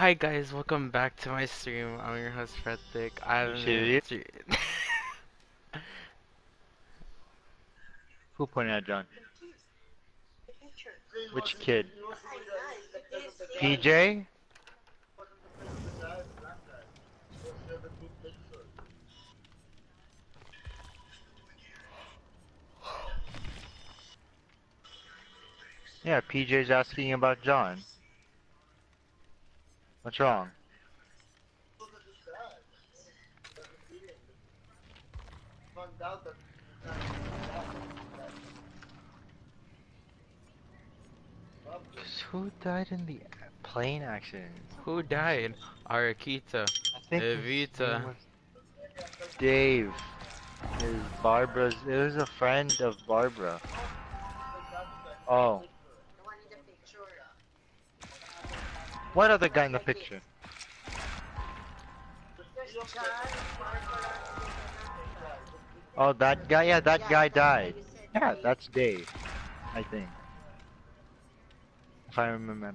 Hi guys, welcome back to my stream. I'm your host Freddick. I'm Who pointed at John? Which kid? PJ? Yeah, PJ's asking about John. What's wrong? Cause who died in the plane accident? Who died? Arakita. I think his Evita. was Dave. Is Barbara's? It was a friend of Barbara. Oh. What other guy in the picture? Oh, that guy. Yeah, that guy died. Yeah, that's Dave. I think. If I remember.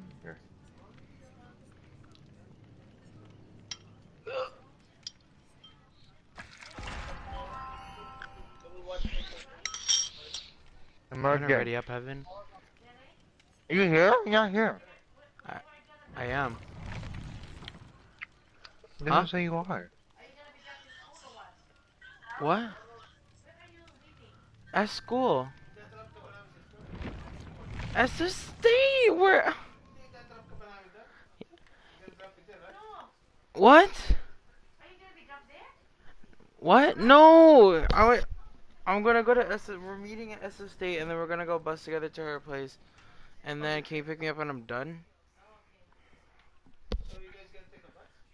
Morgan. already up, Evan. Are you here? Not here. I am. It Huh? say you are. What? At school. At the state where. What? What? No! I, I'm gonna go to S. We're meeting at SF State, and then we're gonna go bus together to her place. And then, can you pick me up when I'm done?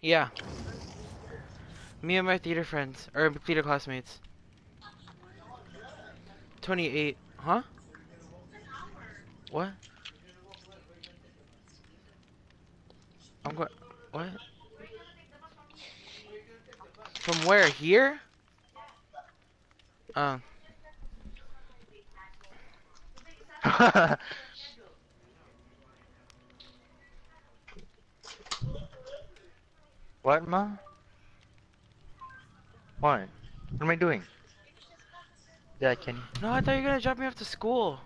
Yeah. Me and my theater friends, or theater classmates. 28. Huh? What? I'm going. What? From where? Here? Uh. what, ma? What? What am I doing? Yeah, can No, I thought you were gonna drop me off to school.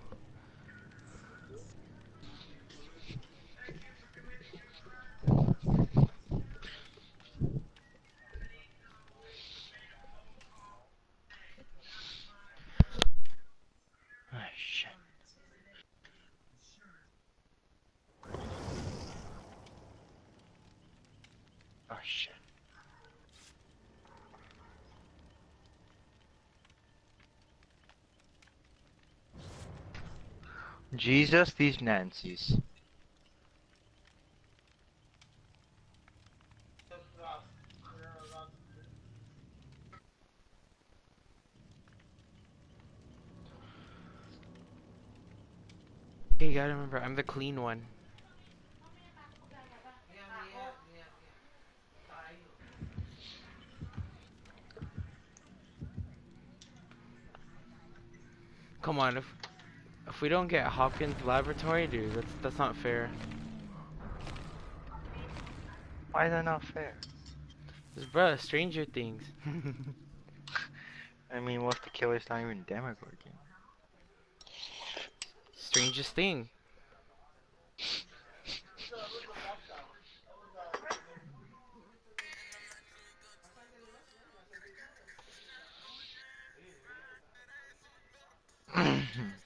Jesus, these Nancy's. Hey, you gotta remember, I'm the clean one. Come on, if if we don't get Hawkins Laboratory, dude, that's that's not fair. Why is that not fair? Cause bruh, Stranger Things. I mean, what if the killer's not even Demogorgon? Strangest thing. Oh,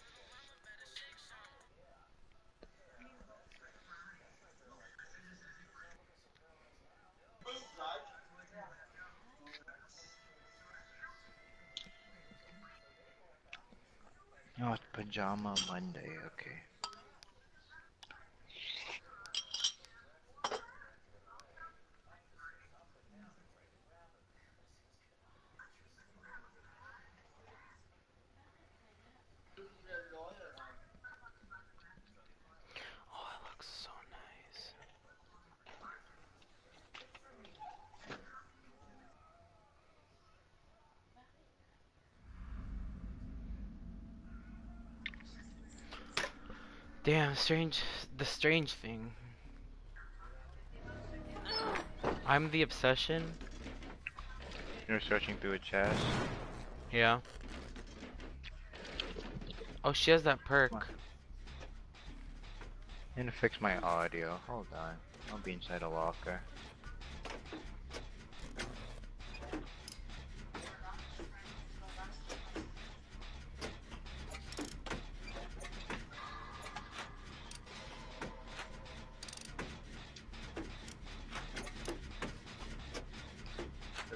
Pajama Monday, okay. Oh, it looks so nice. Damn, strange. The strange thing. I'm the obsession. You're searching through a chest. Yeah. Oh, she has that perk. I'm gonna fix my audio. Hold on. I'll be inside a locker.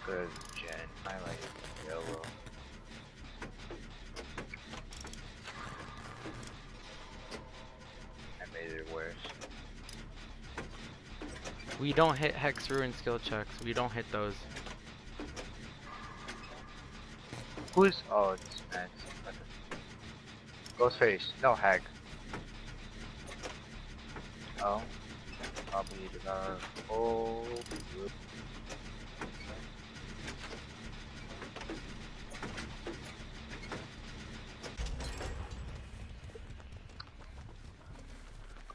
Look at Jen. I like yellow. I made it worse. We don't hit Hex Ruin skill checks. We don't hit those. Who's? Oh, it's Matt. Ghostface. No, Hag. Oh. Probably the uh, Oh. good.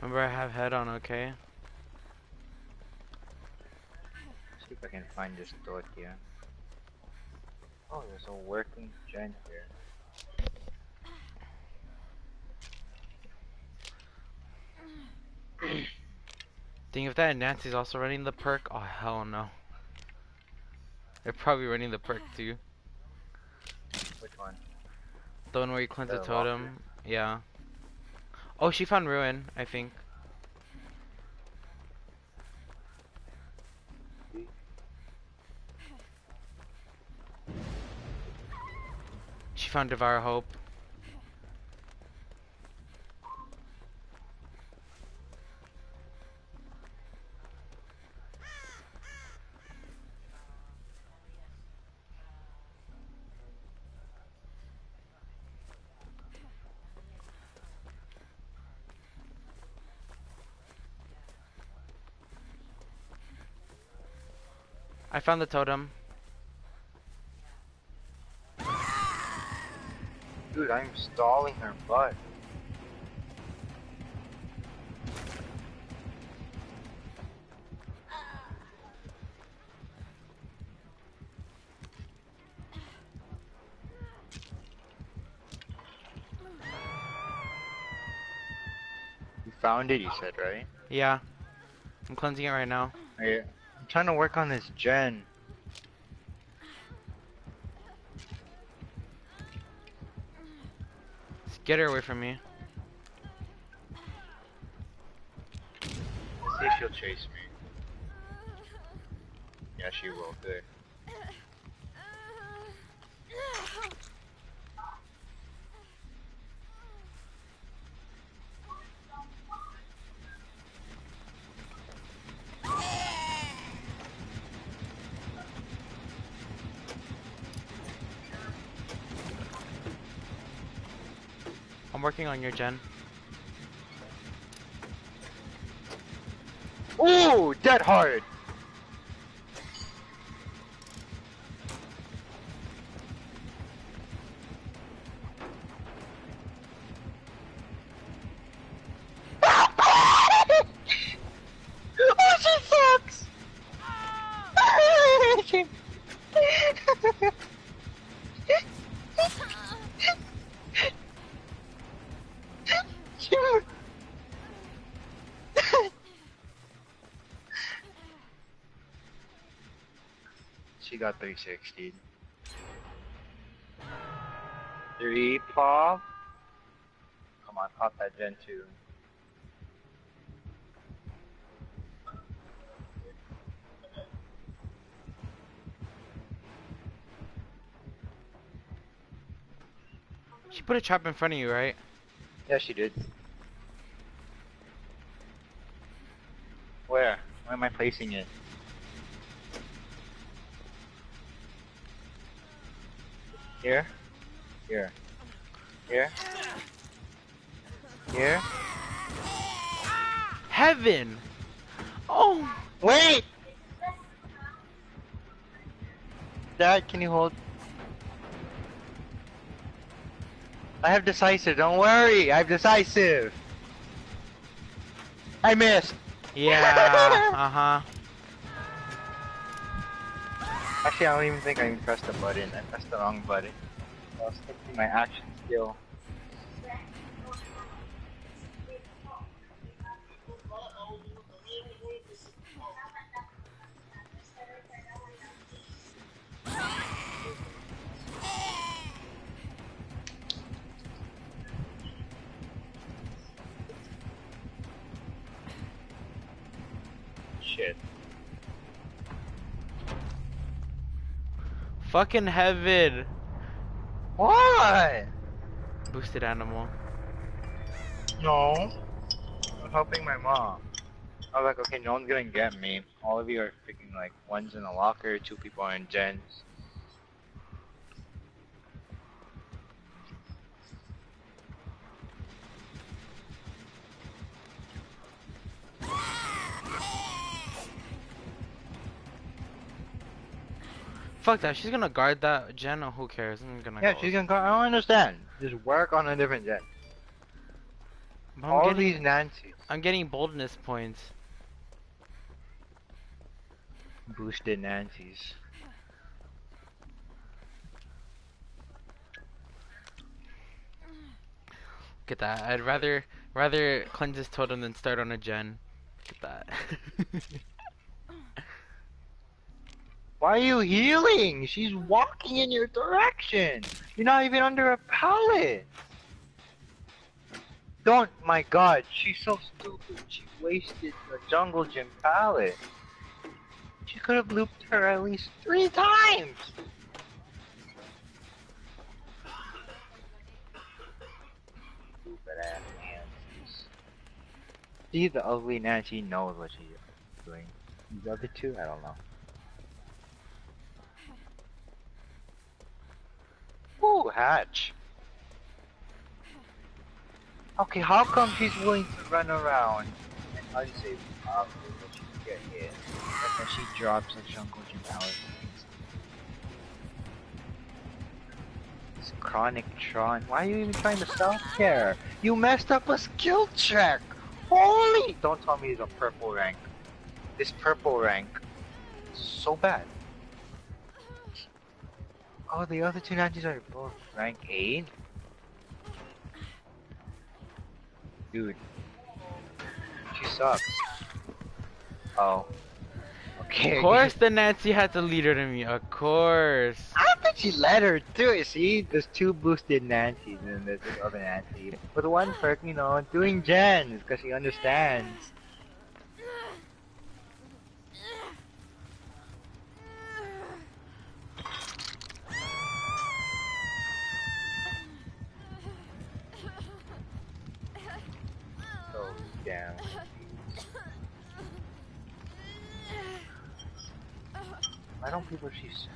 Remember, I have head on, okay? Find this door here. Oh, there's a working gen here. Think if that Nancy's also running the perk, oh hell no. They're probably running the perk too. Which one? The one where you cleanse the The totem. Yeah. Oh, she found ruin, I think. Found Devour Hope. I found the totem. Dude, I'm stalling her butt. You found it, you said, right? Yeah. I'm cleansing it right now. Yeah. I'm trying to work on this gen. get her away from me. See if she'll chase me. Yeah, she will. Good. I'm working on your gen. Ooh, dead hard. Got 360. Three pop. Come on, pop that gen 2. She put a trap in front of you, right? Yeah, she did. Where? Where am I placing it? Here? Here. Here? Here? Heaven! Oh! Wait! Dad, can you hold? I have decisive, don't worry, I have decisive! I missed! Yeah, uh-huh. Actually, I don't even think I pressed the button. I pressed the wrong button. I was thinking my action skill. Fucking heaven. What? Boosted animal. No. I'm helping my mom. I was like, okay, no one's gonna get me. All of you are freaking like one's in a locker, two people are in gens. Fuck that. She's gonna guard that gen. Or who cares? I'm gonna. Yeah, go. she's gonna go. I don't understand. Just work on a different gen. I'm All getting, these Nancy's. I'm getting boldness points. Boosted Nancy's. Get that. I'd rather rather cleanse his totem than start on a gen. Get that. Why are you healing? She's walking in your direction. You're not even under a pallet. Don't, my god, she's so stupid. She wasted the jungle gym pallet. She could have looped her at least three times. Stupid ass Nancy's. See, the ugly Nancy knows what she's doing. The other two, I don't know. Ooh, hatch. Okay, how come she's willing to run around and unsave Pablo when she can get hit? And then she drops a jungle pallet. This chronic Tron. Why are you even trying to self care? You messed up a skill check! Holy! Don't tell me he's a purple rank. This purple rank. is So bad. Oh, the other two Nazis are both rank 8? Dude. She sucks. Oh. Okay. of course, the Nancy had to lead her to me. Of course. I think she let her do it. See, there's two boosted Nancy's and there's this other Nancy. But the one perk, you know, doing gens because she understands. So damn. Why don't people she's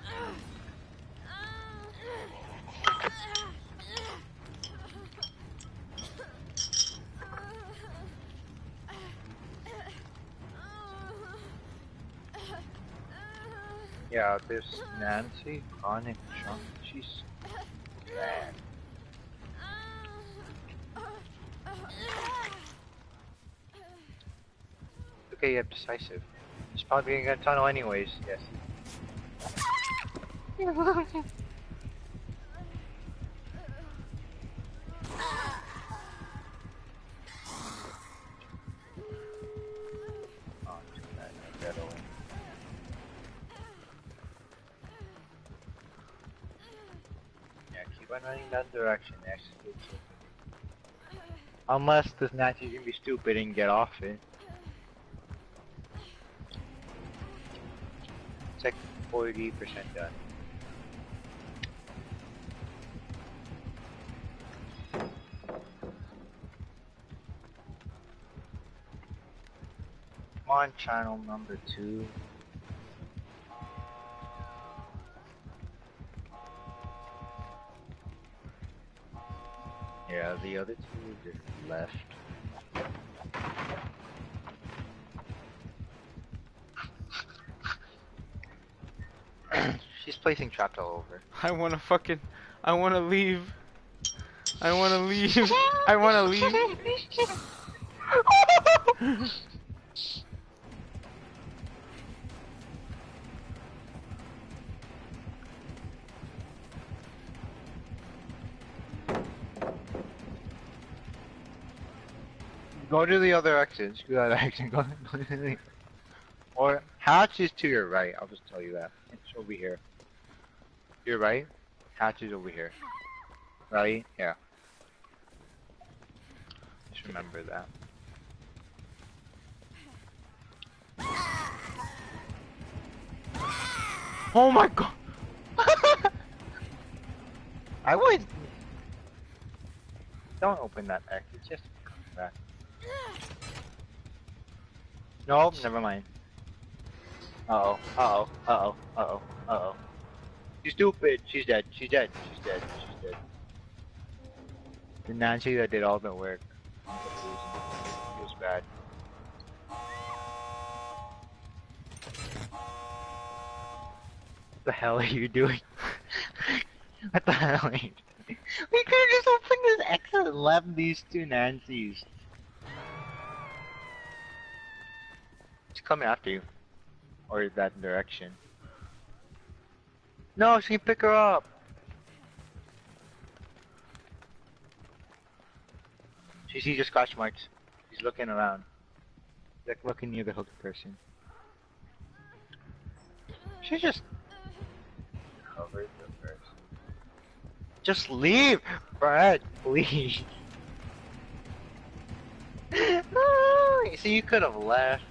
Yeah, this Nancy Chronic Chunk, she's. Okay, you have decisive. She's probably gonna tunnel anyways, yes. direction. Unless this Nazi gonna be stupid and get off it. Like 40% done. Come on, channel number two. The other two just left. She's placing traps all over. I wanna fucking. I wanna leave. I wanna leave. I wanna leave. Go to the other exit. Screw that exit. Go, to the... Or hatch is to your right. I'll just tell you that. It's over here. You're right. Hatch is over here. Right? Yeah. Just remember that. Oh my god. I would. Don't open that exit. Just come back. Nope. Never mind. Uh oh. Uh oh. Uh oh. Uh oh. Uh oh. She's stupid. She's dead. She's dead. She's dead. She's dead. The Nancy that did all the work. Feels bad. What the hell are you doing? what the hell are you doing? We could have just opened this exit and left these two Nancys. Coming after you. Or that direction. No, she can pick her up. She sees your scratch marks. She's looking around. Like looking near the hooked person. She just covered the person. Just leave, Brad, please. Ah, see, you could have left.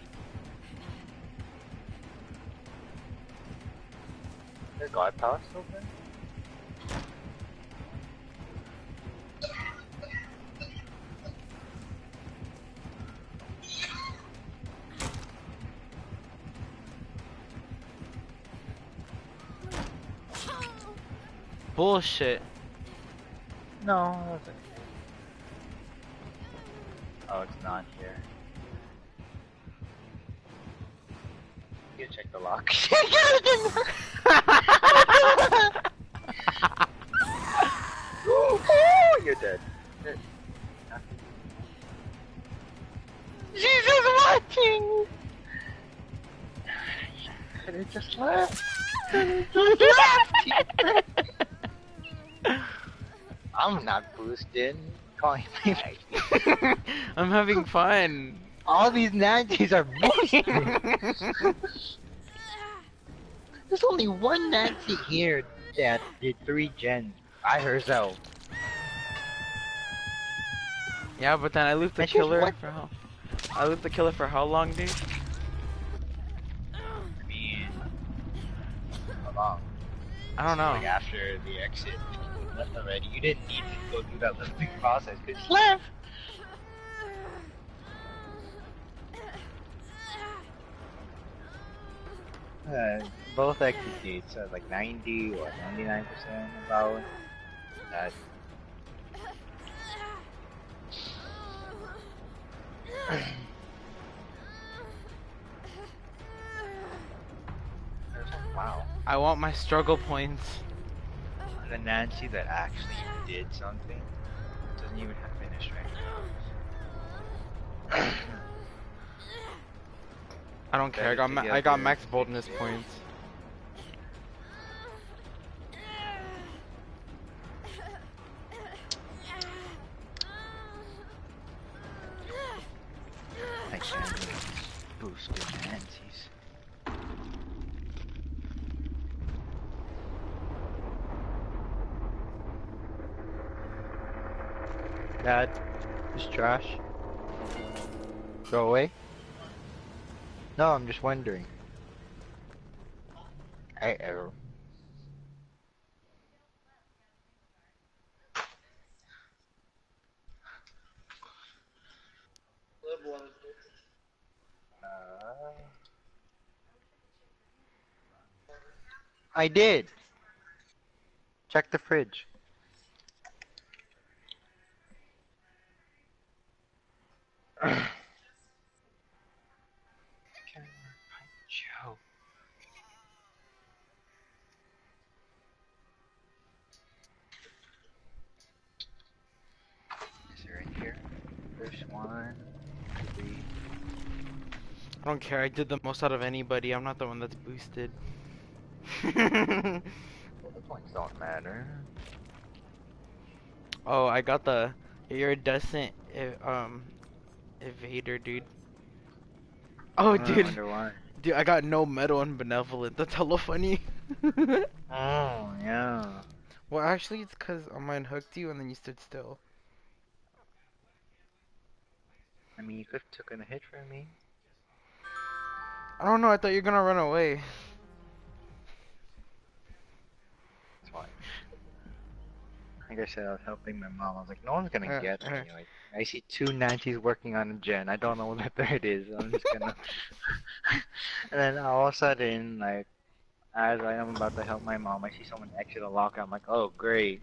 Their guard power still there? Bullshit. No, that's okay. Oh, it's not here. Check the lock. You're dead. Jesus watching! Could have just left. Could have just left. I'm not boosted. Calling me back. I'm having fun. All these Nancies are boosted. There's only one Nancy here that did three gens by herself. Yeah, but then I looped the And killer for how? I looped the killer for how long, dude? I mean, how long? I don't know. Like after the exit, you left already. You didn't need to go through that lifting process because you left. Uh, both exit dates are like 90 or 99% about that. Wow. I want my struggle points. The Nancy that actually did something doesn't even have finished right I don't care. I got ma I got max boldness points. Thanks, Nancy. Boosted Dad, this trash. Go away? No, I'm just wondering. Uh, I did. Check the fridge. I don't care. I did the most out of anybody. I'm not the one that's boosted. Well, the points don't matter. oh, I got the iridescent i- um Evader, dude. Oh, I dude. why. Dude, I got no medal and Benevolent. That's hella funny. Oh, yeah. well, actually, it's because mine hooked you and then you stood still. I mean, you could have taken a hit from me. I don't know. I thought you were gonna run away. It's fine. Like I said, I was helping my mom. I was like, no one's gonna Uh, get me. uh. Like, I see two Nancies working on a gen. I don't know what the third is. I'm just gonna. and then all of a sudden, like, as I am about to help my mom, I see someone exit a locker. I'm like, oh great.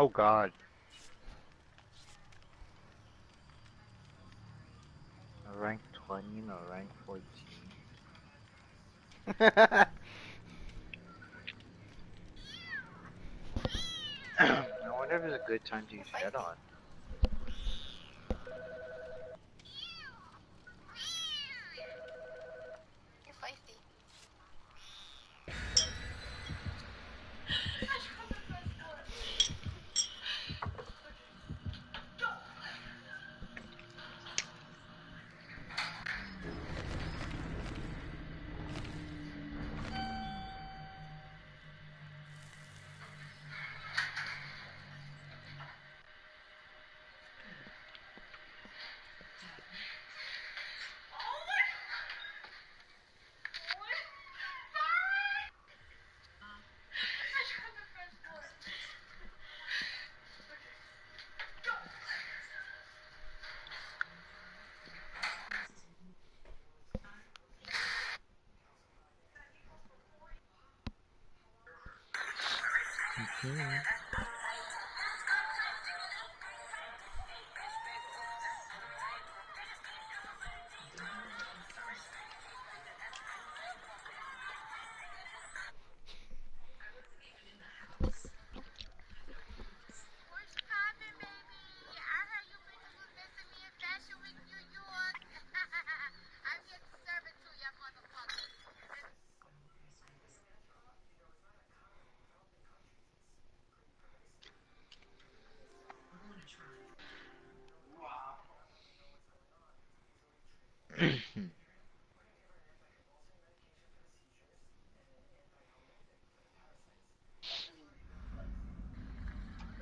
Oh god. Rank 20 and a rank 14. I wonder if it's a good time to use on.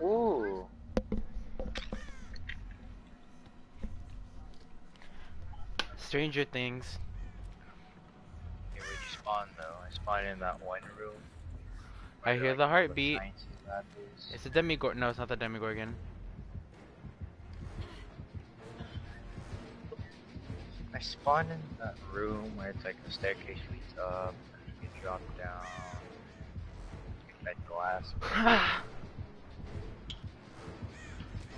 Ooh. Stranger Things. Hey, where'd you spawn though? I spawned in that one room. I hear like, the heartbeat. science lab is. It's a Demogorgon. No, it's not the Demogorgon. I spawned in that room where it's like the staircase leads up, and you can drop down. That glass.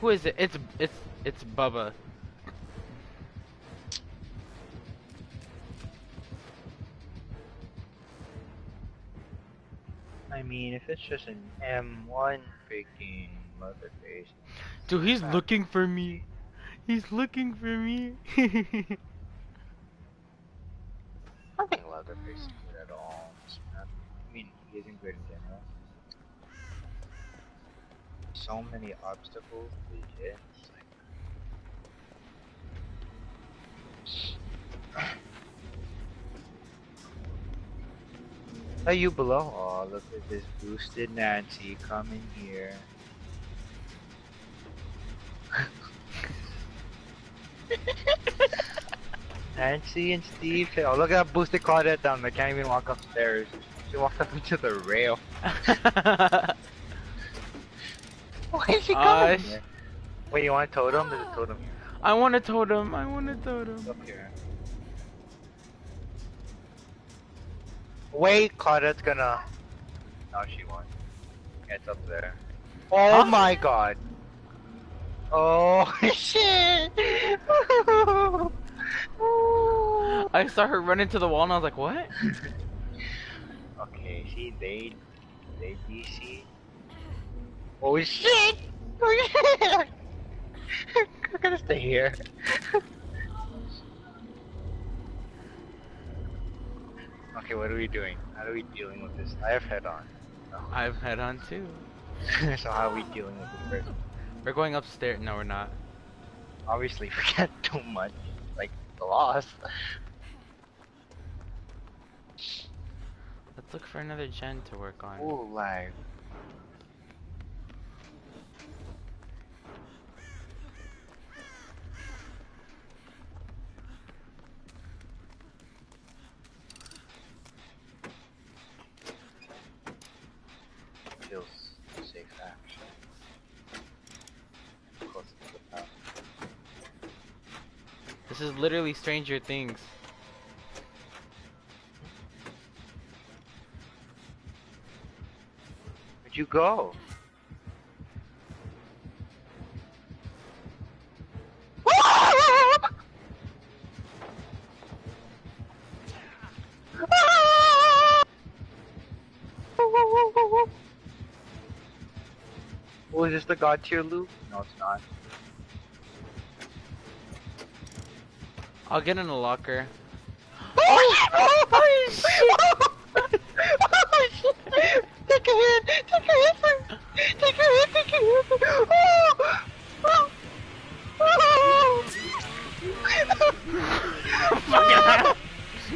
Who is it? It's it's it's Bubba. I mean, if it's just an M1 freaking motherface. Dude, he's looking for me. He's looking for me. isn't good at all. It's not- I mean, he isn't good in general. So many obstacles. It's like, Are you below? Oh, look at this boosted Nancy coming here. Nancy and Steve. Oh, look at that boosted Claudette down there. Can't even walk upstairs. She walked up into the rail. Why is she Uh, coming sh- Wait, you want a totem? There's a totem here. I want a totem. I want a totem. It's up here. Wait, Claudette's gonna. No, she won't. Yeah, It's up there. Oh Huh? my god. Oh shit! I saw her run into the wall and I was like, what? okay, see, they, they DC. Oh shit! I'm gonna stay here. okay, what are we doing? How are we dealing with this? I have head on. I've head on too. so how are we dealing with this person? We're going upstairs. No, we're not. Obviously, we can't do much. Like the loss. Let's look for another gen to work on. Ooh, lag. Feels safe action. Close to the top. This is literally Stranger Things. Where'd you go? Oh, is this the god tier loop? No, it's not. I'll get in a locker. Oh, oh shit! Take a hit! Take a hit! for- Take a hit! Take a hit! Oh! Oh! Oh!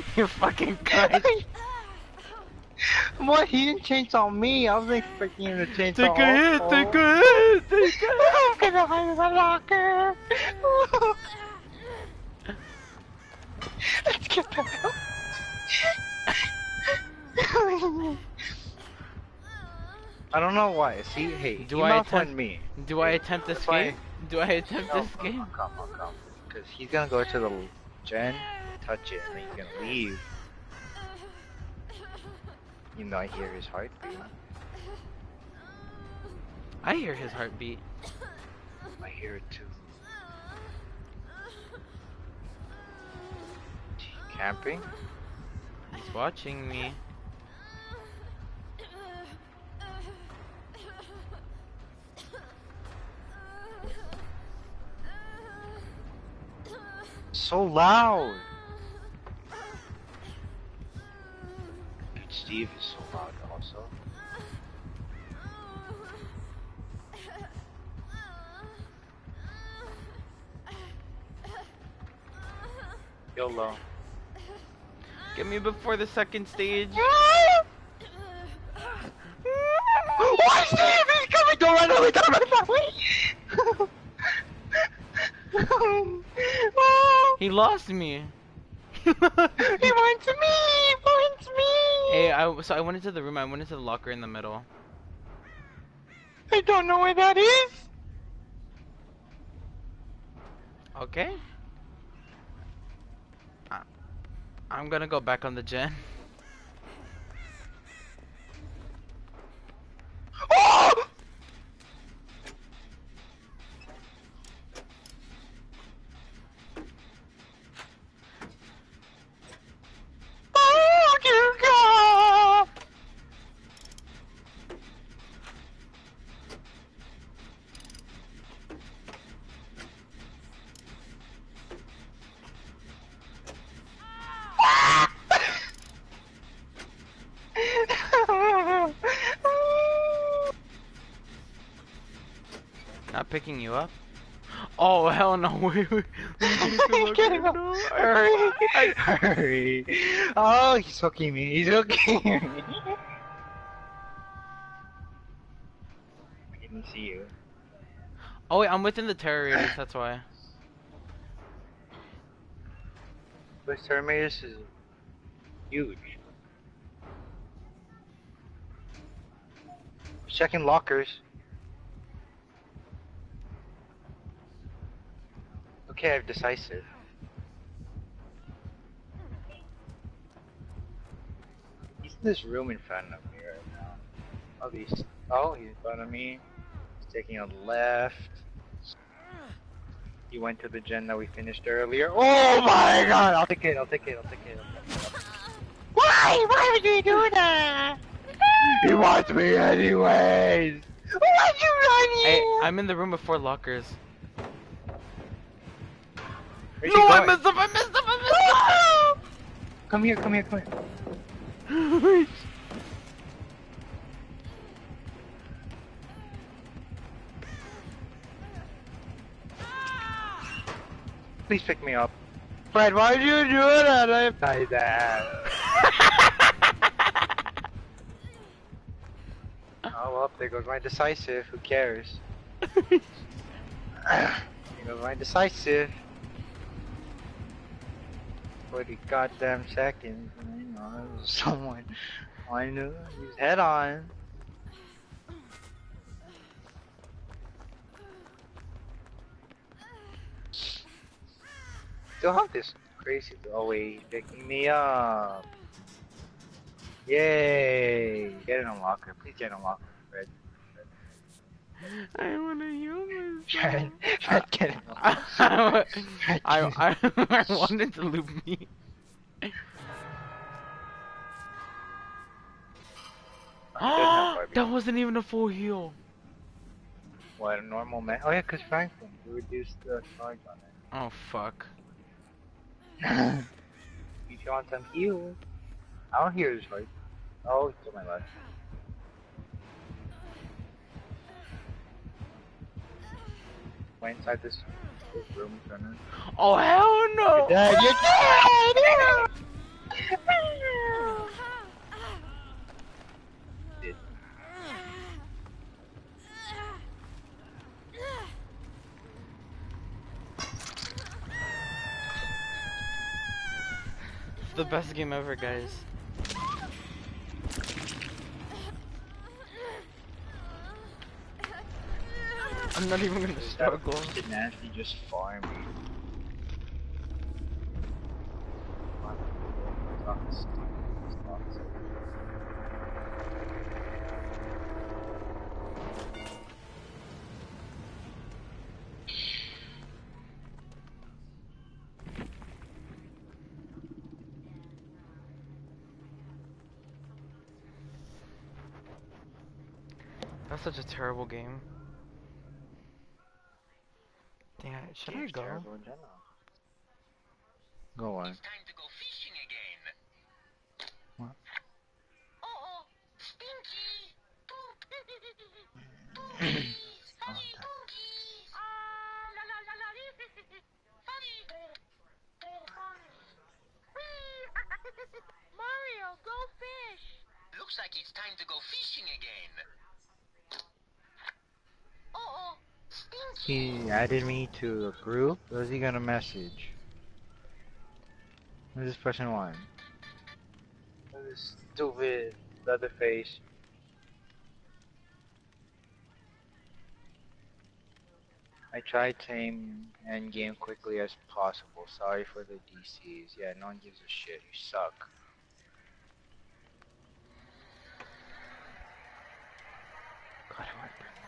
you fucking cunt. What? He didn't change on me. I was expecting him to change Take on a hit, take a hit, take a I'm gonna hide in the locker. Let's get the hell. I don't know why. See, hey, Do he I attempt- me. Do I attempt this why- game? Do I attempt No, this game? come come. Because he's gonna go to the gen, touch it, and then he's gonna leave. You know, I hear his heartbeat. I hear his heartbeat. I hear it too. Camping? He's watching me. So loud! Dude, Steve is so loud also. YOLO. Get me before the second stage. Why Steve? He's coming! Don't run away! Don't run away! He lost me. he wants me! He wants me! hey, I so I went into the room. I went into the locker in the middle. I don't know where that is! Okay. I'm gonna go back on the gen. Oh! Oh, dear God! picking you up? Oh hell no! Wait, wait. Let me get into Get him up. No, Hurry! I- Hurry! Oh, he's hooking me. He's hooking me. I didn't see you. Oh wait, I'm within the terror radius. That's why. But Terminus is huge. Checking lockers. Okay, I have decisive. He's in this room in front of me right now. Oh, he's oh, he's in front of me. He's taking a left. He went to the gen that we finished earlier. Oh my god! I'll take it, I'll take it, I'll take it. I'll take it. Why? Why would you do that? He wants me anyways! Why'd you run Hey, here? I'm in the room with four lockers. Where's no, I messed up! I messed up! I missed up! Come here, come here, come here. messed! Please pick me up. Fred, why'd you do that? I'm not that. Oh well, there goes my decisive. Who cares? there goes my decisive. Forty goddamn seconds. You know, someone I knew his head on. Still have this crazy. Oh picking me up. Yay! Get in an unlocker. Please get an unlocker, Fred. I wanna heal myself. Fred, Fred, get an I. I, I, I wanted to loop me. I'm good now, that wasn't even a full heal. What a normal man. Oh yeah, cause Franklin, you reduced the charge on it. Oh fuck. it. if you want some heal, I don't hear his heart. Oh, it's to my left. Went inside this, this room, Turner. Oh hell no! Dad, you're dead! The best game ever, guys. I'm not even gonna struggle. Did Nasty just farm me? That's such a terrible game. Damn, it, should I go? terrible in general. Go on. It's time to go fishing again. What? Oh, Stinky! Poop! Oh, Poopies! that- Ah, la la la la Funny! Whee! Mario, go fish! Looks like it's time to go fishing again. Oh, Stinky! He added me to a group. What is he gonna message? What does this person is this stupid leatherface? I tried to aim end game quickly as possible. Sorry for the DCs. Yeah, no one gives a shit. You suck. God, I want to bring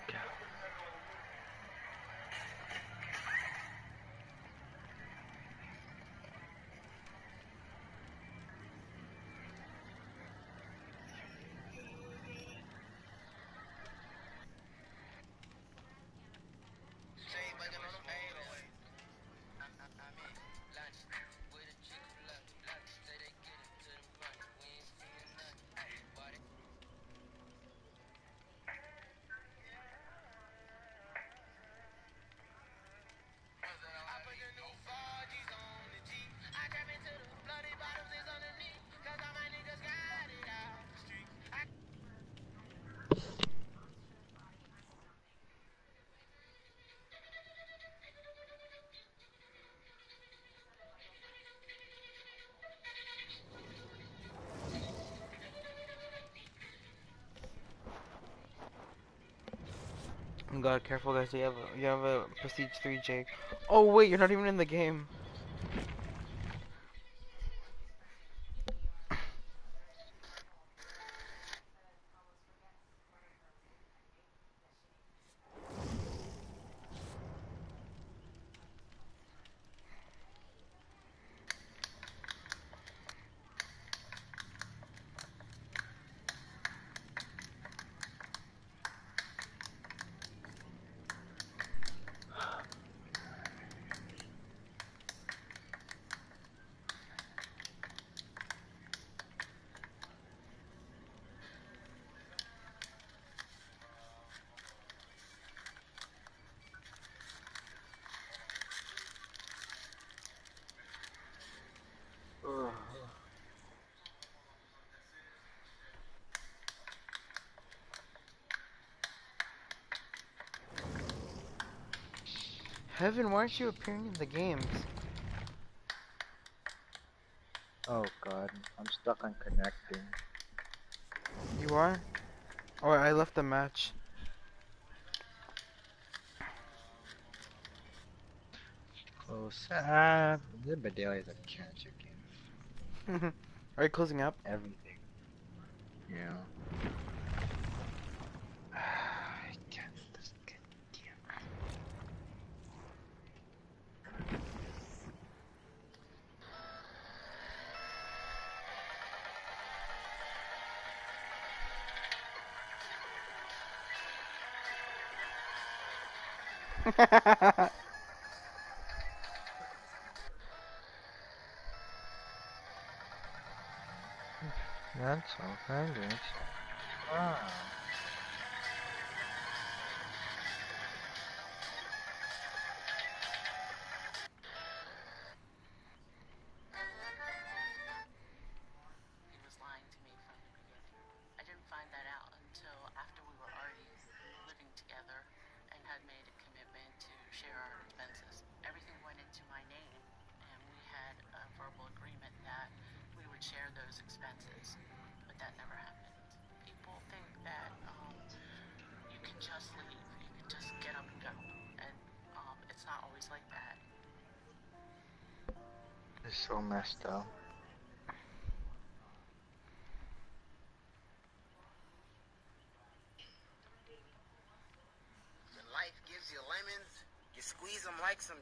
God, careful guys, you have a, you have a Prestige 3 Jake. Oh wait, you're not even in the game. Heaven, why aren't you appearing in the games? Oh god, I'm stuck on connecting. You are? Oh, I left the match. Close up. The Bedelia is a cancer game. Are you closing up? Everything. Share those expenses, but that never happened. People think that um, you can just leave, you can just get up and go, and um, it's not always like that. It's so messed up. Life gives you lemons, you squeeze them like some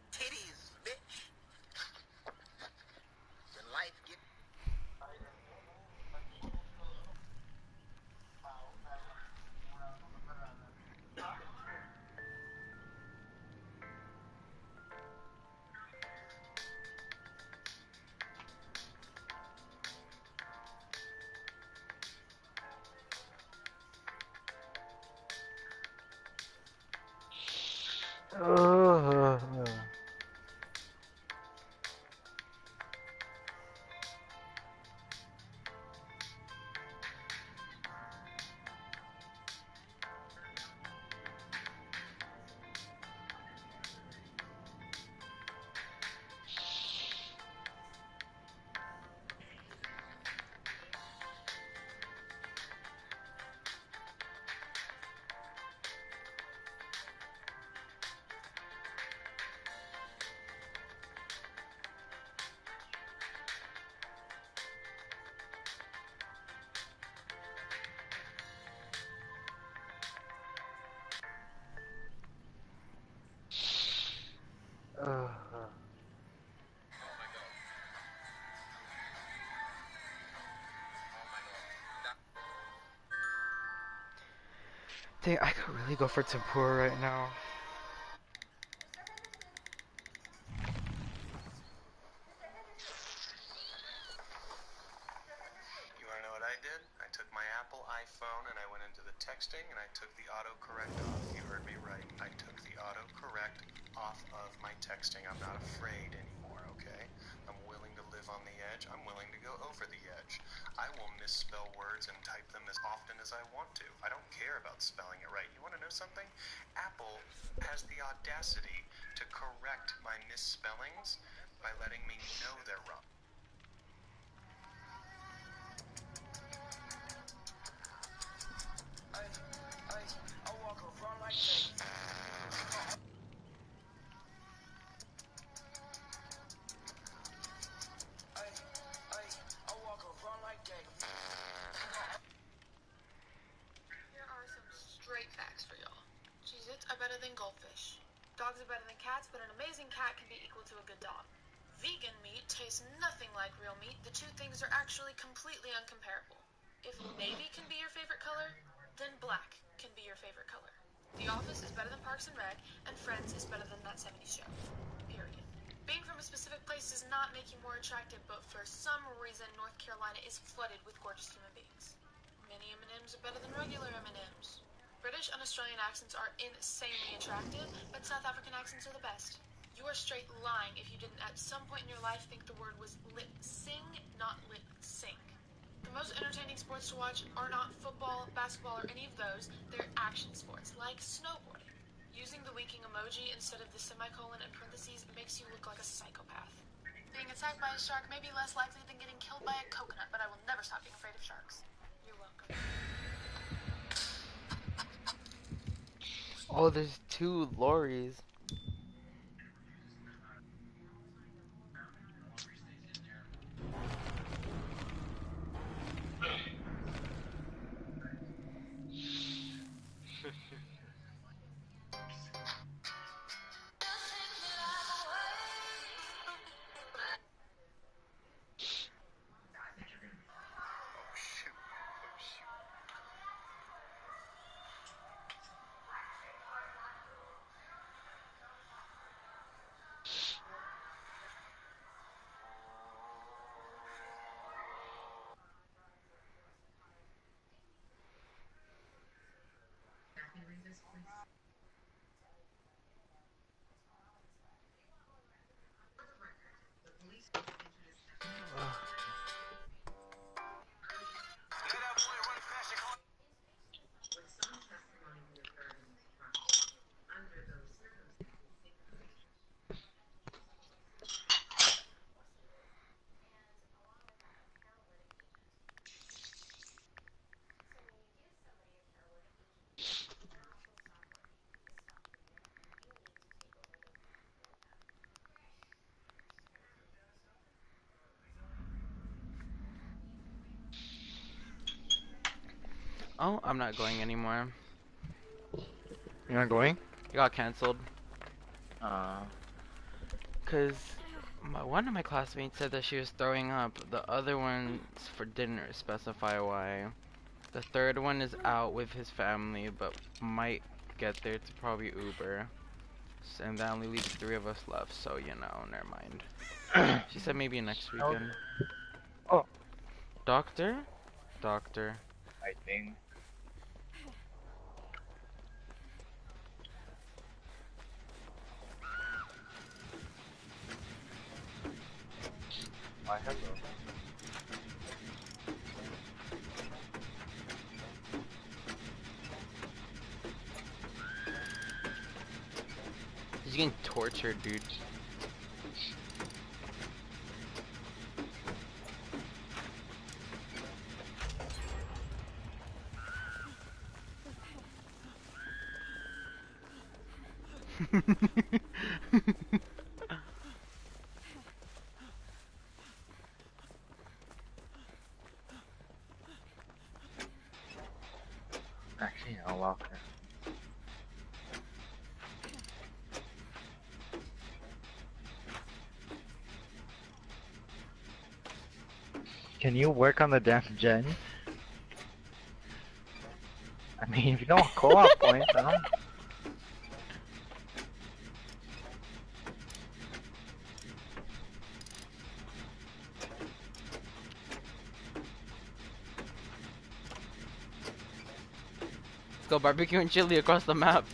I could really go for tempura right now. You want to know what I did? I took my Apple iPhone and I went into the texting and I took the autocorrect off. You heard me right. I took the autocorrect off of my texting. I'm not afraid anymore, okay? I'm willing to live on the edge. I'm willing to go over the edge. I will misspell words and type them as often as I want to. I don't care about spelling it right. You want to know something? Apple has the audacity to correct my misspellings by letting me know they're wrong. Australian accents are insanely attractive, but South African accents are the best. You are straight lying if you didn't at some point in your life think the word was lip sing, not lip sync. The most entertaining sports to watch are not football, basketball, or any of those. They're action sports, like snowboarding. Using the winking emoji instead of the semicolon and parentheses makes you look like a psychopath. Being attacked by a shark may be less likely than getting killed by a coconut, but I will never stop being afraid of sharks. You're welcome. Oh, there's two Lauries. Oh, I'm not going anymore. You're not going? It got canceled. Uh, Cause my, one of my classmates said that she was throwing up. The other ones for dinner specify why. The third one is out with his family, but might get there to probably Uber. And that only leaves three of us left, so you know, never mind. she said maybe next weekend. Oh. Doctor? Doctor. I think. He's getting tortured, dude. Actually, I'll lock her. Can you work on the damn gen? I mean, if you don't want co-op points, I don't. Let's go barbecue and chili across the map.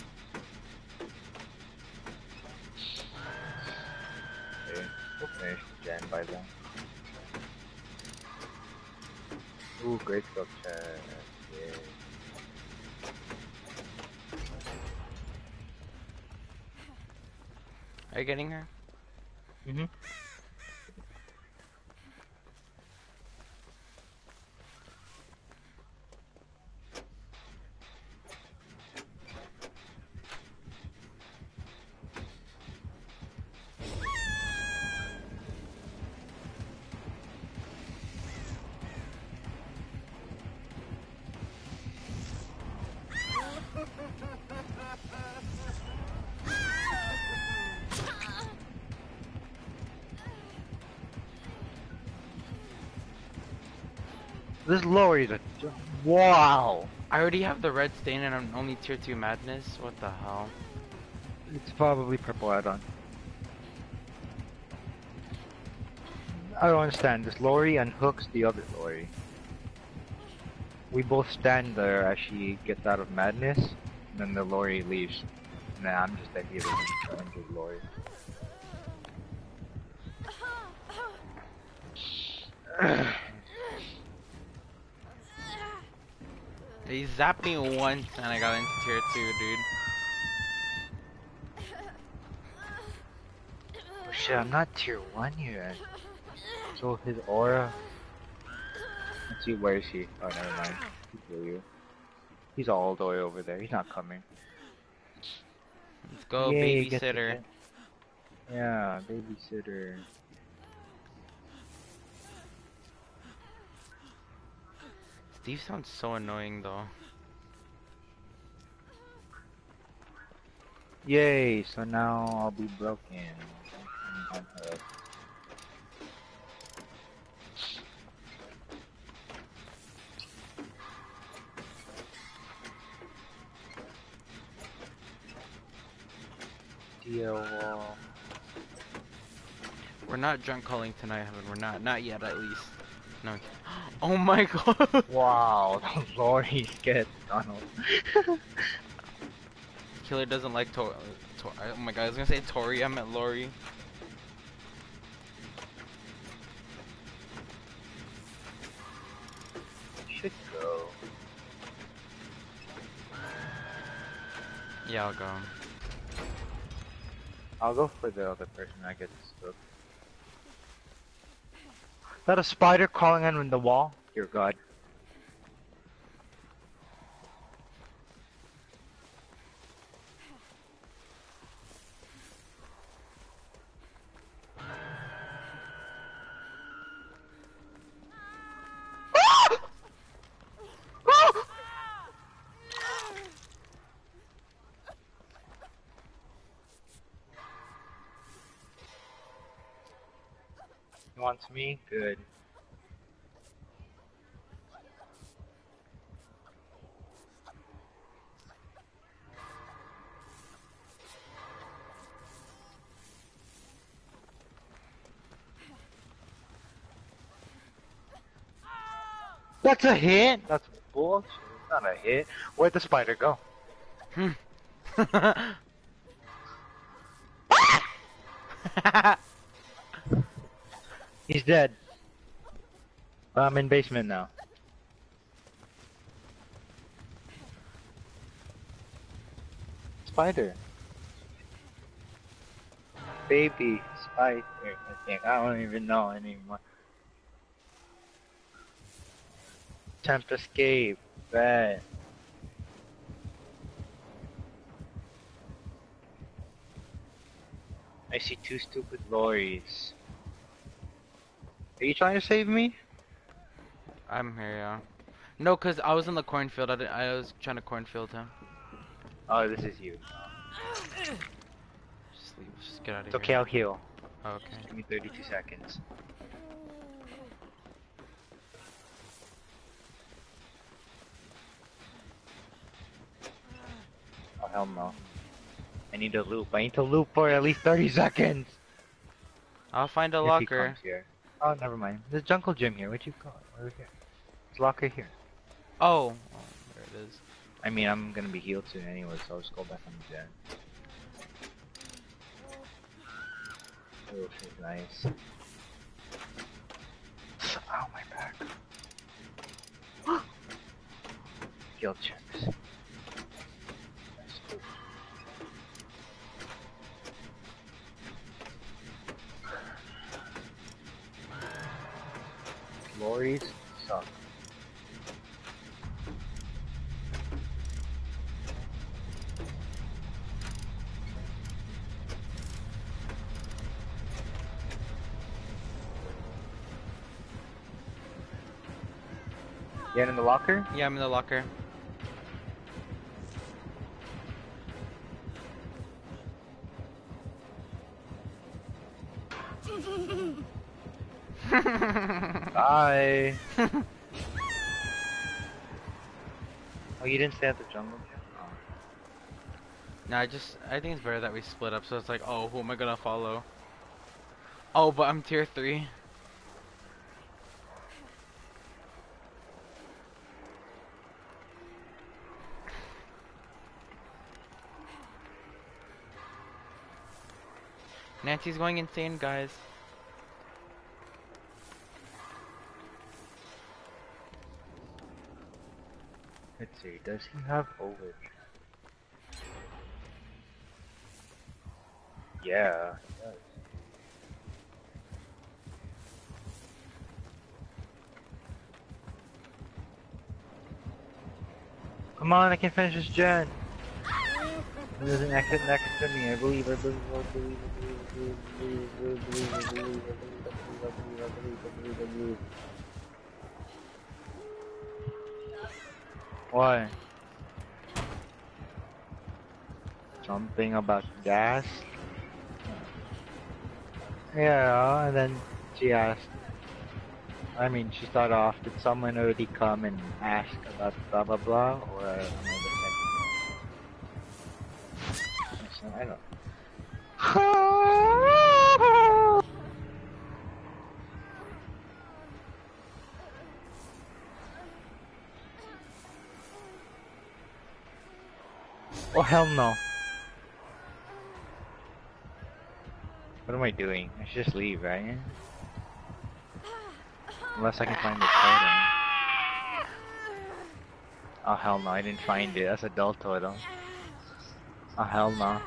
This Laurie's a wow. I already have the red stain and I'm only tier 2 madness? What the hell? It's probably purple add-on. I don't understand. This Laurie unhooks the other Laurie. We both stand there as she gets out of madness, and then the Laurie leaves. And then I'm just a hero into the Laurie. He zapped me once and I got into tier 2, dude. Oh shit, I'm not tier 1 yet. So his aura... Let's see, where is he? Oh, never mind. He's you. He's all the way over there. He's not coming. Let's go, Yay, he gets to babysitter. Yeah, babysitter. Steve sounds so annoying though. Yay, so now I'll be broken. We're not drunk calling tonight, Heaven. We're not. Not yet, at least. No. Oh my god. Wow, the Laurie get Donald. Killer doesn't like Tor. Tor oh my god, I was gonna say Tori. I meant Laurie. Should go. Yeah, I'll go. I'll go for the other person I get stuck. Is that a spider crawling on the wall? Dear God. Me? Good. That's a hit? That's bullshit. It's not a hit. Where'd the spider go? Hmm. He's dead. I'm in basement now. Spider. Baby spider, I think. I don't even know anymore. Attempt escape. Bad. I see two stupid Lauries. Are you trying to save me? I'm here, yeah. No, cause I was in the cornfield. I, did, I was trying to cornfield him. Oh, this is you. Just leave. Just get out of It's here. okay, I'll heal. Oh, okay. Give me 32 seconds. Oh, hell no. I need to loop. I need to loop for at least 30 seconds. I'll find a If he locker. comes here. Oh, never mind. There's jungle gym here. Where'd you go? Over here. There's locker here. Oh, oh, there it is. I mean, I'm gonna be healed soon anyway, so I'll just go back on the gen. Oh, nice. Ow, my back. Skill checks. Lauries suck. Get in the locker? Yeah, I'm in the locker. Oh, you didn't stay at the jungle? Oh. Nah, I just I think it's better that we split up. So it's like, oh, who am I gonna follow? Oh, but I'm tier three. Nancy's going insane, guys. See, does he have overcharge? Yeah. Come on, I can finish this gen. There's an exit next to me. I believe, I believe, I believe, I believe, I believe, I believe, I believe, I believe, I believe, I believe, I believe, I believe, I believe. Why? Something about gas? Yeah, and then she asked. I mean, she started off, did someone already come and ask about blah blah blah, or am I the second? I don't. Oh hell no. What am I doing? I should just leave, right? Unless I can find the totem. Oh hell no, I didn't find it. That's a dull totem. Oh hell no.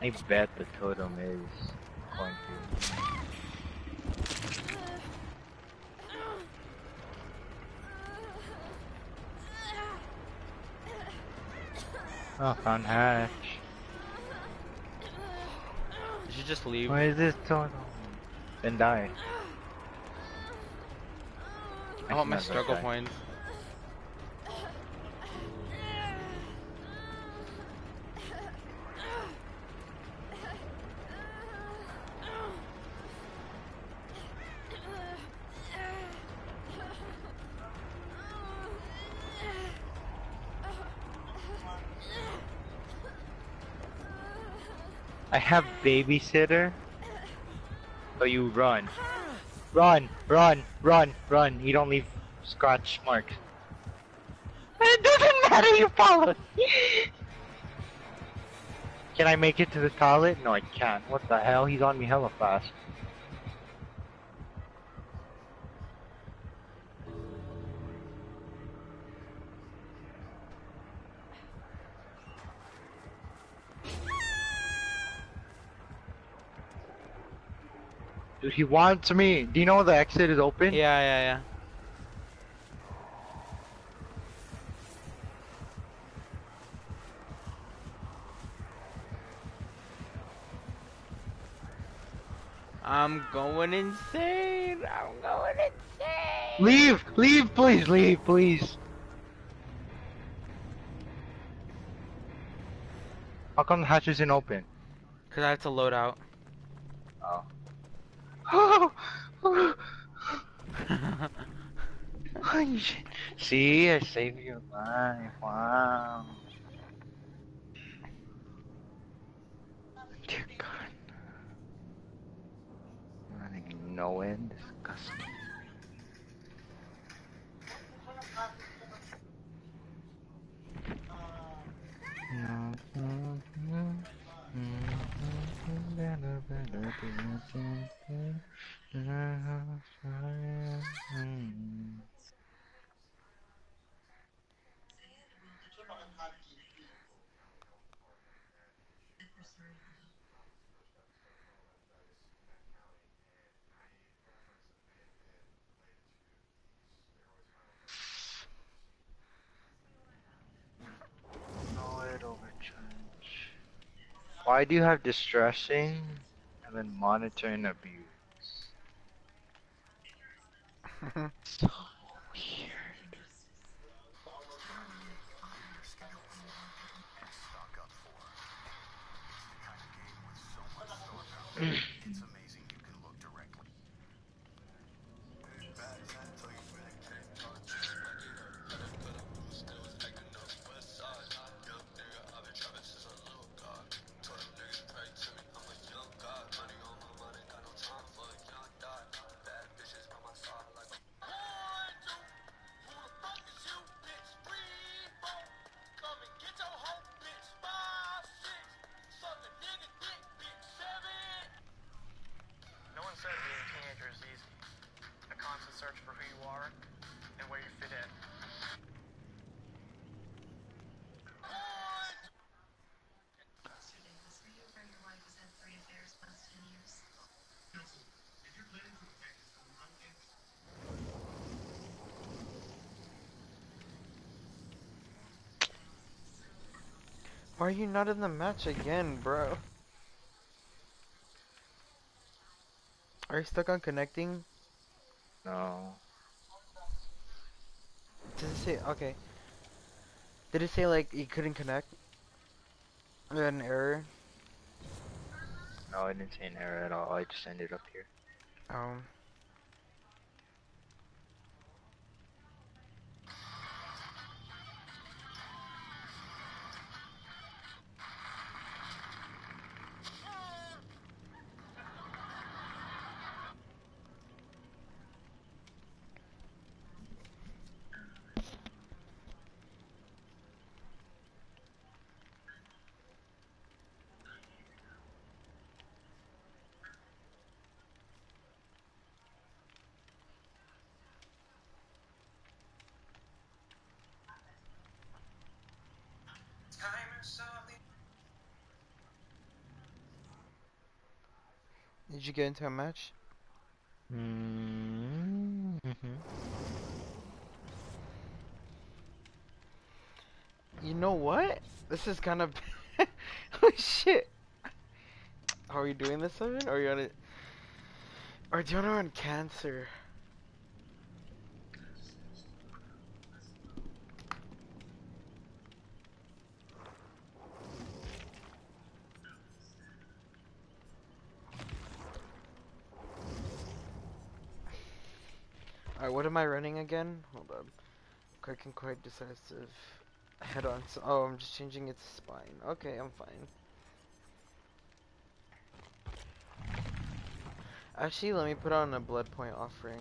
I bet the totem is going to. Oh, found hatch. You should just leave. Why is this totem? Then die. I want my struggle points. Have babysitter. So you run. Run, run, run, run. You don't leave scratch marks. It doesn't matter, you follow. Can I make it to the toilet? No, I can't. What the hell? He's on me hella fast. He wants me. Do you know the exit is open? Yeah, yeah, yeah. I'm going insane. I'm going insane. Leave! Leave, please, leave, please. How come the hatch isn't open? Cause I have to load out. Oh. Holy shit. See, I saved your life. Wow. Dear God. Running nowhere. Disgusting. No, i love Okay. Why do you have distressing and then monitor and abuse? so weird. are Why are you not in the match again, bro? Are you stuck on connecting? No. Does it say okay? Did it say like you couldn't connect? Or an error? No, I didn't say an error at all. I just ended up here. Um. Did you get into a match? Mm hmm You know what? This is kind of. oh shit! Are we doing this, Evan? Or you wanna? Or do you wanna run cancer? Alright, what am I running again? Hold on. Quick and quite decisive. Head on. So, oh, I'm just changing its spine. Okay, I'm fine. Actually, let me put on a blood point offering.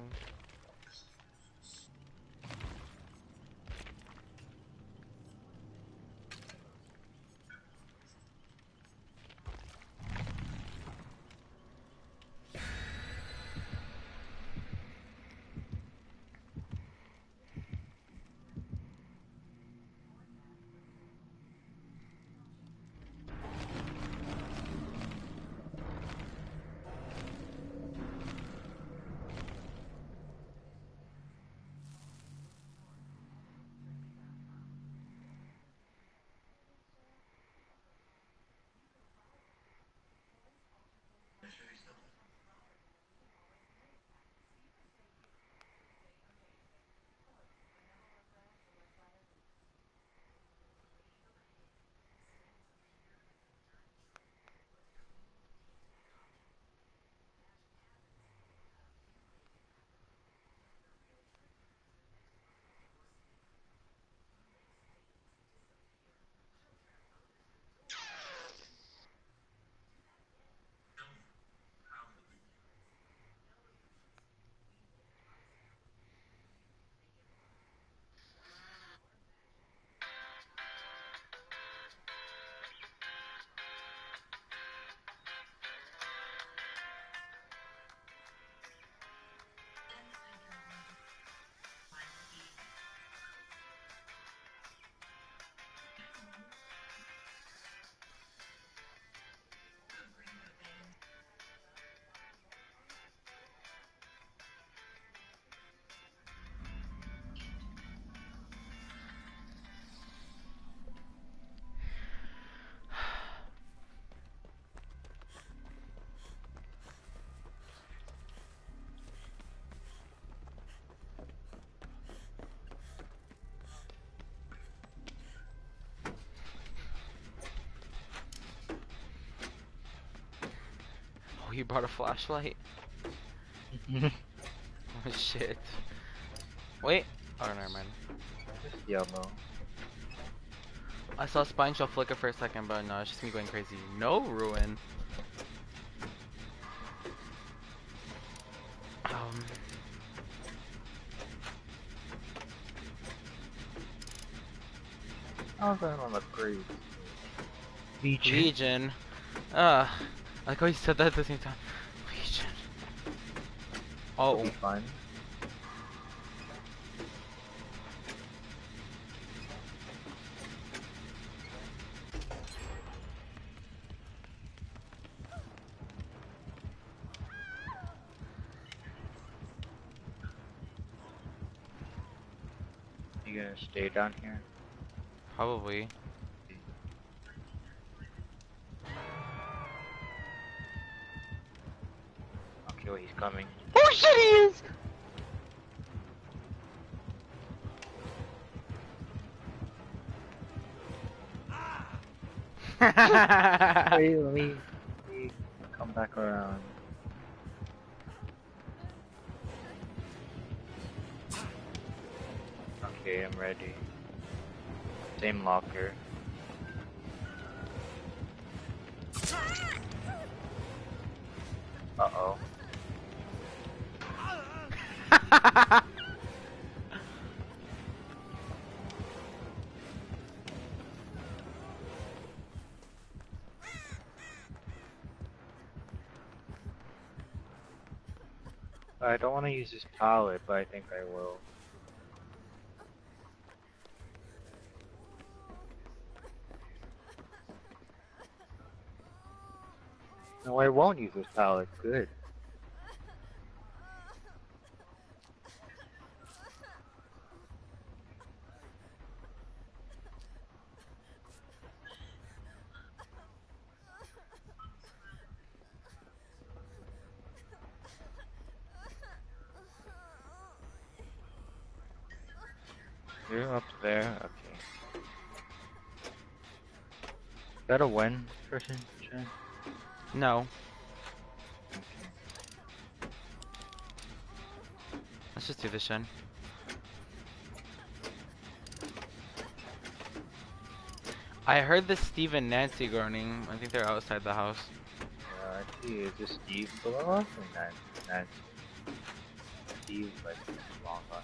Oh, you brought a flashlight? oh shit. Wait. Oh, never mind. Yellow. I saw Spine Chill flicker for a second, but no, it's just me going crazy. No ruin. Um, Oh, that one look great. Legion. Legion. Uh, I like how he said that at the same time. Legion. Oh. Fine. You gonna stay down here? Probably. Coming. Oh shit, he is! Wait, let me, let me come back around. Okay, I'm ready. Same locker. I don't want to use this pallet, but I think I will. No, I won't use this pallet. Good. You're up there. Okay. Is that a win person, no. Let's just do this, Shen. I heard the Steve and Nancy groaning. I think they're outside the house. Yeah, I see. Is this Steve below us or Nancy? Steve, like, long gone.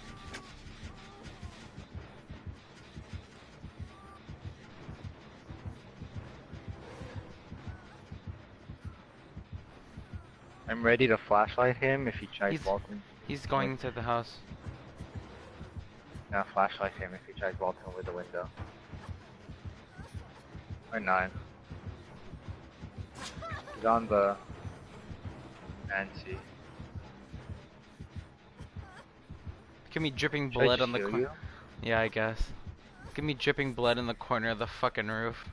I'm ready to flashlight him if he tries He's- vaulting. He's going into the house. Now flashlight him if he tries vaulting over the window. Or not. He's on the Nancy. Give me dripping Should blood on the corner. Yeah, I guess. Give me dripping blood in the corner of the fucking roof.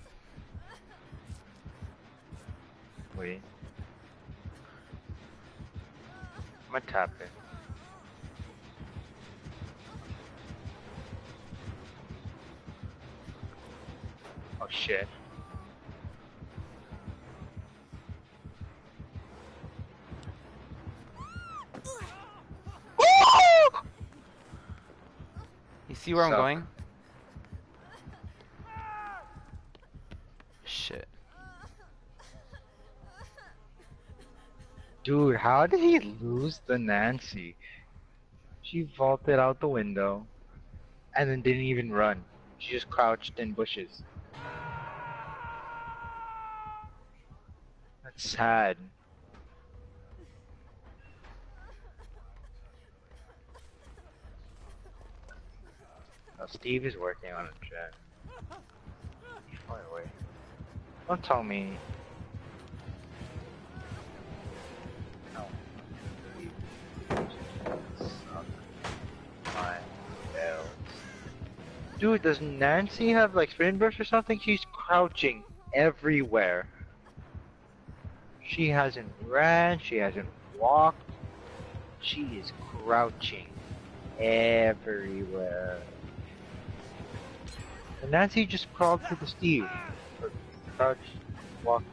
Wait. I'm gonna tap it. Oh shit. You see where I'm going? Shit. Dude, how did he lose the Nancy? She vaulted out the window and then didn't even run. She just crouched in bushes. That's sad. Now Steve is working on a jet. Fly away. Don't tell me. Dude, does Nancy have like sprint burst or something? She's crouching everywhere. She hasn't ran, she hasn't walked. She is crouching everywhere. And Nancy just crawled to the Steve. Or crouched, walked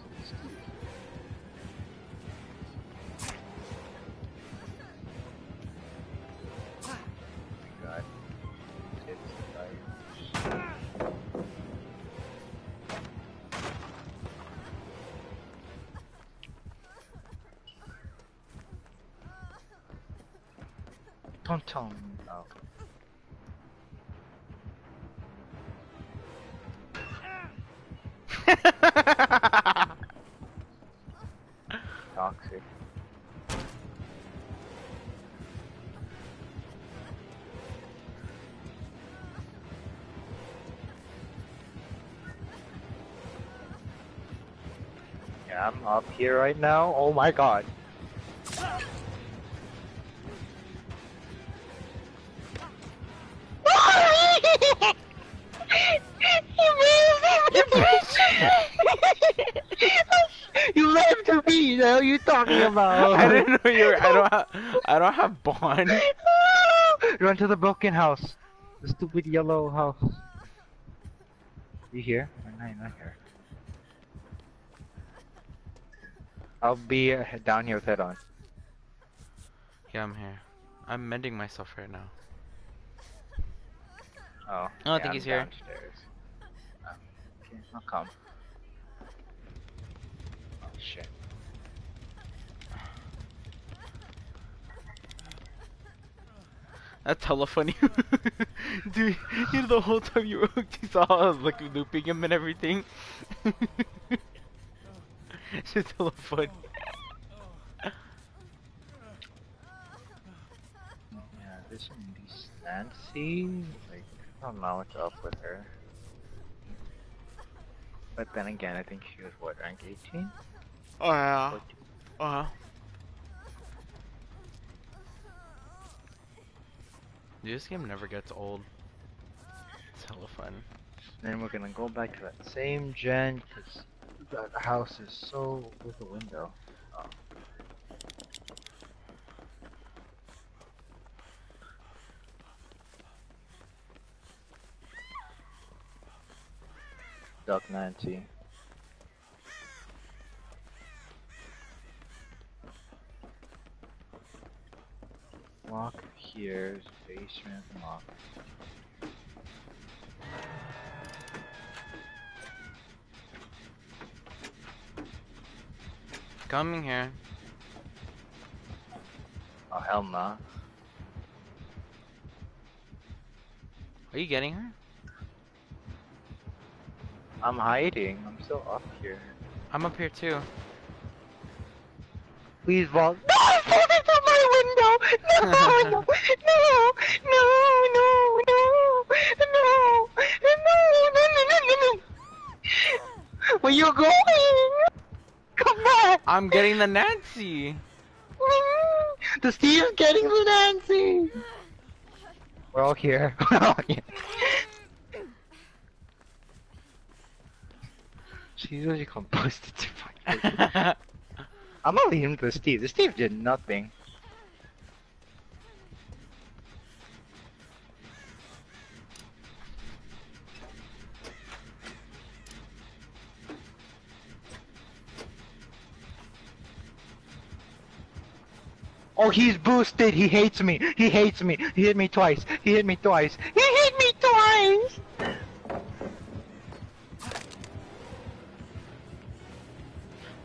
Don't. Oh. Toxic. Yeah, I'm up here right now. Oh my god. Didn't know you were. I don't. Have, I don't have bond. Run to the broken house. The stupid yellow house. You here? No, you're not here. I'll be uh, down here with head on. Yeah, I'm here. I'm mending myself right now. Oh. I don't yeah, think I'm he's here. Downstairs. Oh, okay, I'll come. Oh shit. That's hella funny. Dude, you know the whole time you were hooked, you saw I was like looping him and everything. it's just hella funny. Yeah, this this Nancy, like, I don't know what's up with her. But then again, I think she was what, rank 18? Oh yeah. Uh huh. Dude, this game never gets old. It's hella fun. Then we're gonna go back to that same gen, because that house is so with a window. Oh. Duck Nancy. Lock here, basement lock. Coming here. Oh hell nah. Are you getting her? I'm hiding. I'm still up here. I'm up here too. Please vault. No, hold it from my window. No, no, no, no, no, no, no, no, no, no, no, no. Where you going? Come back. I'm getting the Nancy. The Steve's getting the Nancy. We're all here. We're all here. She's really composed to fight. I'm gonna leave him to Steve. The Steve did nothing. Oh, he's boosted. He hates me. He hates me. He hit me twice. He hit me twice. He hit me twice.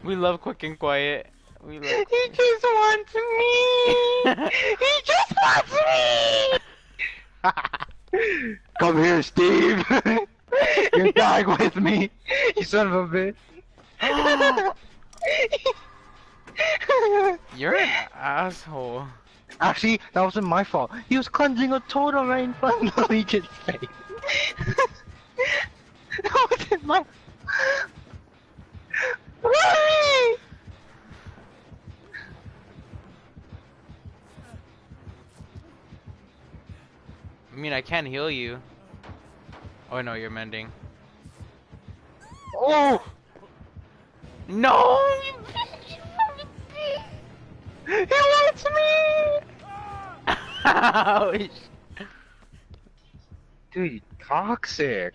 we love quick and quiet. We love. He just wants me. he just wants me. Come here, Steve. You're dying with me. You son of a bitch. You're an asshole. Actually, that wasn't my fault. He was cleansing a total right in front of the Legion's face. that wasn't my. Why? I mean, I can heal you. Oh no, you're mending. Oh! No! He wants me! Ouch. Dude, toxic.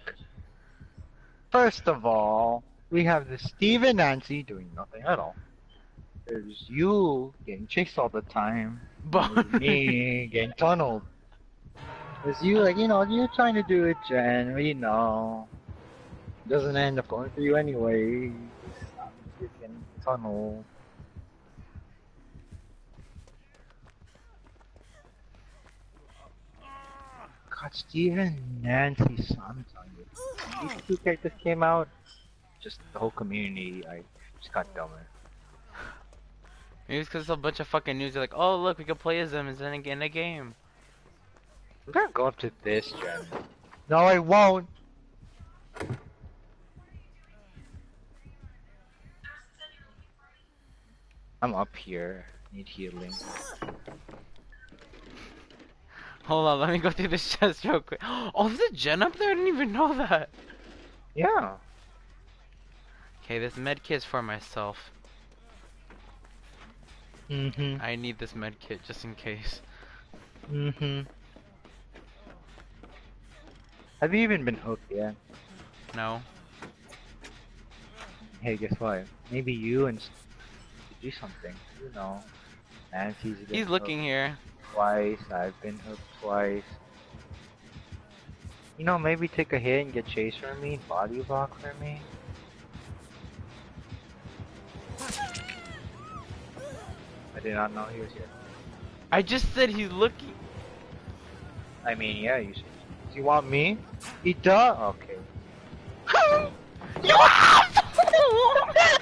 First of all, we have the Steve and Nancy doing nothing at all. There's you getting chased all the time. But me getting tunneled. There's you like, you know, you're trying to do it, Jen, we know. Doesn't end up going for you anyway. You're getting tunneled. God, Steve and Nancy Sun on you. These two characters came out, just the whole community, I just got dumber. Maybe it's because a bunch of fucking news They're like, oh look, we can play as them in a, in a game. I'm gonna go up to this, Jen. No, I won't. I'm up here. Need healing. Hold on, let me go through this chest real quick. Oh, there's a gen up there? I didn't even know that. Yeah. Okay, this med kit's for myself. Mm-hmm. I need this med kit just in case. Mm-hmm. Have you even been hooked yet? No. Hey, guess what? Maybe you and do something. You know. Nancy's He's looking hooked here. Twice. I've been hooked twice. You know, maybe take a hit and get chased for me, body block for me. I did not know he was here. I just said he's looking. I mean, yeah, you should. Do you want me? He does. Okay.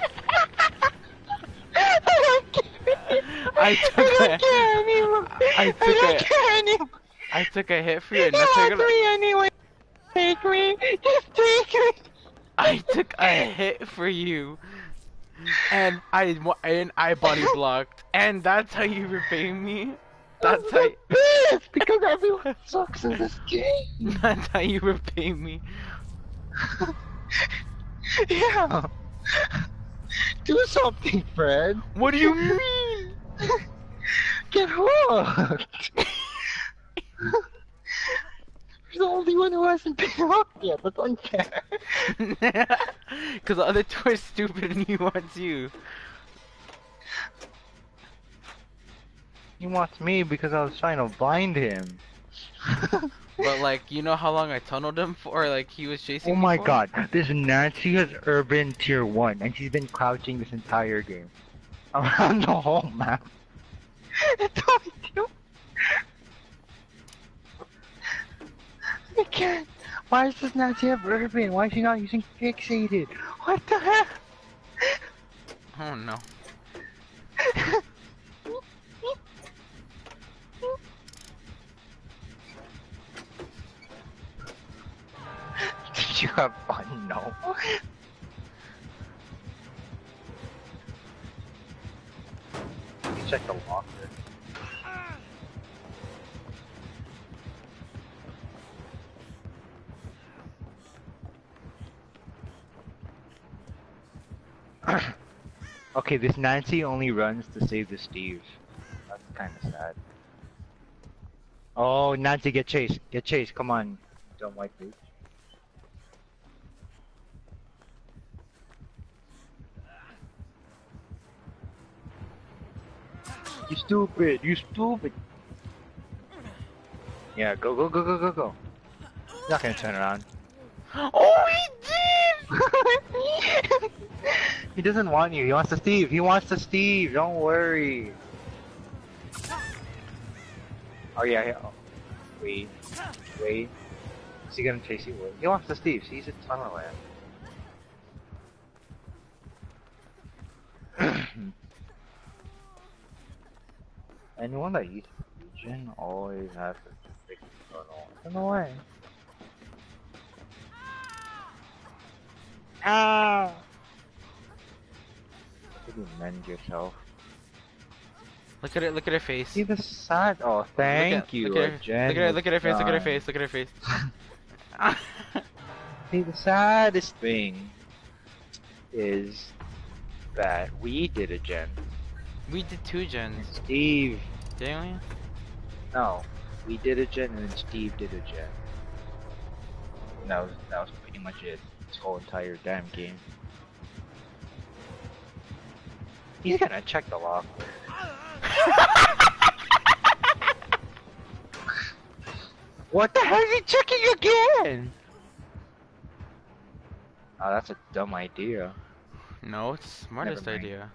I took a, I took a, I took a hit for you. And that's gonna, anyway. Take me. Just take me. I took a hit for you, and I and I body blocked, and that's how you repay me. That's how. You, because everyone sucks in this game. that's how you repay me. Yeah. Oh. Do something, Fred. What do you mean? Get hooked. You're the only one who hasn't been hooked yet. That's unfair. Because the other two are stupid and he wants you. He wants me because I was trying to blind him. But like, you know how long I tunneled him for? Like he was chasing. oh my for? god, this Nancy has urban tier 1 and she's been crouching this entire game. Around the whole map. It's only two. I can't. Why is this not have urban? Why is she not using fixated? What the heck? Oh no. Did you have fun? No. Check the locker. okay, this Nancy only runs to save the Steve. That's kind of sad. Oh, Nancy, get chased. Get chased. Come on, Don't white bitch. You stupid. You stupid. Yeah, go, go, go, go, go, go. He's not gonna turn around. Oh, he did. he doesn't want you. He wants the Steve. He wants the Steve. Don't worry. Oh yeah. yeah. Oh. Wait. Wait. Is he gonna chase you? He wants the Steve. He's a tunnel land. Anyone that uses Legion always has to fix the tunnel. In a way. Ah! Could you mend yourself? Look at it. Look at her face. See the side? Oh, thank look at, you. Look at, her, Jen look at her. Look at her face. Look at her face. Look at her face. See, the saddest thing is that we did a gen. we did two gens, Steve, didn't we? no, we did a gen and then Steve did a gen. And that was that was pretty much it. This whole entire damn game. He's gonna check the lock. what the hell is he checking again? Oh, that's a dumb idea. No, it's the smartest idea.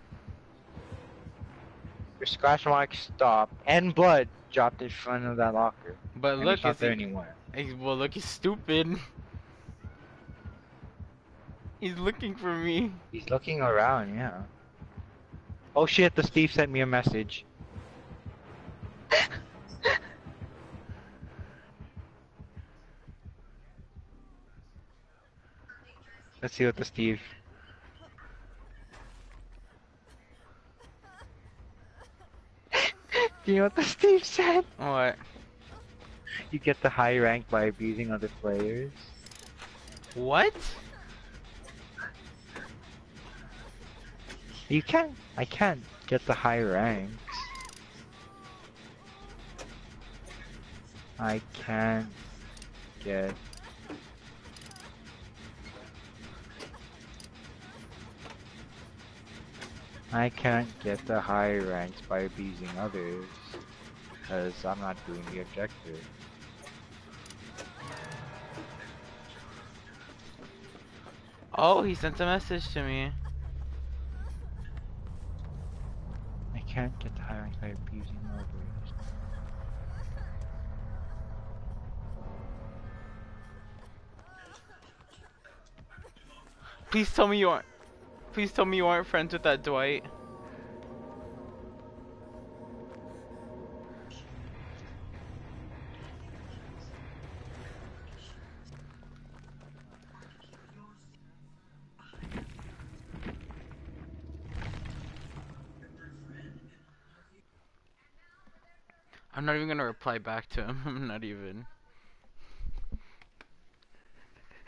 Your scratch mark stopped and blood dropped in front of that locker. But And look, it's not there anymore. Well, look, he's stupid. He's looking for me. He's looking around, yeah. Oh shit, the Steve sent me a message. Let's see what the Steve. Do you know what the Steve said? What? You get the high rank by abusing other players. What? You can't. I can't get the high ranks. I can't get I can't get the high ranks by abusing others because I'm not doing the objective. Oh, he sent a message to me. I can't get the high ranks by abusing others. Please tell me you aren't. Please tell me you aren't friends with that Dwight. I'm not even gonna reply back to him. I'm not even.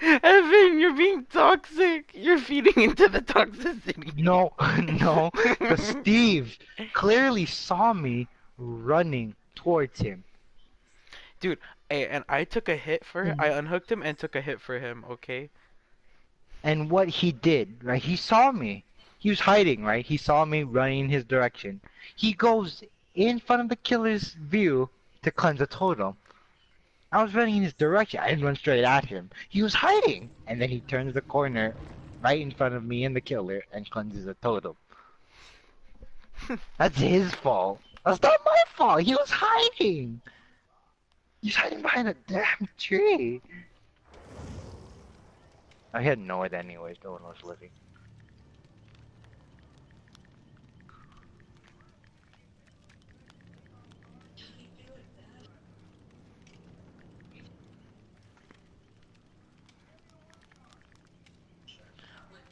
Evan, you're being toxic. You're feeding into the toxicity. No, no, but Steve clearly saw me running towards him. Hey, and I took a hit for him. Mhm. I unhooked him and took a hit for him. Okay. And what he did, right? He saw me. He was hiding, right? He saw me running in his direction. He goes in front of the killer's view to cleanse a totem. I was running in his direction. I didn't run straight at him. He was hiding. And then he turns the corner right in front of me and the killer and cleanses a totem. That's his fault. That's not my fault. He was hiding. He's hiding behind a damn tree. I had no it anyways. No one was living.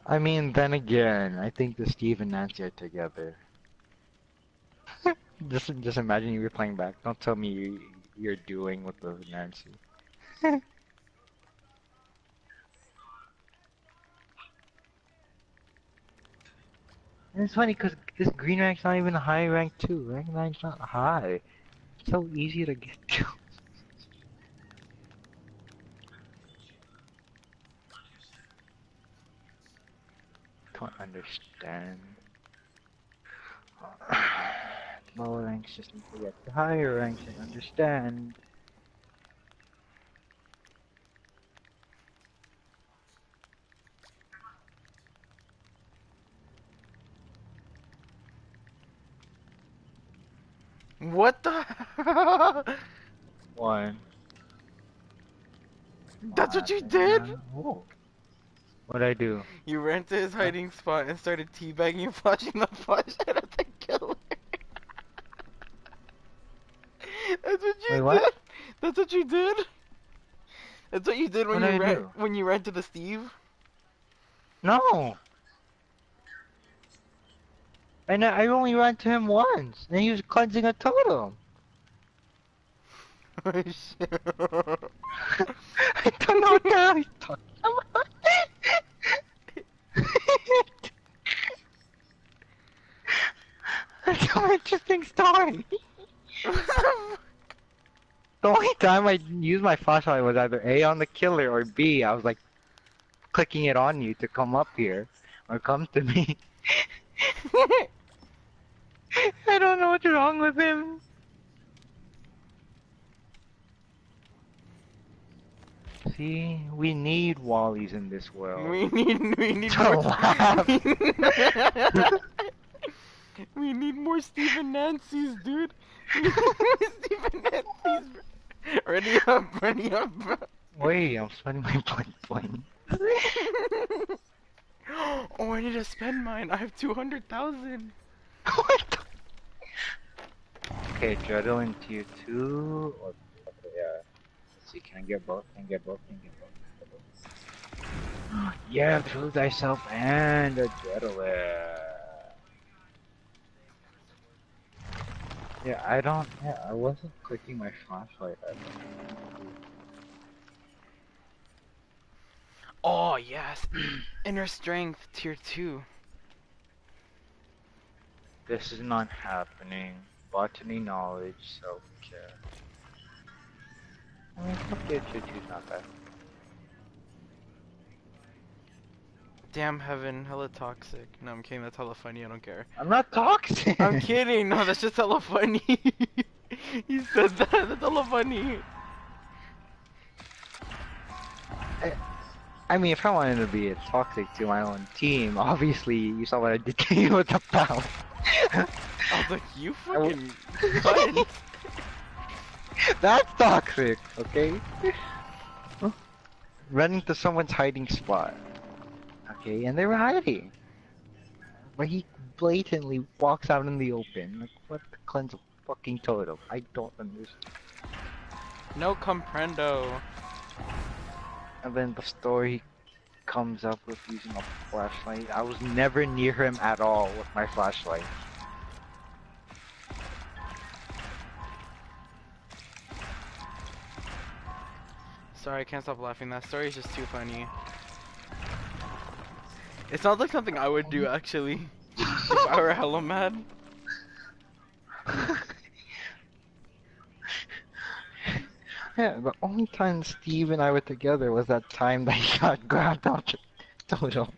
I mean, then again, I think the Steve and Nancy are together. just, just imagine you were playing back. Don't tell me you, you're doing with the Nancy. And it's funny because this green rank's not even a high rank too. Rank 9's not high. It's so easy to get to. Don't understand. Lower ranks just need to get to higher ranks and understand. What the? One. That's what you did? Oh. What'd I do? You ran to his hiding spot and started teabagging and flashing the flashlight at the killer. That's what you Wait, what? did. That's what you did. That's what you did when What'd you ran when you ran to the Steve. No! And I I only ran to him once, and he was cleansing a totem. Oh. I don't know what the hell he's talking about. That's an interesting story. The only time I used my flashlight was either A on the killer or B, I was like clicking it on you to come up here or come to me. I don't know what's wrong with him. See, we need Wallies in this world. we need we need To more. laugh. we need more Steve and Nancy's, dude. We need more Steve Nancy's. bro. Ready up, ready up. bro. Wait, I'm spending my point point. oh, I need to spend mine. I have two hundred thousand. what the? Okay, Adrenaline tier 2 or. See, can I get both? Can I get both? Can get both? Get both? Ah, yeah, prove thyself and a Adrenaline. Yeah, I don't. Yeah, I wasn't clicking my flashlight. I Oh yes, inner strength tier two. This is not happening. Botany knowledge, self care. I mean, self care choo choo's not bad. Damn Evan, hella toxic. No, I'm kidding. That's hella funny. I don't care. I'm not toxic. I'm kidding. No, that's just hella funny. he said that. That's hella funny. I mean, if I wanted to be a toxic to my own team, obviously you saw what I did to you with the power. I was like, you fucking? That's toxic, okay? Running to someone's hiding spot. Okay, and they were hiding. But he blatantly walks out in the open. Like, what the cleanse of fucking totem? I don't understand. No comprendo. And then the story comes up with using a flashlight. I was never near him at all with my flashlight. Sorry, I can't stop laughing. That story is just too funny. It sounds like something I would do actually. if I were hella mad. Yeah, the only time Steve and I were together was that time that he got grabbed out totem.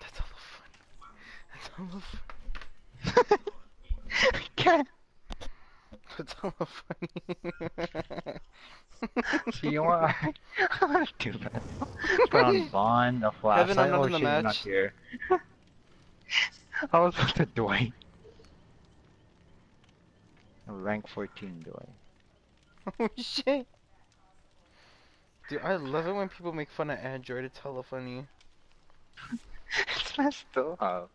That's hella funny. That's hella funny. I can't. That's hella funny. So you want? I want to do that. Put on Bond, a flashlight. Heaven, I'm not oh in the you're not match. here. I was with the Dwight. Rank 14 Dwight. oh shit. Dude, I love it when people make fun of Android. It's hella funny. it's messed up.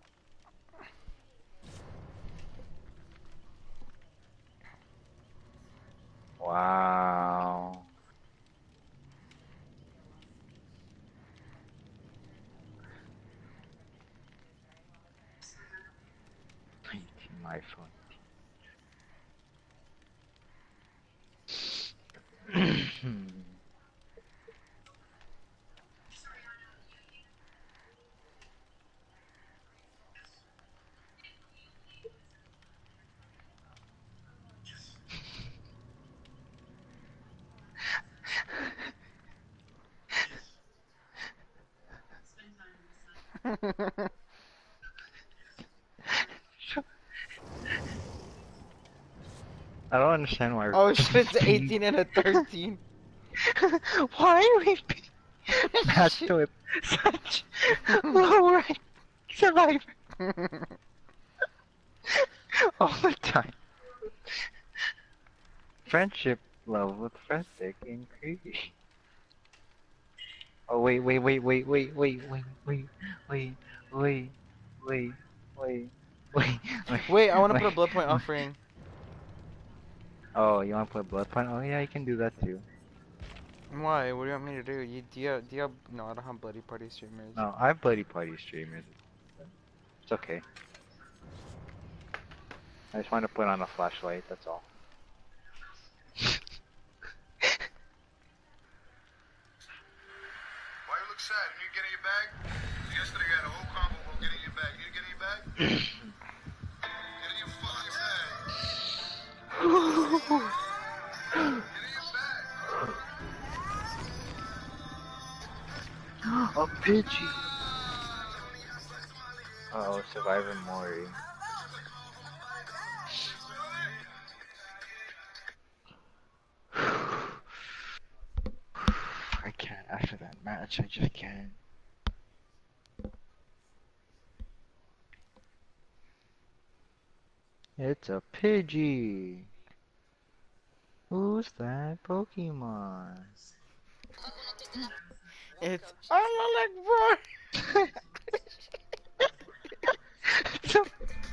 Wow. My phone. I don't understand why. oh shit, it's people- 18 and a 13. Why are we being matched with such low rank survivor all the time? Friendship level with Frestic increase. Oh wait, wait, wait, wait, wait, wait, wait, wait, wait, wait, wait, wait, wait, wait. Wait, I want to put a blood point offering. Oh, you want to put a blood point? Oh yeah, you can do that too. Why? What do you want me to do? You do you have, do you have, no, I don't have bloody party streamers. No, I have Bloody Party streamers. It's okay. I just want to put on a flashlight, that's all. Why you look? You get in your bag? Yesterday you had a whole combo about getting in your bag. You need get in your bag? get in your fucking bag. Get in your bag. a Pidgey! Oh, Survivor Mori. After that match, I just can't. It's a Pidgey! Who's that Pokemon? It's Alec bro.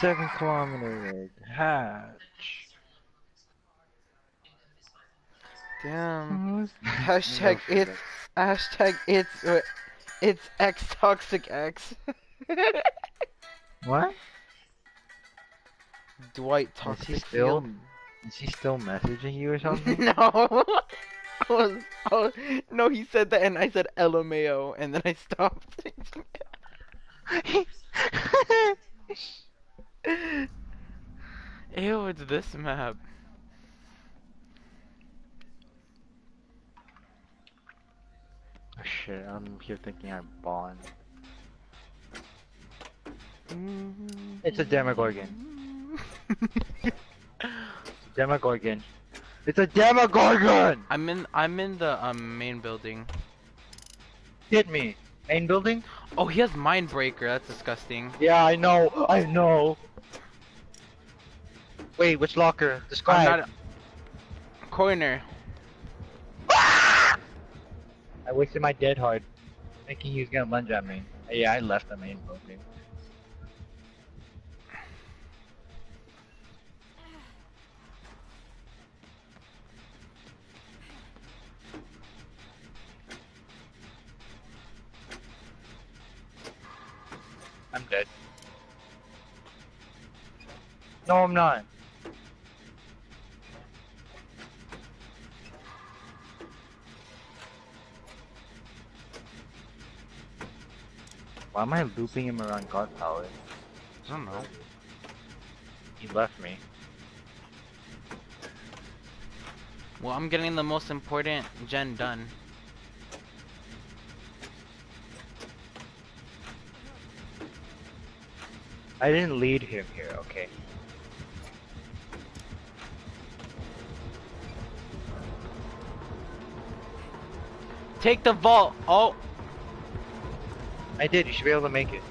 Seven kilometer hatch. Damn. Hashtag it's hashtag it's uh, it's X toxic X. What? Dwight Is he still? Toxicfield. Is he still messaging you or something? no. I was, I was, no, he said that, and I said LMAO, and then I stopped. Ew, it's this map. Oh, shit, I'm here thinking I'm Bond. It's a Demogorgon. Demogorgon. It's a Demogorgon! I'm in, I'm in the um main building. Hit me. Main building? Oh, he has Mindbreaker. That's disgusting. Yeah, I know. I know. Wait, which locker? Describe. not. Corner. I wasted my dead hard. Thinking he was gonna lunge at me. Yeah, I left the main building. I'm dead. No, I'm not. Why am I looping him around God Power? I don't know. He left me. Well, I'm getting the most important gen done. I didn't lead him here, okay. Take the vault. Oh, I did, you should be able to make it.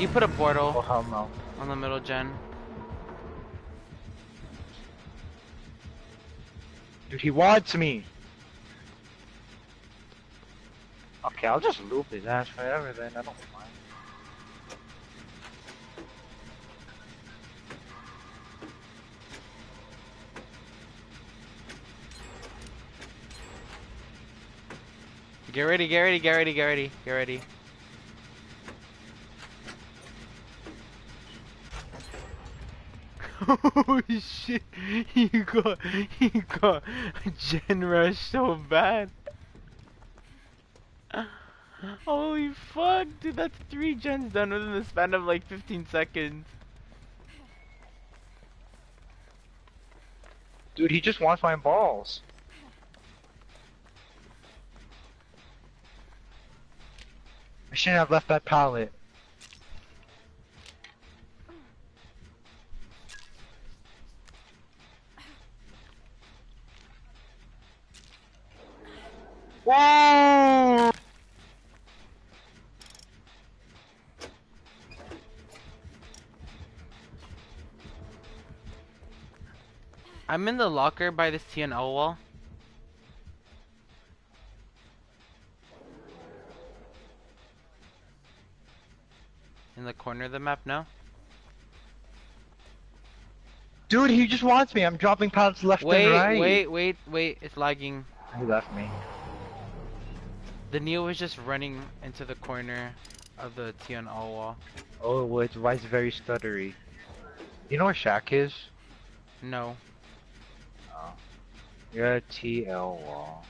you put a Oh portal hell no. on the middle gen. Dude, he wants me! Okay, I'll just loop his ass forever then, I don't mind. Get ready, get ready, get ready, get ready, get ready. Holy shit! He got he got gen rush so bad. Holy fuck, dude! That's three gens done within the span of like 15 seconds. Dude, he just wants my balls. I shouldn't have left that pallet. Whoa! I'm in the locker by this TNL wall. In the corner of the map now. Dude, he just wants me. I'm dropping pallets left Wait, and right. wait, wait, wait. It's lagging. He left me. The Neo was just running into the corner of the TNL wall. Oh, well, it's why it's very stuttery. You know where Shack is? No. Oh. You're at TL wall.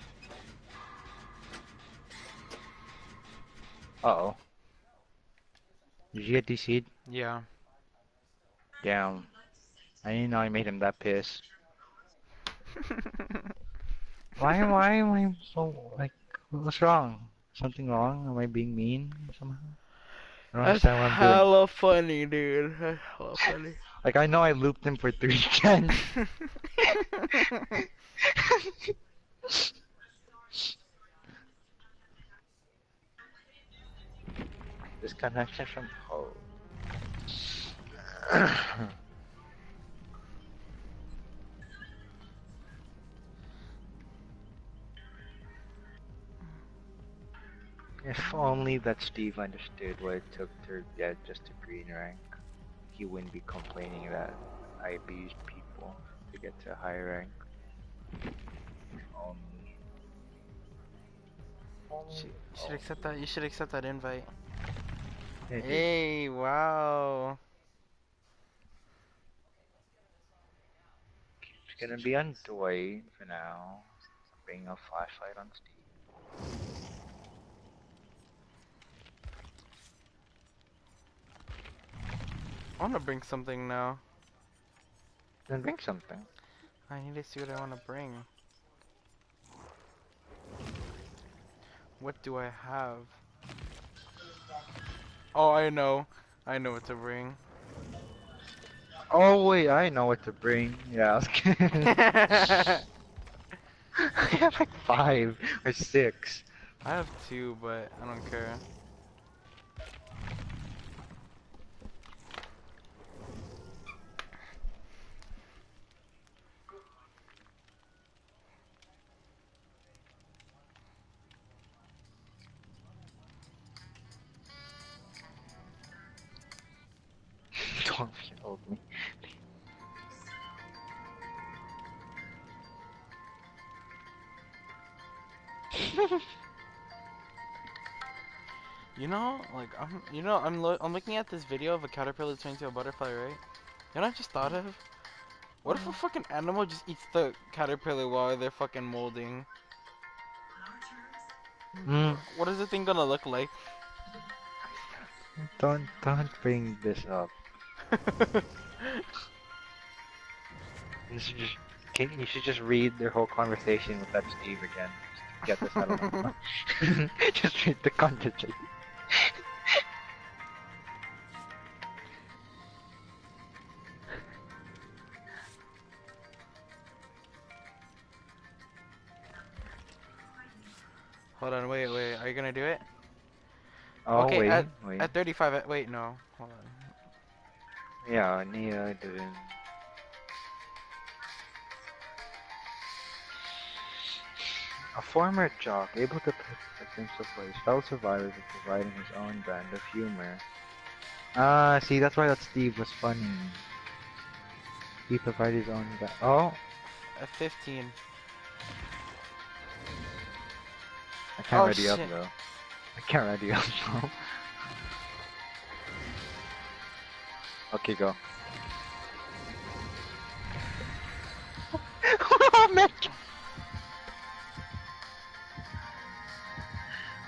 Uh oh. Did you get DC'd? Yeah. Damn. I didn't know I made him that pissed. why, why am I so, like, what's wrong? Something wrong? Am I being mean somehow? I don't That's understand what I'm hella doing. funny, dude. Hella funny. like, I know I looped him for three 310. Disconnection from home. if only that Steve understood what it took to get just a green rank, he wouldn't be complaining that I abused people to get to a higher rank. You should accept that. You should accept that invite. Hey, wow. It's gonna be on Dwayne for now. Bring a flashlight on Steve. I want to bring something now. Then bring something. I need to see what I want to bring. What do I have? Oh, I know. I know what to bring. Oh wait, I know what to bring. Yeah, I was kidding. I have like five or six. I have two, but I don't care. you know, I'm lo I'm looking at this video of a caterpillar turning to a butterfly, right? You know, what I just thought of. What if a fucking animal just eats the caterpillar while they're fucking molding? Mm, What is the thing gonna look like? don't don't bring this up. You should just can, you should just read their whole conversation with that Steve again. Just to get this out of my just read the conversation. At- 35, at, wait, no. Hold on. Yeah, Nia didn't. A former jock, able to put victims to place, fellow survivors of providing his own brand of humor. Ah, see, that's why that Steve was funny. He provided his own brand. Oh, A 15. I can't Oh, ready up though. I can't ready up though. Okay, go.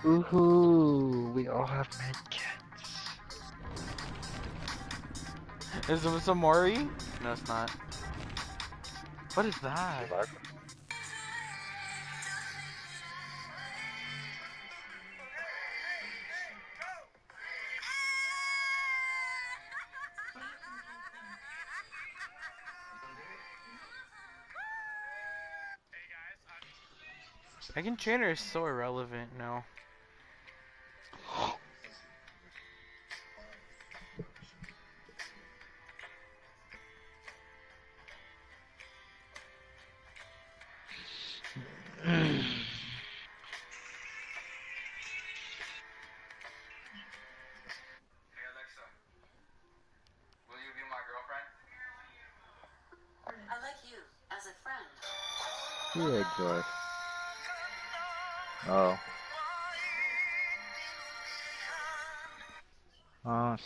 Woohoo! We all have medkits. Is it some Mori? No, it's not. What is that? Meghan Trainor is so irrelevant now.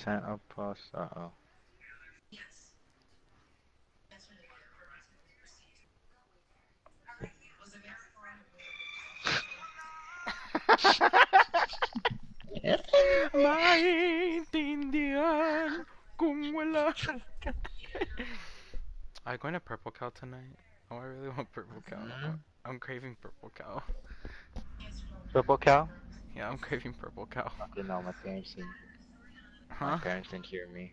Oh, Santa Plus. Uh oh. Maintindihan kung wala Are you going to Purple Cow tonight? Oh, I really want Purple Cow. Mhm. I'm craving Purple Cow. Purple cow? Yeah, I'm craving Purple Cow. Okay, no, my parents didn't. Huh? My parents didn't hear me.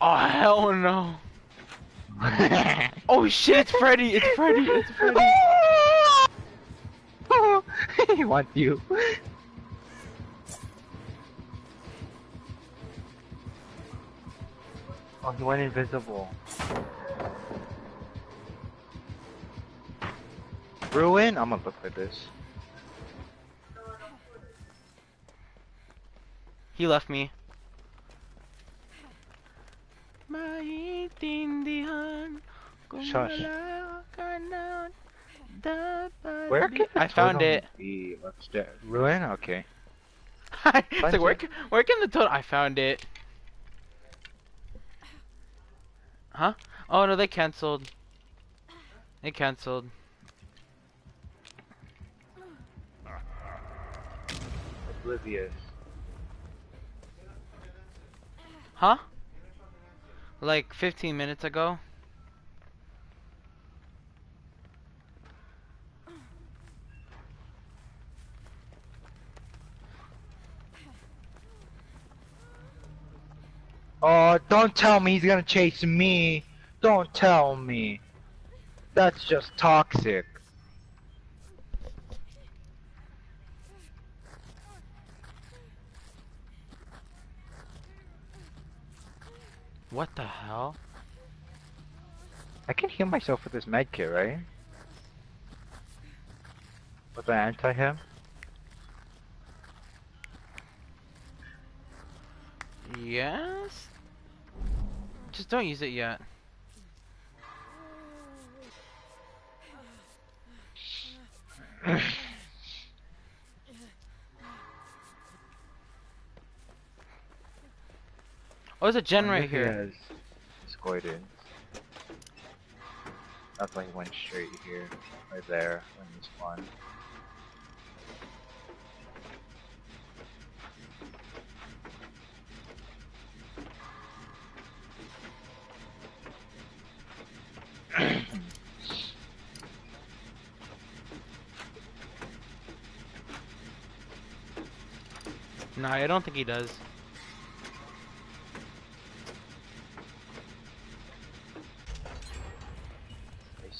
Oh, hell no. Oh shit, it's Freddy! It's Freddy! It's Freddy! he wants you. Oh, he went invisible. Ruin? I'm gonna look for this. He left me. Maintindihan Shush. Where can I found it. Be upstairs. Ruin? Okay. it's like where can, where can the totem? I found it. Huh? Oh no, they canceled. They canceled. Oblivious. Huh? Like 15 minutes ago. Oh, don't tell me he's gonna chase me. Don't tell me. That's just toxic. What the hell? I can heal myself with this med kit, right? With I anti him? Yes? Just don't use it yet. Oh, there's a gen right here. Scoided. That's why he went straight here, right there, when he spawned. No, I don't think he does. I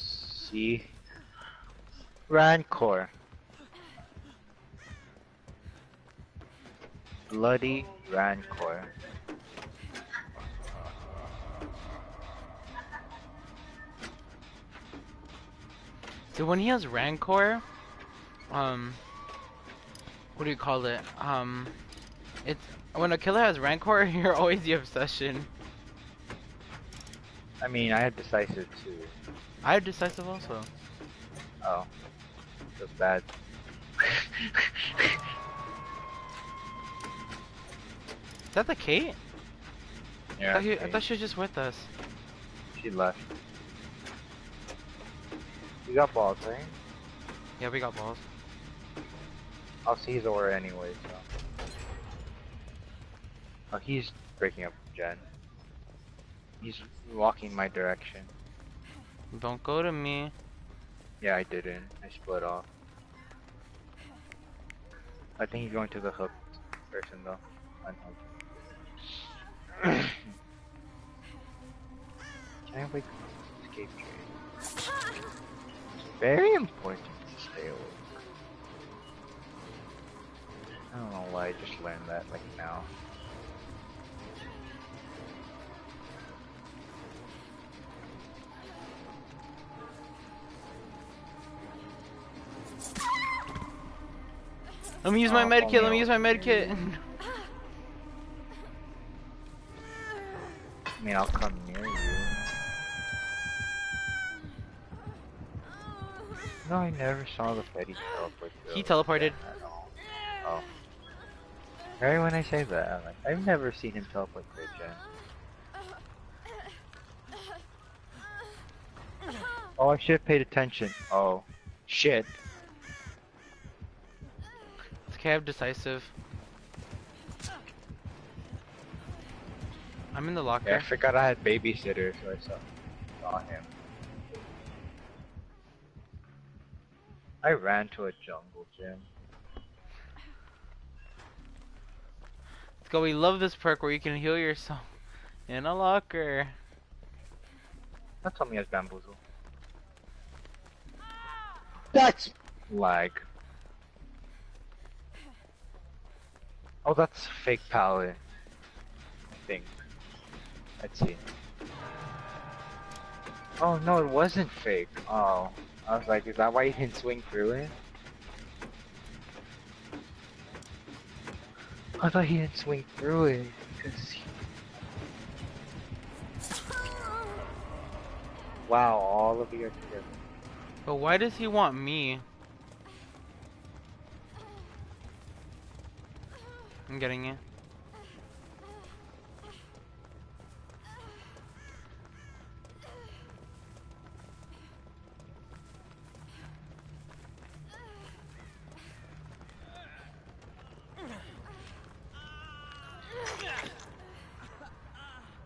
see. Rancor. Bloody Rancor. So when he has Rancor, um, what do you call it? Um, it's when a killer has Rancor, you're always the obsession. I mean, I had decisive too. I have decisive also. Oh. That's bad. Is that the Kate? I, yeah, thought he, I thought she was just with us. she left. You got balls, right? Yeah, we got balls. I'll see his aura anyway, so. Oh, he's breaking up gen. He's walking my direction. Don't go to me. Yeah, I didn't. I split off. I think he's going to the hook person though. Unhooked. Can I wake up escape train? It's very important to stay awake. I don't know why I just learned that like now. Let me use my Oh, med oh, kit. Let me use my med kit. I mean, I'll come near you. No, I never saw the Freddy teleport. He teleported. gen at. Oh. Right when I say that, I'm like, I've never seen him teleport to gen. Oh, I should have paid attention. Oh, shit. It's okay, I have decisive. I'm in the locker. Yeah, I forgot I had babysitter, so I saw, saw him. I ran to a jungle gym. Let's go. We love this perk where you can heal yourself in a locker. Don't tell me it's bamboozle. That's lag. Oh, that's fake palette. I think. Let's see. Oh no, it wasn't fake. Oh, I was like, is that why you didn't swing through it? I thought he didn't swing through it because he... Wow, all of you are together. But why does he want me? I'm getting it.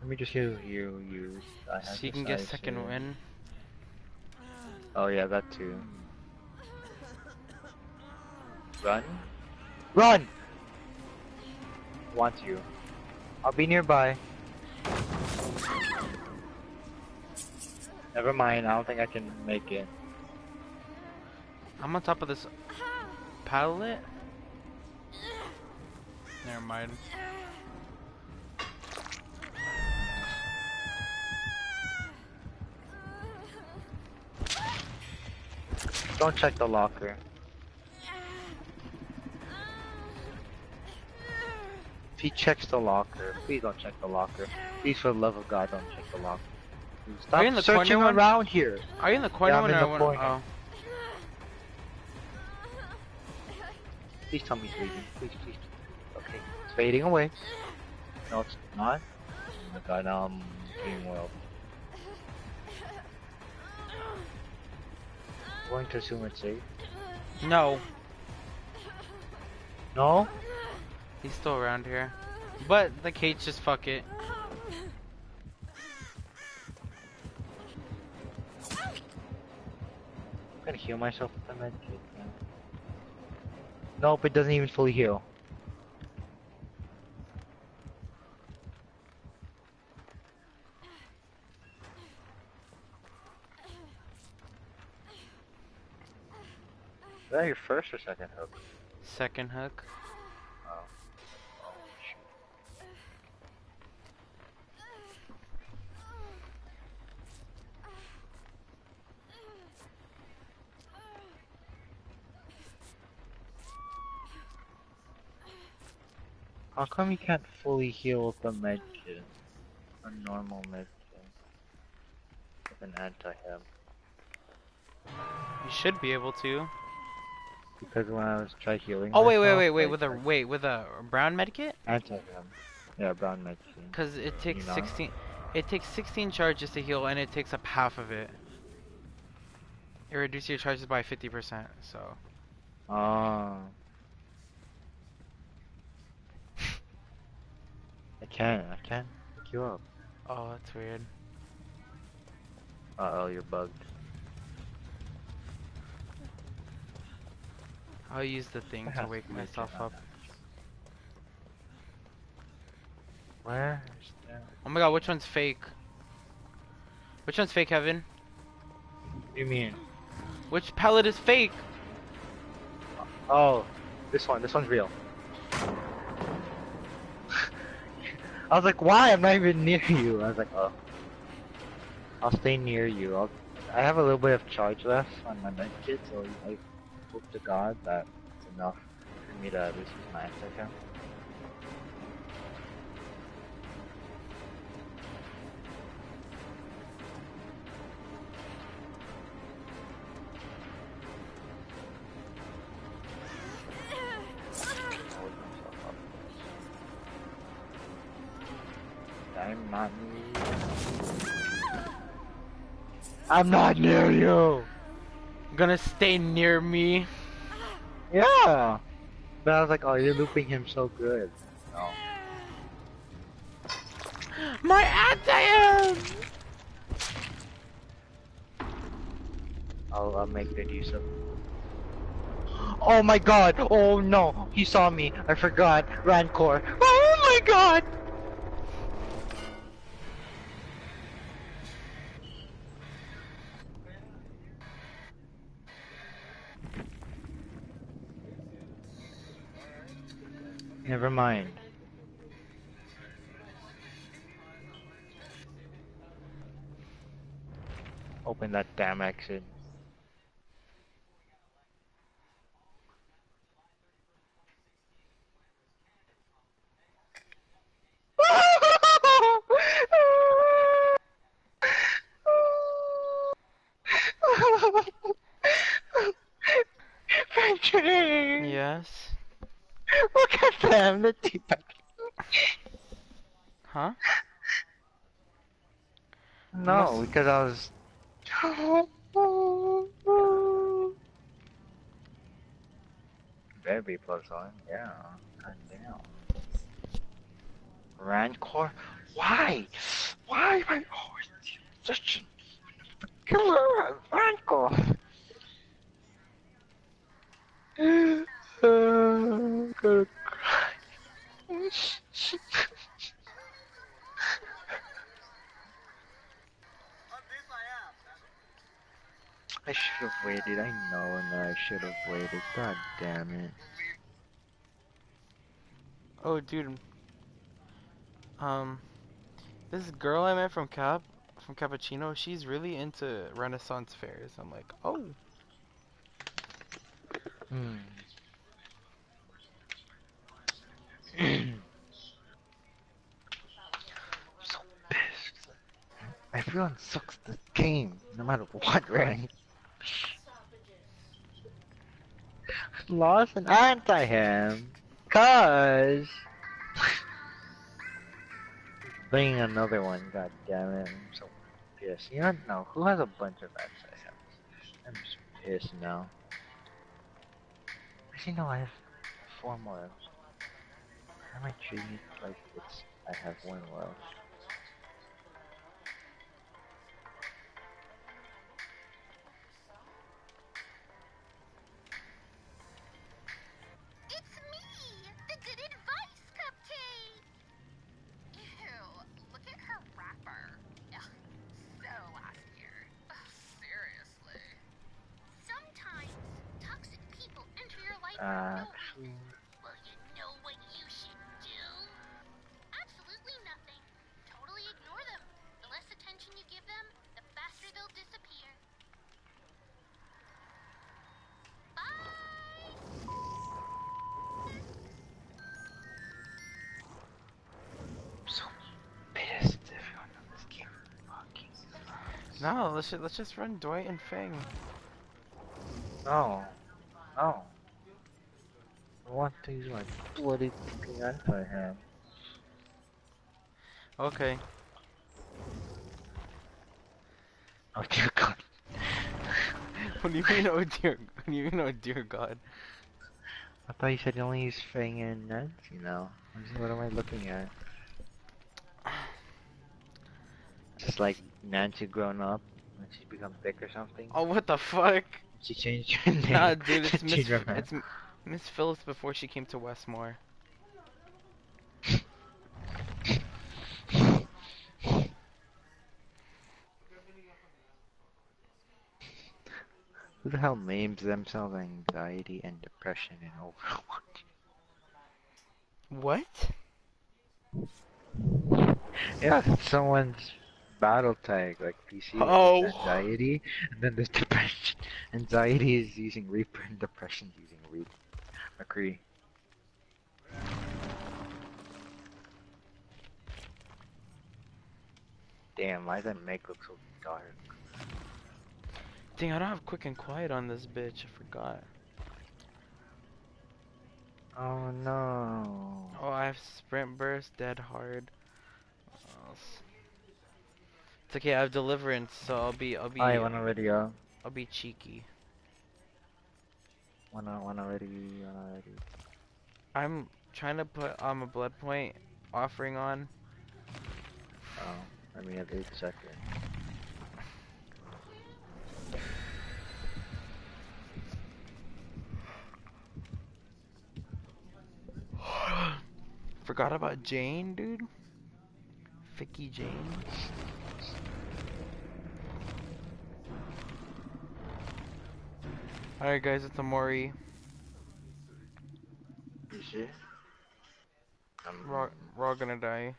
Let me just heal you. You. I have So you can get second here. win. Oh yeah, that too. Run. Run! Want you. I'll be nearby. Never mind, I don't think I can make it. I'm on top of this pallet. Never mind. Don't check the locker. He checks the locker, please don't check the locker. Please, for the love of God, don't check the locker. Stop Are you in the searching corner one? around here. Are you in the corner Yeah, I'm in or the corner. Oh. Please tell me it's fading. Please, please. Okay, it's fading away. No, it's not. Oh my God, now I'm getting well. Going to assume it's safe. No, No? He's still around here. But the cage just fuck it. I'm gonna heal myself with the medkit. Nope, it doesn't even fully heal. Is that your first or second hook? Second hook. How come you can't fully heal with a medkit? A normal medkit. With an anti-hem. You should be able to. Because when I was try healing Oh wait, wait, myself, wait, wait. I With a wait with a brown medkit? Anti-hem. Yeah, brown medkit. Cause it takes? 16. It takes 16 charges to heal, and it takes up half of it. It reduces your charges by 50%. So Ah. I can't, I can't pick you up. oh, that's weird. Uh oh, you're bugged. I'll use the thing to wake to myself up. Where? Oh my god, which one's fake? Which one's fake, Heaven? What do you mean? Which pallet is fake? Oh, this one. This one's real. I was like, why? I'm not even near you. I was like, oh. I'll stay near you. I'll, I have a little bit of charge left on my medkit, so I hope to God that it's enough for me to at least use my anti-chem. I'm not near you! Gonna stay near me. Yeah! But I was like, oh, you're looping him so good. No. My anti I'll, I'll make good use of Oh my god! Oh no! He saw me! I forgot! Rancor! Oh my god! Never mind. Open that damn exit. yes. Look at them, the teabag. Huh? No, Must- because I was. Better be plus one, yeah. God damn. Rancor? Why? Why am I always such a killer Rancor? Uh, I'm gonna cry. I should have waited. I know and I should have waited. God damn it. Oh, dude. Um, this girl I met from Cap, from Cappuccino, she's really into Renaissance fairs. I'm like, oh, Hmm. so pissed. Everyone sucks this game, no matter what rank. Lost and anti him, cause bringing another one. God damn it! I'm so pissed. You don't know who has a bunch of anti I'm just pissed now. Actually, no, I have four more. Why am I treating it like it's I have one left? Let's just, let's just run Dwight and Fang. No. No. I want to use my bloody fucking anti-ham. Okay. Oh dear god. What do you mean, oh dear? What do you mean, oh dear God? I thought you said you only use Fang and Nancy now. What is- What am I looking at? Just like Nancy grown up and she become thick or something. Oh, what the fuck? She changed her name. Nah, dude, it's Miss. It's Miss Phillips before she came to Westmore. Who the hell names themselves anxiety and depression in Overwatch? What? Yeah, someone's battle tag, like PC. Oh. Anxiety, and then there's depression. Anxiety is using Reaper, and depression is using Reaper. McCree. Damn, why does that make look so dark? Dang, I don't have quick and quiet on this bitch. I forgot. Oh no. Oh, I have sprint burst, dead hard. It's okay. I have deliverance, so I'll be, I'll be, I one already, uh, I'll be cheeky. one, uh, one already, one already. I'm trying to put um a blood point offering on. Oh, let me have eight seconds. Forgot about Jane, dude. Vicky Jane. Alright guys, it's Amori. You see? Um, We're, all- we're all gonna die.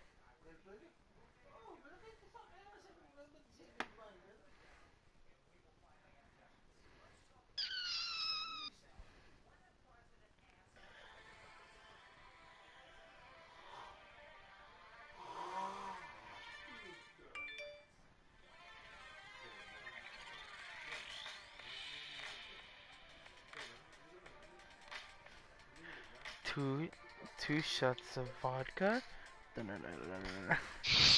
Shots of vodka.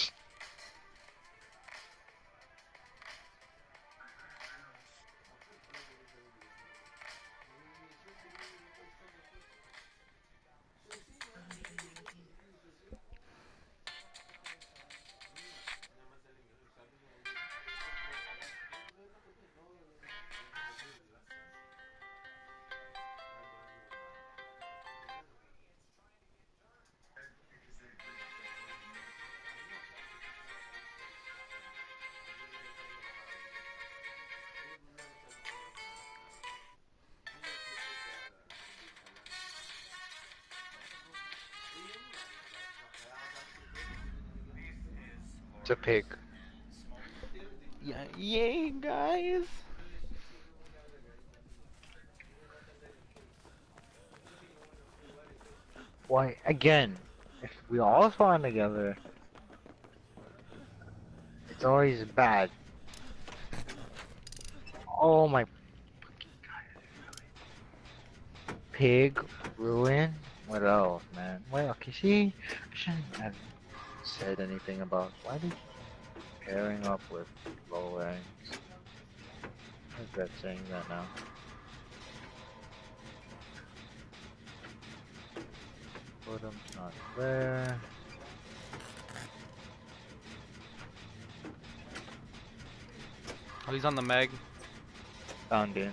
Pig. Yeah, yay, guys! Why again? If we all spawn together, it's always bad. Oh my pig ruin. What else, man? Well, okay, see, I shouldn't have said anything about why did pairing up with low ranks. I that saying that now. Totem's not there. Oh, he's on the Meg. Found it.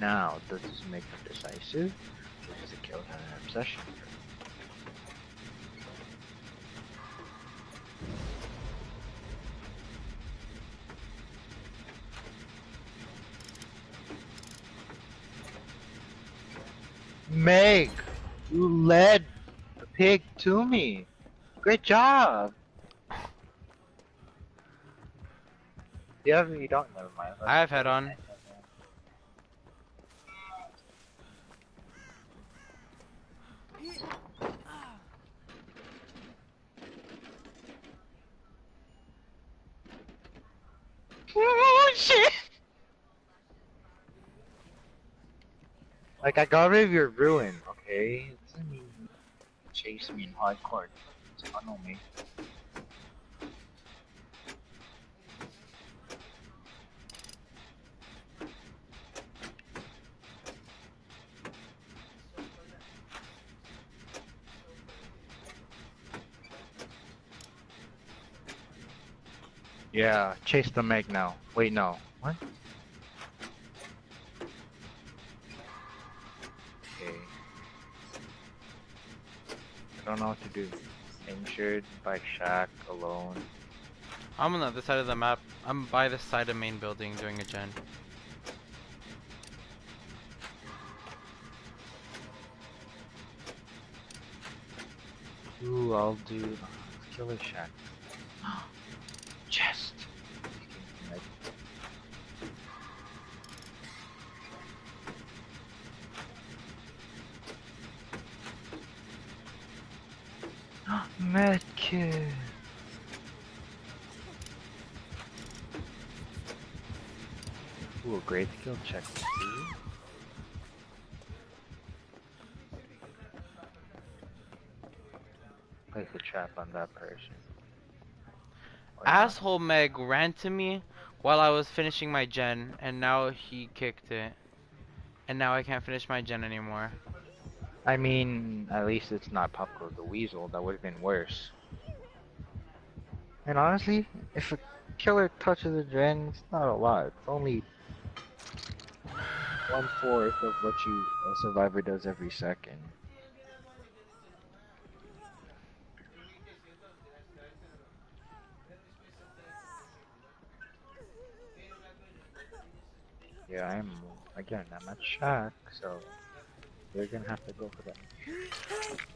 Now, does this make him decisive? Or does it kill him in obsession? Meg! You led the pig to me! Great job! You have you don't never mind. I have head on. Oh shit! Like I got rid of your ruin, okay? It doesn't mean chase me in hardcore. Tunnel me. Yeah, chase the Meg now. Wait, no. What? Okay. I don't know what to do. Injured by Shack alone. I'm on the other side of the map. I'm by the side of main building doing a gen. Ooh, I'll do Killer Shack. Chest. Meg. Medkit. Ooh, a great skill check. Place a trap on that person. Or not. Asshole Meg ran to me while I was finishing my gen, and now he kicked it. And now I can't finish my gen anymore. I mean, at least it's not Pop Goes the Weasel. That would have been worse. And honestly, if a killer touches a gen, it's not a lot. It's only one fourth of what you a survivor does every second. Yeah, I'm again. I'm at shock, so you're gonna have to go for that.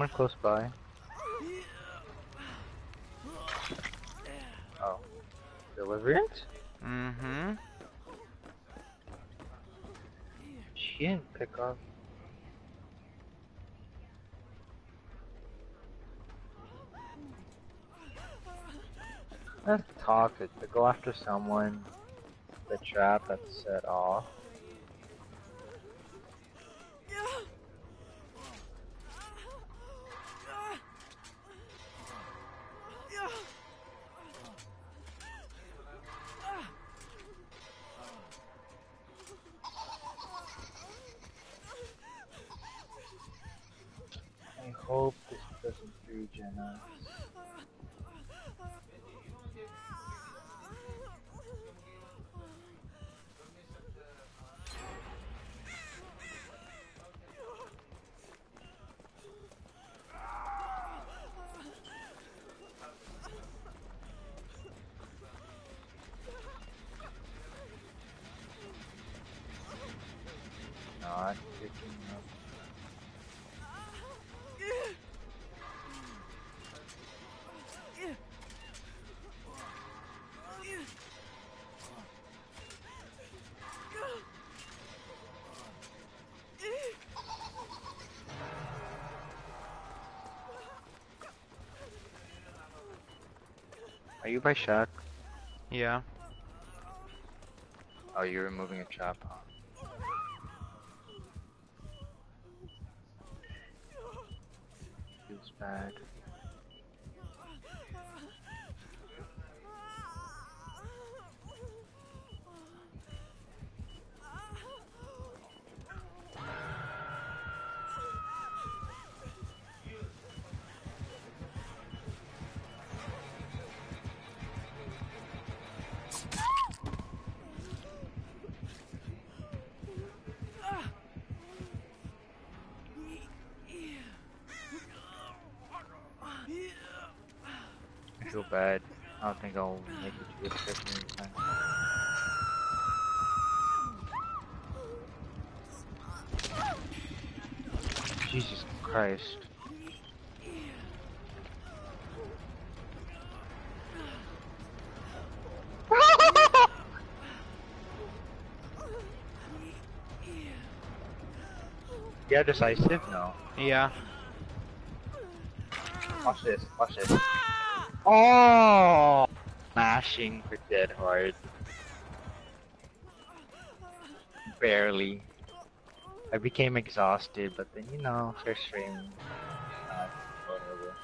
Someone close by. Oh. Deliverance? Mm-hmm. She didn't pick up. Let's talk to go after someone. The trap that's set off. Are you by Shack? Yeah. Oh, you're removing a trap, huh? I don't think I'll make it to this second time. Jesus Christ. Yeah, decisive? No. Yeah. Watch this, watch this. Oh! Mashing for dead hard. Barely. I became exhausted, but then, you know, first whatever.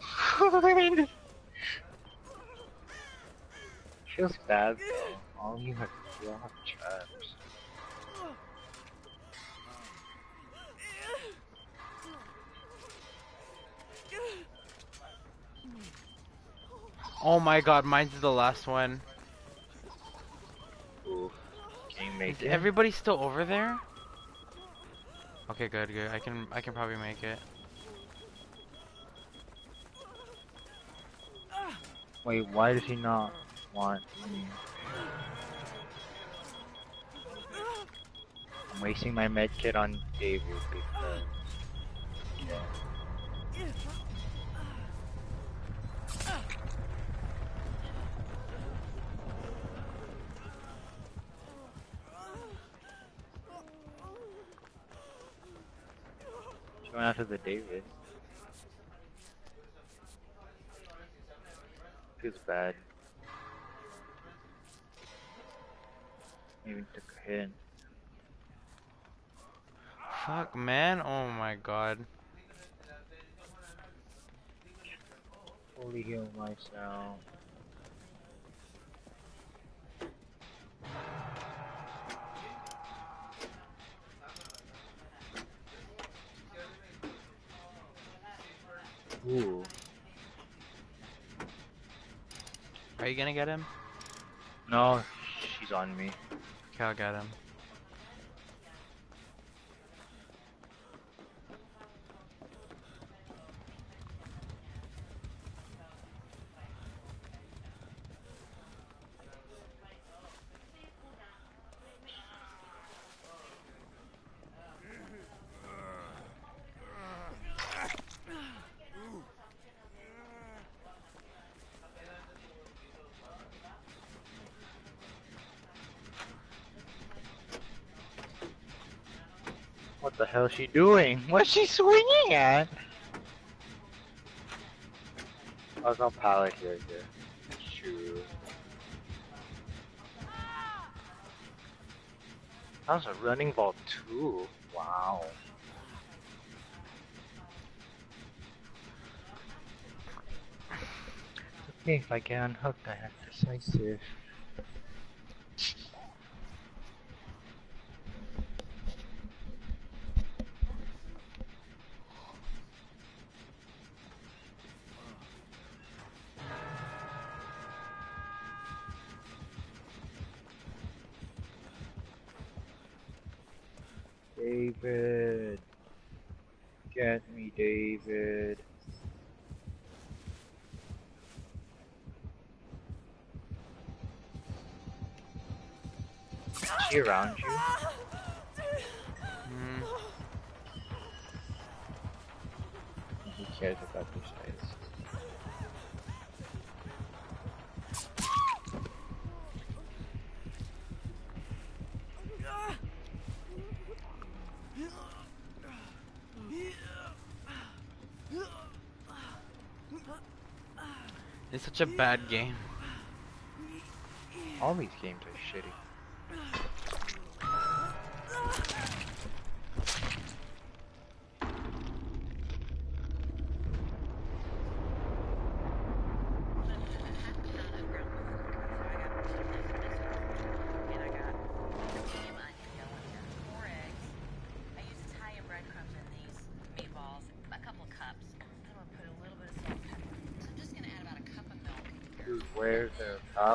Feels bad though. All you have, you all have traps. Oh my god, mine's the last one. Oof. Can you make Is it? everybody still over there? Okay, good, good. I can, I can probably make it. Wait, why does he not want me? I'm wasting my med kit on David because. Yeah. Went after the David. Feels bad. Even took a hit. Fuck, man. Oh my god. Fully heal myself. Ooh. Are you gonna get him? No, she's on me. Okay, I'll get him. the hell is she doing? What's she swinging at? Oh, there's no pallet here, here. Shoot. That was a running ball too. Wow. Okay, if I get unhooked, I have decisive. David. Get me, David. Around you? Hmm. Who cares about? It's such a bad game. All these games are shitty.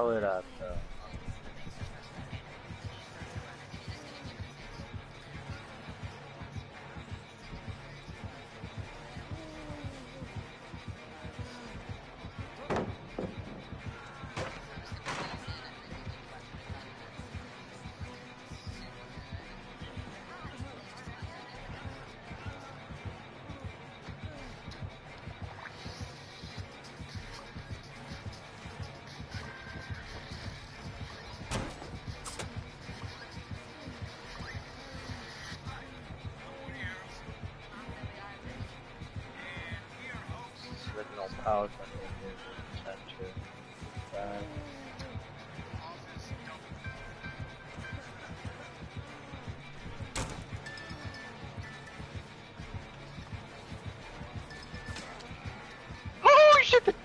The uh, pallet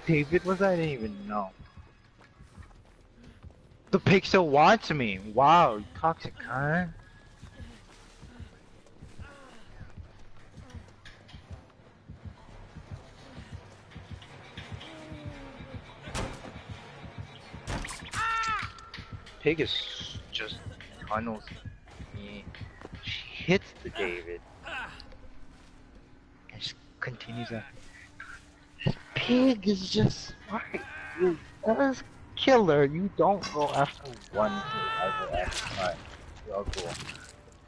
David was I didn't even know. The pig still wants me. Wow, you toxic cunt. Pig is just tunnels me. She hits the David. And just continues on. This pig is just smart. You as killer, you don't go after one survivor at a time. You'll go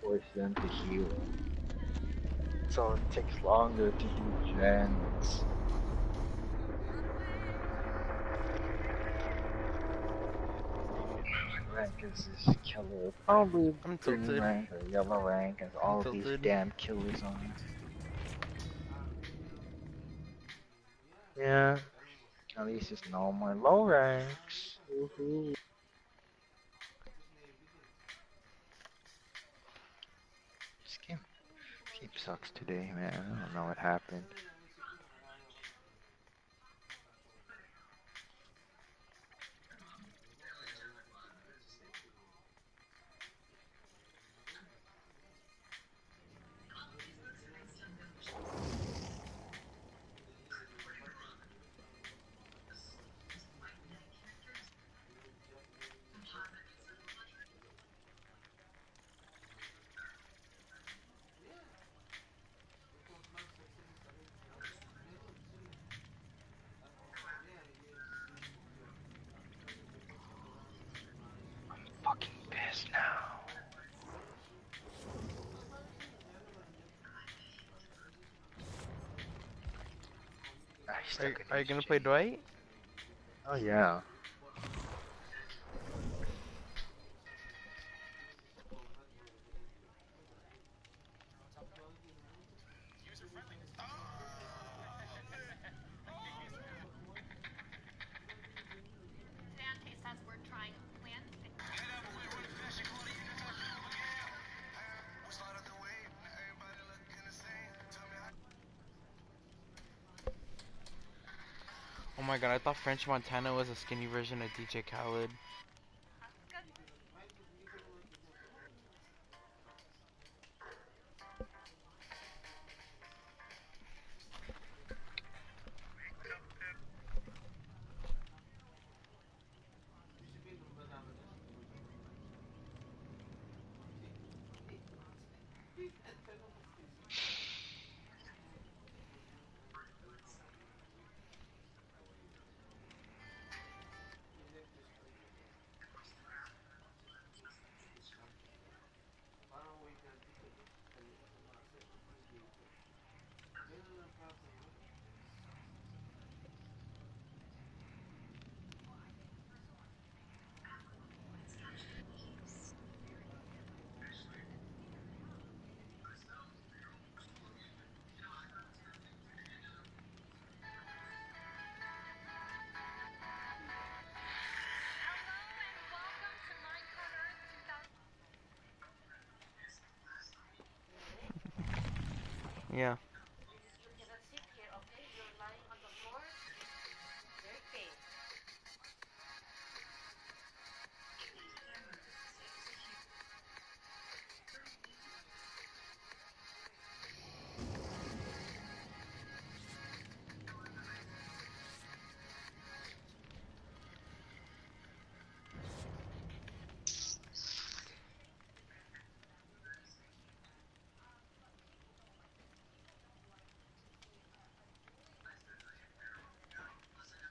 force them to heal. So it takes longer to do gens. rank is this killer? Probably I'm green tilted. rank or yellow rank has all of these damn killers on. Yeah. At least it's no more low ranks. Woohoo. This game, sucks today, man. I don't know what happened. Are, are you gonna play Dwight? Oh yeah. God, I thought French Montana was a skinny version of DJ Khaled.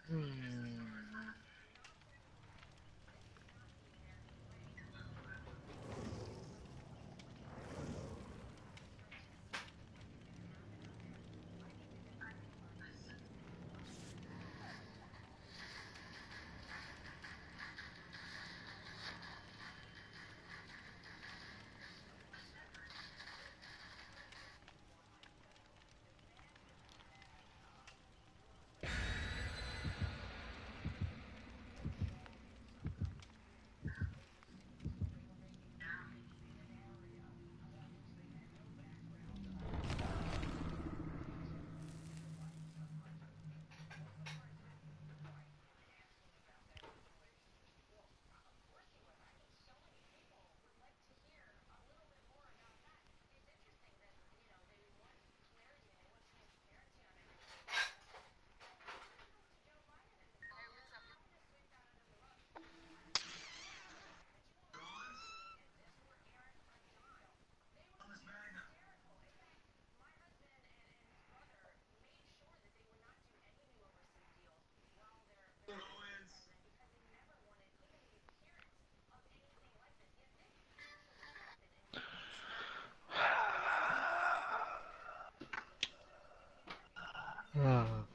Hmm. 啊。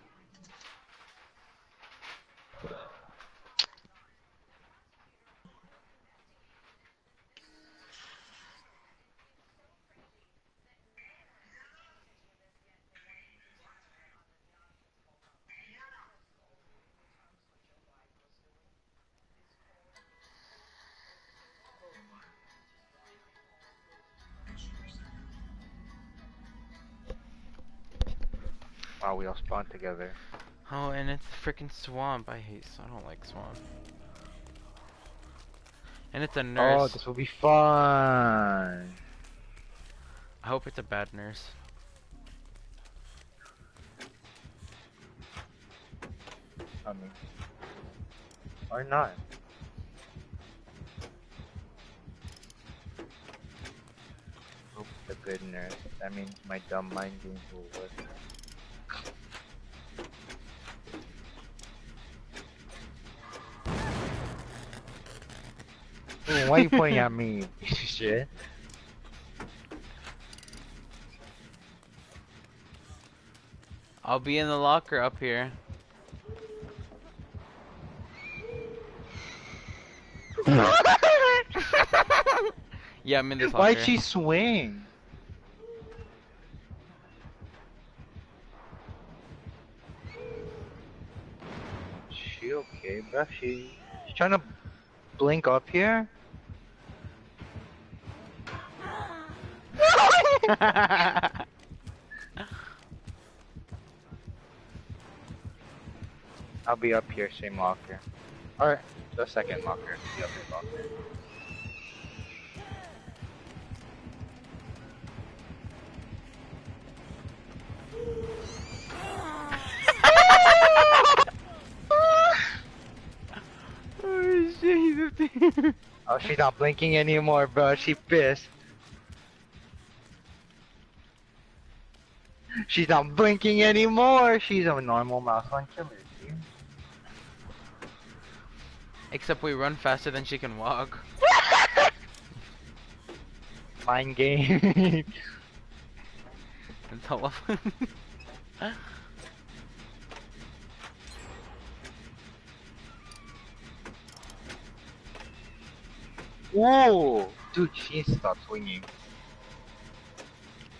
Wow, we all spawned together. Oh, and it's a freaking swamp. I hate. I don't like swamp. And it's a oh, nurse. Oh, this will be fun. I hope it's a bad nurse. I mean, or not. Hope the good nurse. That means my dumb mind games will work. Why you pointing at me, you piece of shit? I'll be in the locker up here. yeah, I'm in this locker. Why'd she swing? She okay, bruh? She, she's trying to blink up here? I'll be up here, same locker. Alright, the second locker. The other locker. Oh shit, he's up there. Oh, she's not blinking anymore, bro. She pissed. She's not blinking anymore. She's a normal mouse one killer. see? Except we run faster than she can walk. Mind game. Of Whoa! Dude, she needs to stop swinging.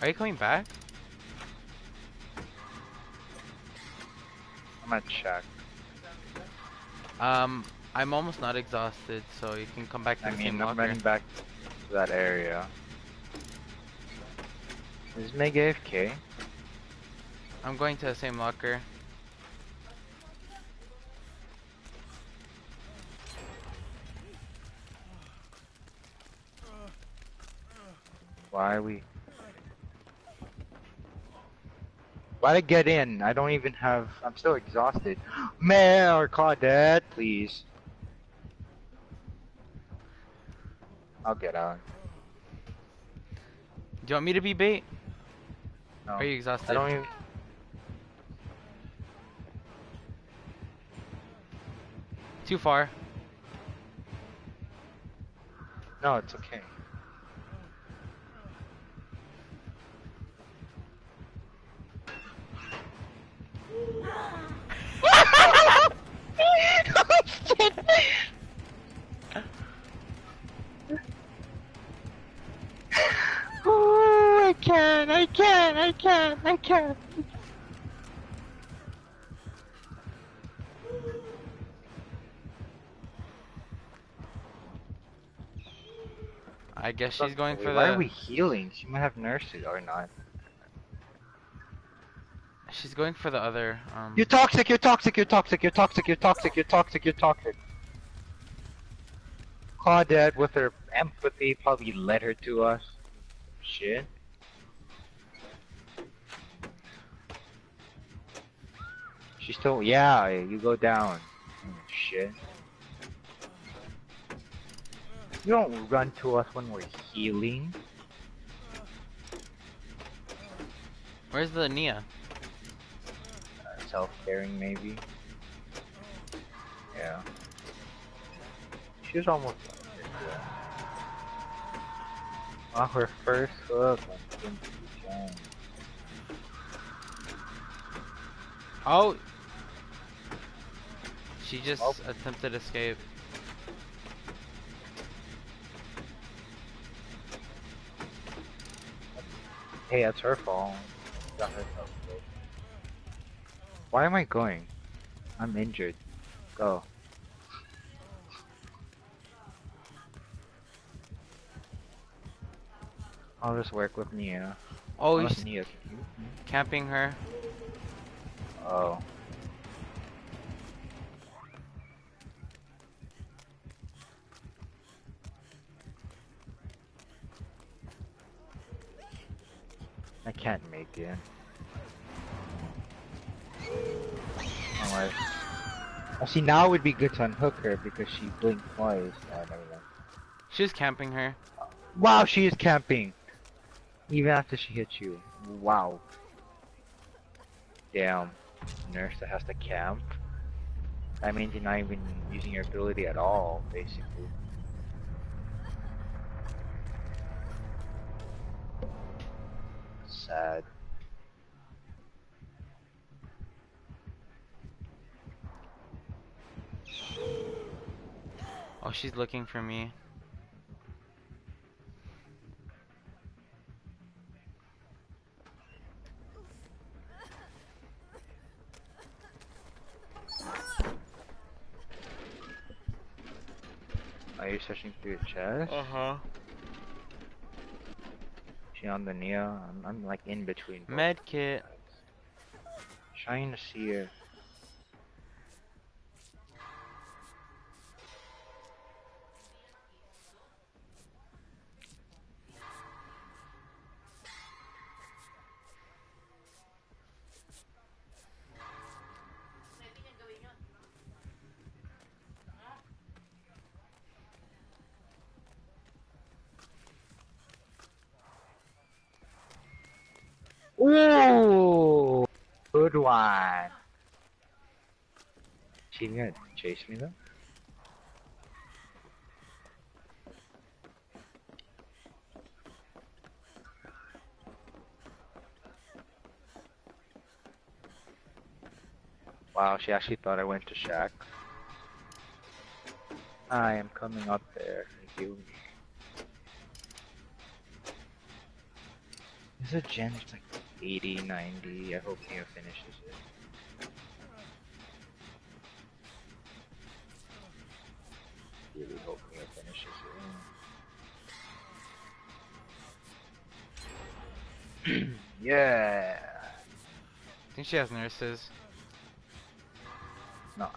Are you coming back? I'm gonna check. Um, I'm almost not exhausted, so you can come back to I the mean, same I'm locker. running back to that area. Is Meg AFK? I'm going to the same locker. Why are we? Why to get in? I don't even have. I'm still exhausted. Man, or Claudette, please. I'll get out. Do you want me to be bait? No, Are you exhausted? I don't even. Too far. No, it's okay. Oh, I can, I can, I can, I can. I guess she's going for Why the. are we healing? She might have nursed it or not. She's going for the other. Um. You're toxic, you're toxic, you're toxic, you're toxic, you're toxic, you're toxic, you're toxic. Claudette, with her empathy, probably led her to us. Shit. She's still, yeah, you go down. Oh, shit. You don't run to us when we're healing. Where's the Nea? Self-caring, maybe. Yeah. She was almost like it, yeah. On her first hook on Quincy Jones. Oh. She just Oh. attempted escape. Hey, that's her fault. Got herself killed. Why am I going? I'm injured. Go. I'll just work with Nea. Oh, he's Nea. camping her. Oh. I can't make it. Unless... Oh, see, now would be good to unhook her because she blinked twice. Oh, never mind. She's camping her. Wow, she is camping! Even after she hits you. Wow. Damn. Nurse that has to camp. That means you're not even using your ability at all, basically. Sad. Oh, she's looking for me. Are you searching through your chest? Uh huh. She on the Nea? I'm, I'm like in between. Med kit. Trying to see her. Good one. She gonna chase me though? Wow, she actually thought I went to Shack. I am coming up there. You. Is gen it's like 80, 90. I hope Nea finishes it. Really hope Nea finishes it. yeah. I think she has nurses. No.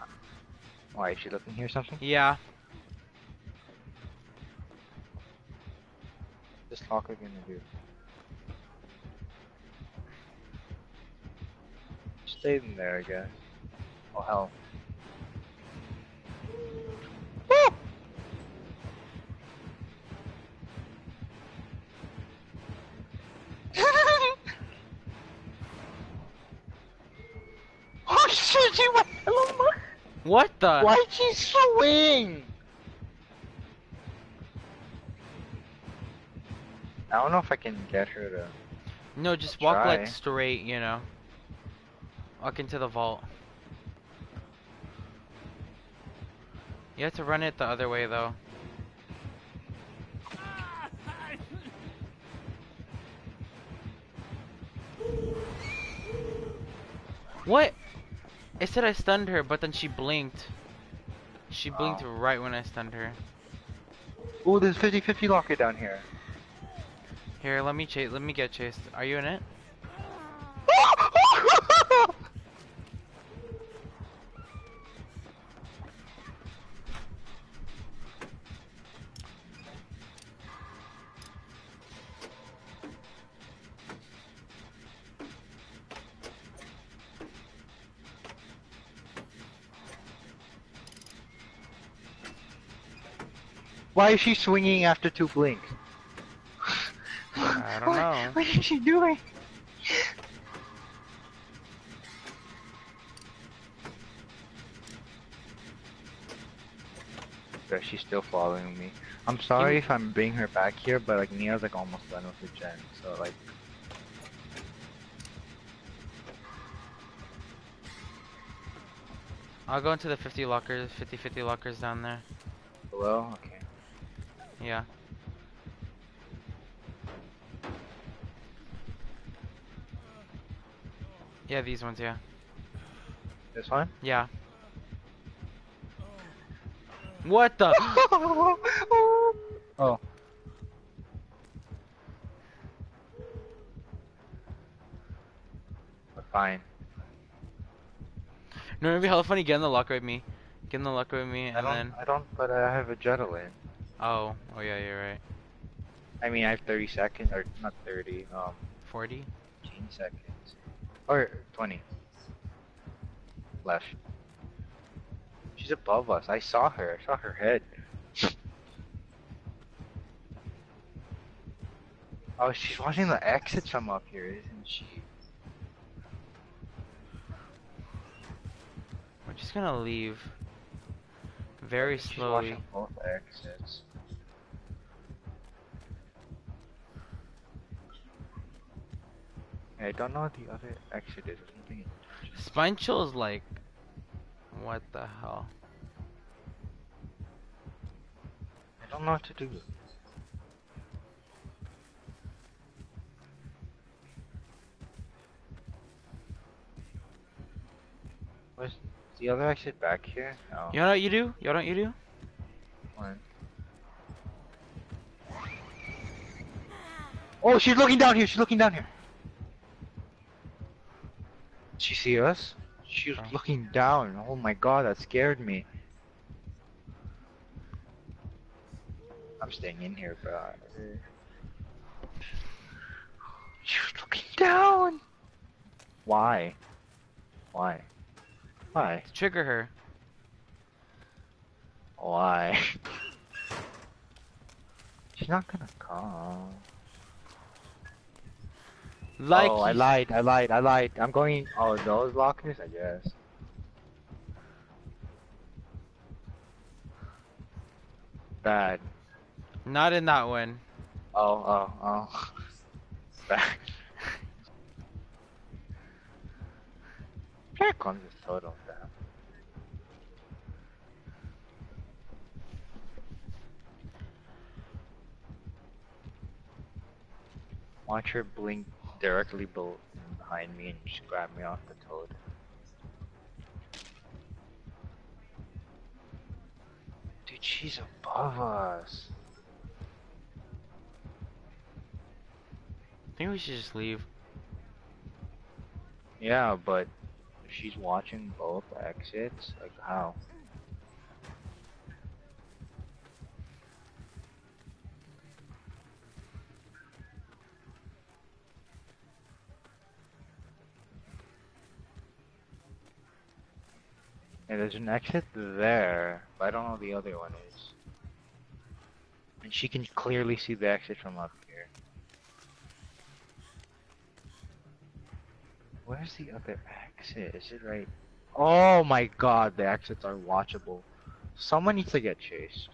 Why is she looking here or something? Yeah. This locker gonna do? Stay in there, I guess. Oh hell. oh shit, she went hello, What the? Why'd she swing? I don't know if I can get her to. No, just walk Try. like straight, you know. Walk into the vault. You have to run it the other way though. What? It said I stunned her, but then she blinked. She blinked Oh. right when I stunned her. Oh, there's 50-50 locker down here. Here, let me chase. Let me get chased. Are you in it? Why is she swinging after two blinks? I don't What- know. What is she doing? Bro, she's still following me. I'm sorry if I'm bringing her back here, but like Nea's like almost done with the gen, so like. I'll go into the 50 lockers, 50-50 lockers down there. Hello? Okay. Yeah. Yeah, these ones, yeah. This one? Yeah. What the? oh. But fine. No, it'd be hella funny. Get in the locker with me. Get in the locker with me, I and don't. then. I don't. But I have adrenaline. Oh, oh yeah, you're right. I mean, I have 30 seconds, or not 30. Um, 40. 15 seconds, or 20 left. She's above us. I saw her. I saw her head. Oh, she's watching the exits from up here, isn't she? We're just gonna leave. Very slowly. She's watching both exits. I don't know what the other exit is. I don't think it- Spine chill is like. What the hell? I don't know what to do. Where's the other exit back here? No. You know what you do? You know what you do? One. Oh, she's looking down here. She's looking down here. Did she see us? She was Oh. looking down. Oh my god, that scared me. I'm staying in here, bro. She was looking down. Why? Why? Why? Trigger her. Why? She's not gonna come. Like oh, I lied, I lied, I lied. I'm going. Oh, those lockers, I guess. Bad. Not in that one. Oh, oh, oh. Bad. Check on this total down. Watch her blink directly be- behind me and just grabbed me off the toad. Dude, she's above us. I think we should just leave. Yeah, but if she's watching both exits, like how? Yeah, there's an exit there, but I don't know the other one is. And she can clearly see the exit from up here. Where's the other exit? Is it right? Oh my god, the exits are watchable. Someone needs to get chased.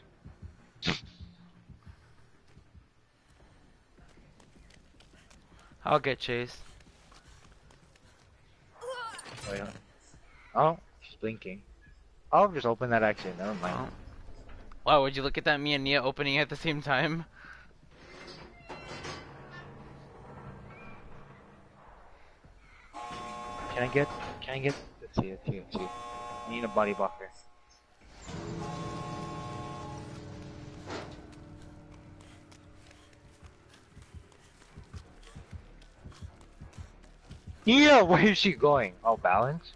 I'll get chased. Wait, oh, she's oh. Blinking. Oh, just open that exit. Never mind. Wow, would you look at that? Me and Nea opening at the same time. Can I get? Can I get? Let's see. Let's see. Let's see. I need a body blocker. Yeah, where is she going? Oh, balance.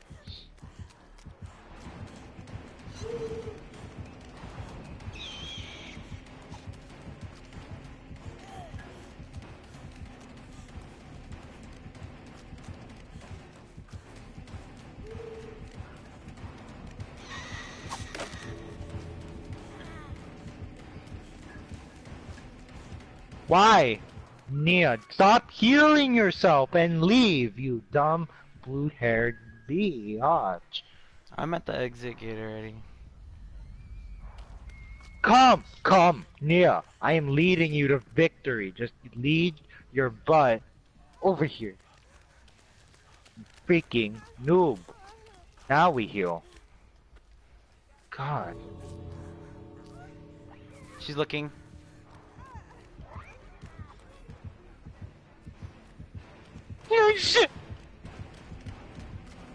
Why? Nea, stop healing yourself and leave, you dumb blue-haired biatch. I'm at the exit gate already. Come, come, Nea. I am leading you to victory. Just lead your butt over here. Freaking noob. Now we heal. God. She's looking. Oh shit!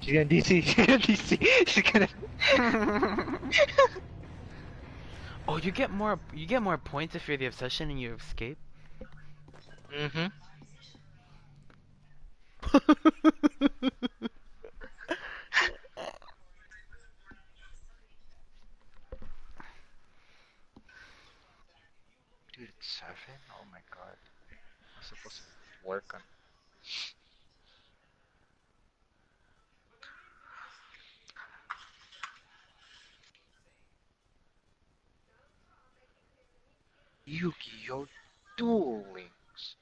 She's gonna DC. She's gonna DC. She's gonna. oh, you get more. You get more points if you're the obsession and you escape. mm-hmm. Dude, it's seven? Oh my god. I'm supposed to work on. Yu-Gi-Oh! Duel Links.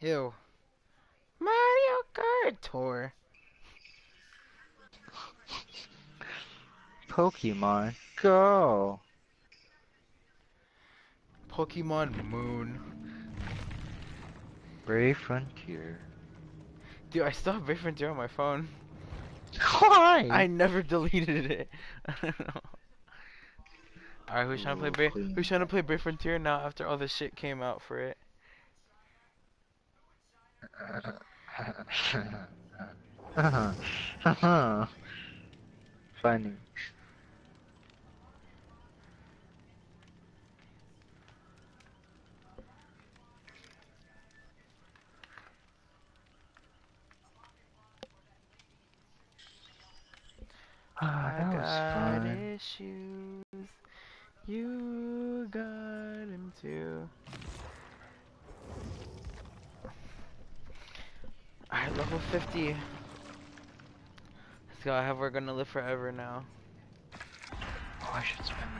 Ew. Mario Kart Tour. Pokemon Go. Pokemon Moon. Brave Frontier. Dude, I still have Brave Frontier on my phone. Why? I never deleted it. I don't know. Alright, who's trying to play Brave? Who's trying to play Brave Frontier now after all the shit came out for it? Funny. Ah, I that was got fun. issues. You got him too. Alright, level 50. Let's go. I have We're Gonna Live Forever now. Oh, I should spend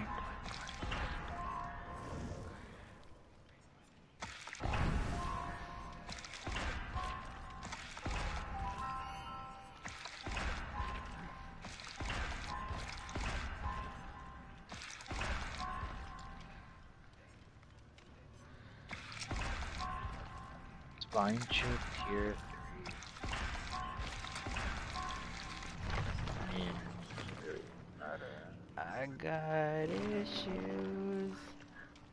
Spine chill tier 3. And not a- I got issues.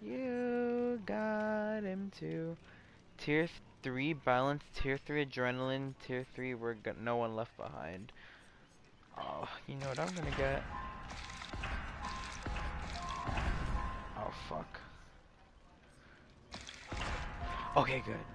You got him too. Tier 3 balance, tier 3 adrenaline, tier 3 we're got no one left behind. Oh, you know what I'm gonna get? Oh fuck. Okay, good.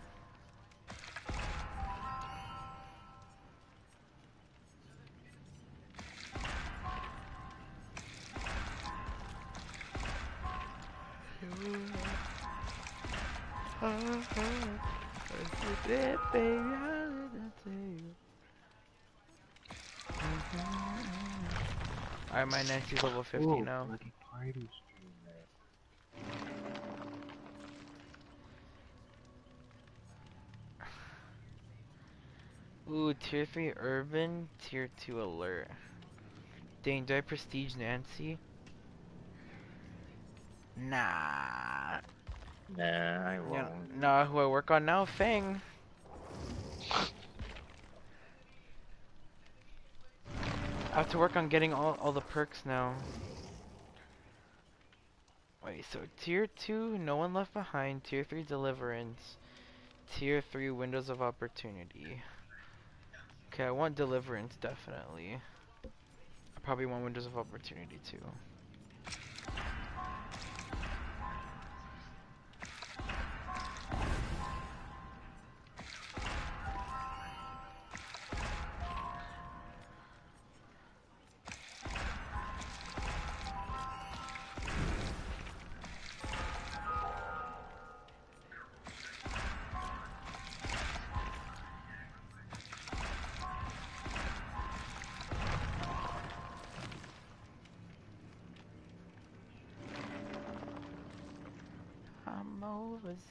Alright, my Nancy's level 50 Ooh, now. bloody party streamer. Ooh, tier 3 urban, tier 2 alert. Dang, do I prestige Nancy? Nah. Nah, I won't. nah, who I work on now? Fang. I have to work on getting all, all the perks now. Wait, so tier 2, no one left behind. Tier 3, deliverance. Tier 3, windows of opportunity. Okay, I want deliverance, definitely. I probably want windows of opportunity too.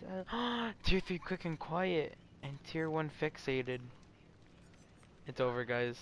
Over Tier 3 quick and quiet and tier 1 fixated. It's over guys.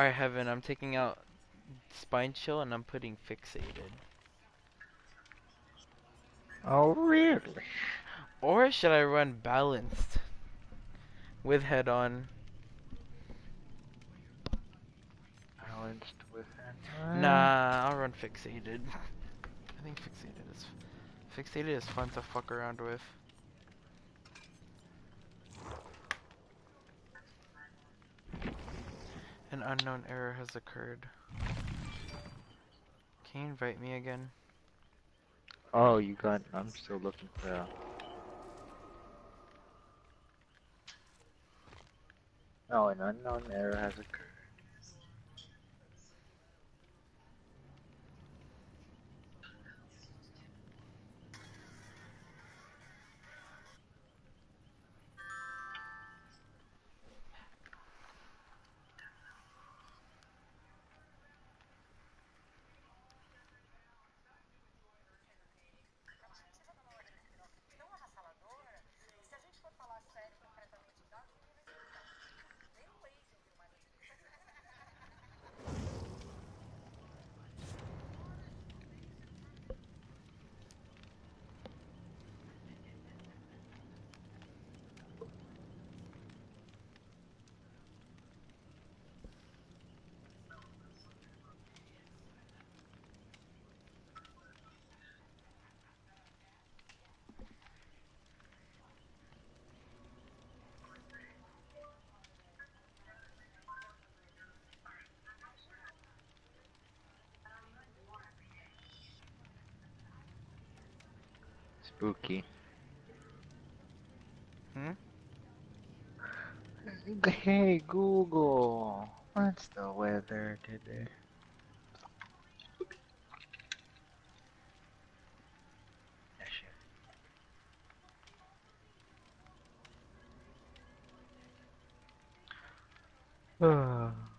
Alright Heaven, I'm taking out Spine Chill and I'm putting Fixated. Oh, really? Or should I run Balanced? With Head On. Balanced with it. Nah, I'll run Fixated. I think Fixated is... Fixated is fun to fuck around with. An unknown error has occurred. Can you invite me again? Oh, you got. I'm still looking for. A... Oh, an unknown error has occurred. Okay. Hmm? Hey Google, what's the weather today? Ah.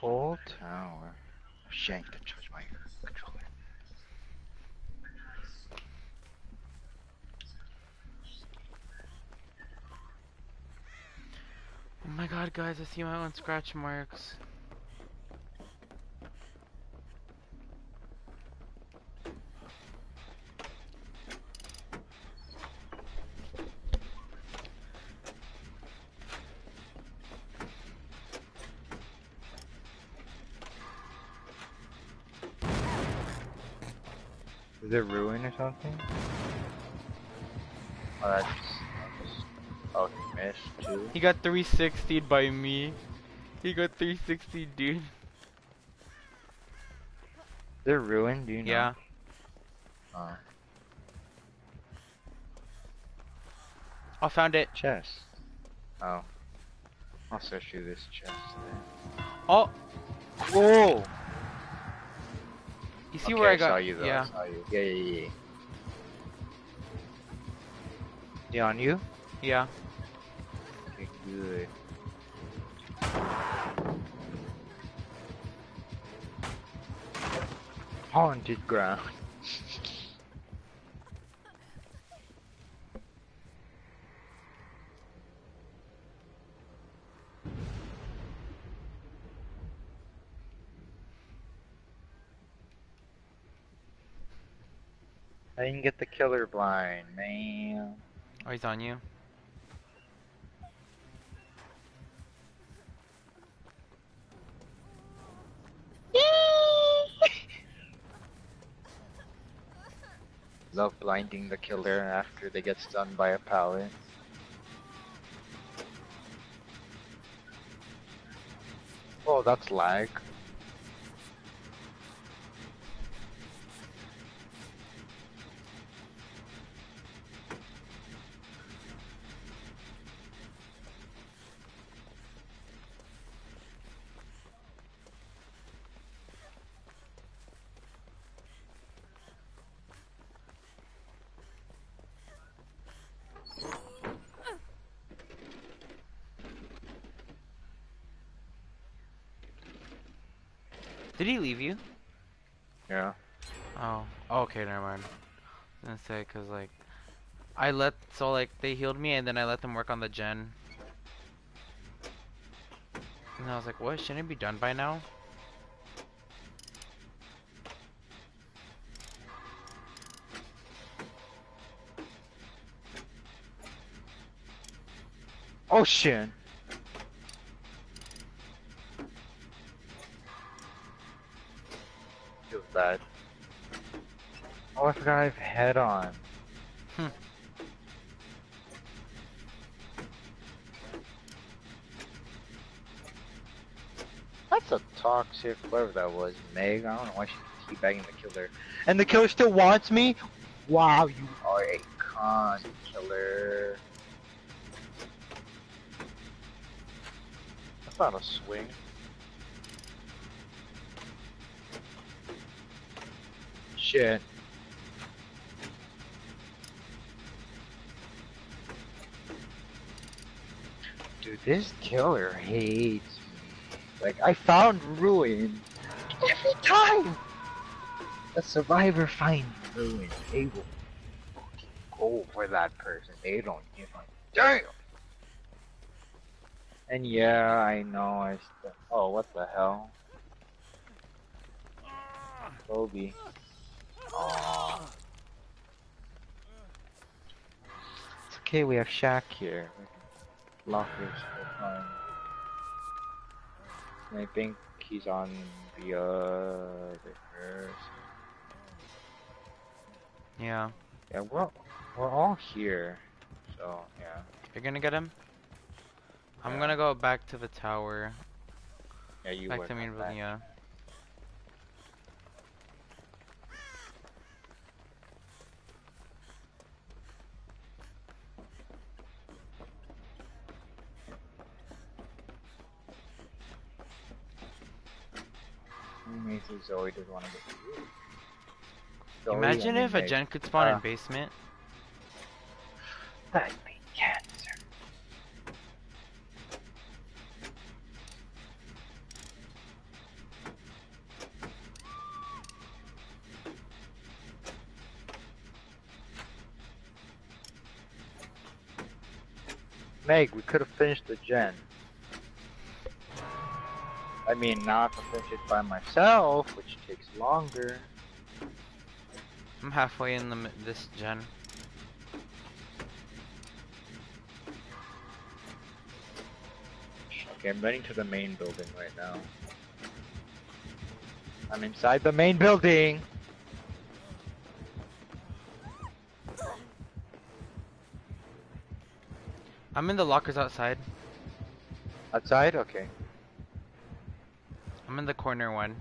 Cold oh, Tower. Shank to charge my controller. Oh my god, guys, I see my own scratch marks. Is it ruin or something? Oh, that's. Oh, he missed too. He got 360'd by me. He got 360, dude. They're ruined, Do you know? Yeah. Oh. I found it. Chest. Oh. I'll search through this chest then. Oh, Whoa! You see okay, where I I got? saw you though. yeah. I saw you. Yeah, yeah, yeah. yeah. On you? Yeah. Okay, good. Haunted ground. Didn't get the killer blind, man. Oh, he's on you. Love blinding the killer after they get stunned by a pallet. Oh, that's lag. He leave you? Yeah. Oh, okay, never mind. I was gonna say, cause like, I let, so like, they healed me and then I let them work on the gen. And I was like, what, shouldn't it be done by now? Oh shit. I forgot I have head on. Hmm. That's a toxic, whatever that was, Meg. I don't know why she's teabagging the killer. And the killer still wants me? Wow, you are a con killer. That's not a swing. Shit. This killer hates me. Like, I found ruin every time! A survivor finds ruin. They will go for that person. They don't give a damn! And yeah, I know I st- Oh, what the hell? Kobe. Aww. It's okay, we have Shack here. Lockers fine. And I think he's on the other person. Yeah. Yeah, we're we're all here. So yeah. You're gonna get him? I'm gonna go back to the tower. Yeah, you back to on main that. building. Maybe Zoe doesn't want to get through. Zoe, Imagine if a gen could spawn uh, in basement. That'd be cancer. Meg, we could have finished the gen. I mean, now I to finish it by myself, which takes longer. I'm halfway in the this gen. Okay, I'm running to the main building right now. I'm inside the main building! I'm in the lockers outside. Outside? Okay. I'm in the corner one.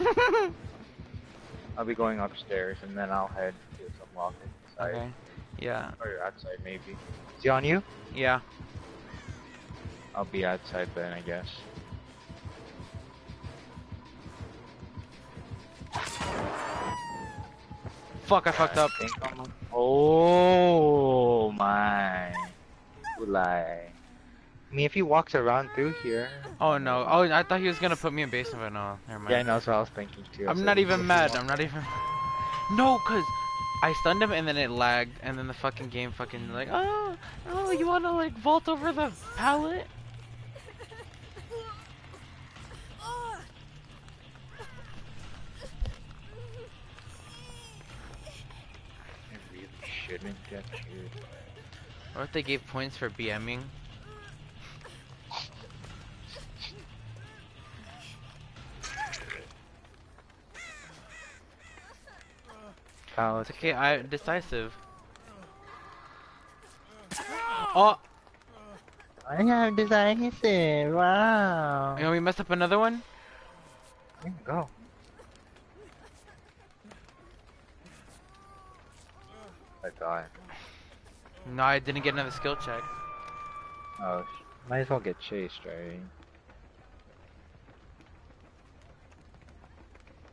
I'll be going upstairs and then I'll head to some lockers inside. Okay. Yeah. Or outside maybe. Is he on you? Yeah. I'll be outside then, I guess. Fuck, I fucked up. Oh my. Ulai. I mean, if he walks around through here. Oh no. Oh, I thought he was gonna put me in basement, but no. Never mind. Yeah, I know, that's what I was thinking too. I'm said, not even mad. I'm not even. No, cause I stunned him and then it lagged, and then the fucking game fucking like, oh, oh, you wanna like vault over the pallet? I really shouldn't get you. Or if they gave points for BMing. Oh, It's okay. I decisive. Oh, I have decisive. Wow. you know we messed up another one. Go. I thought. No, I didn't get another skill check. Oh, might as well get chased, right?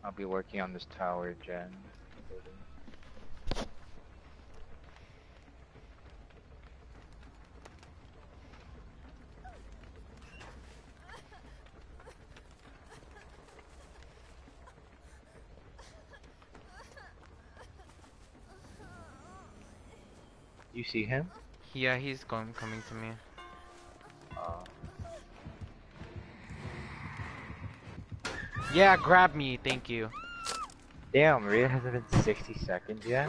I'll be working on this tower, gen. You see him? Yeah, he's going coming to me. Uh, Yeah, grab me, thank you. damn, Maria hasn't been 60 seconds yet.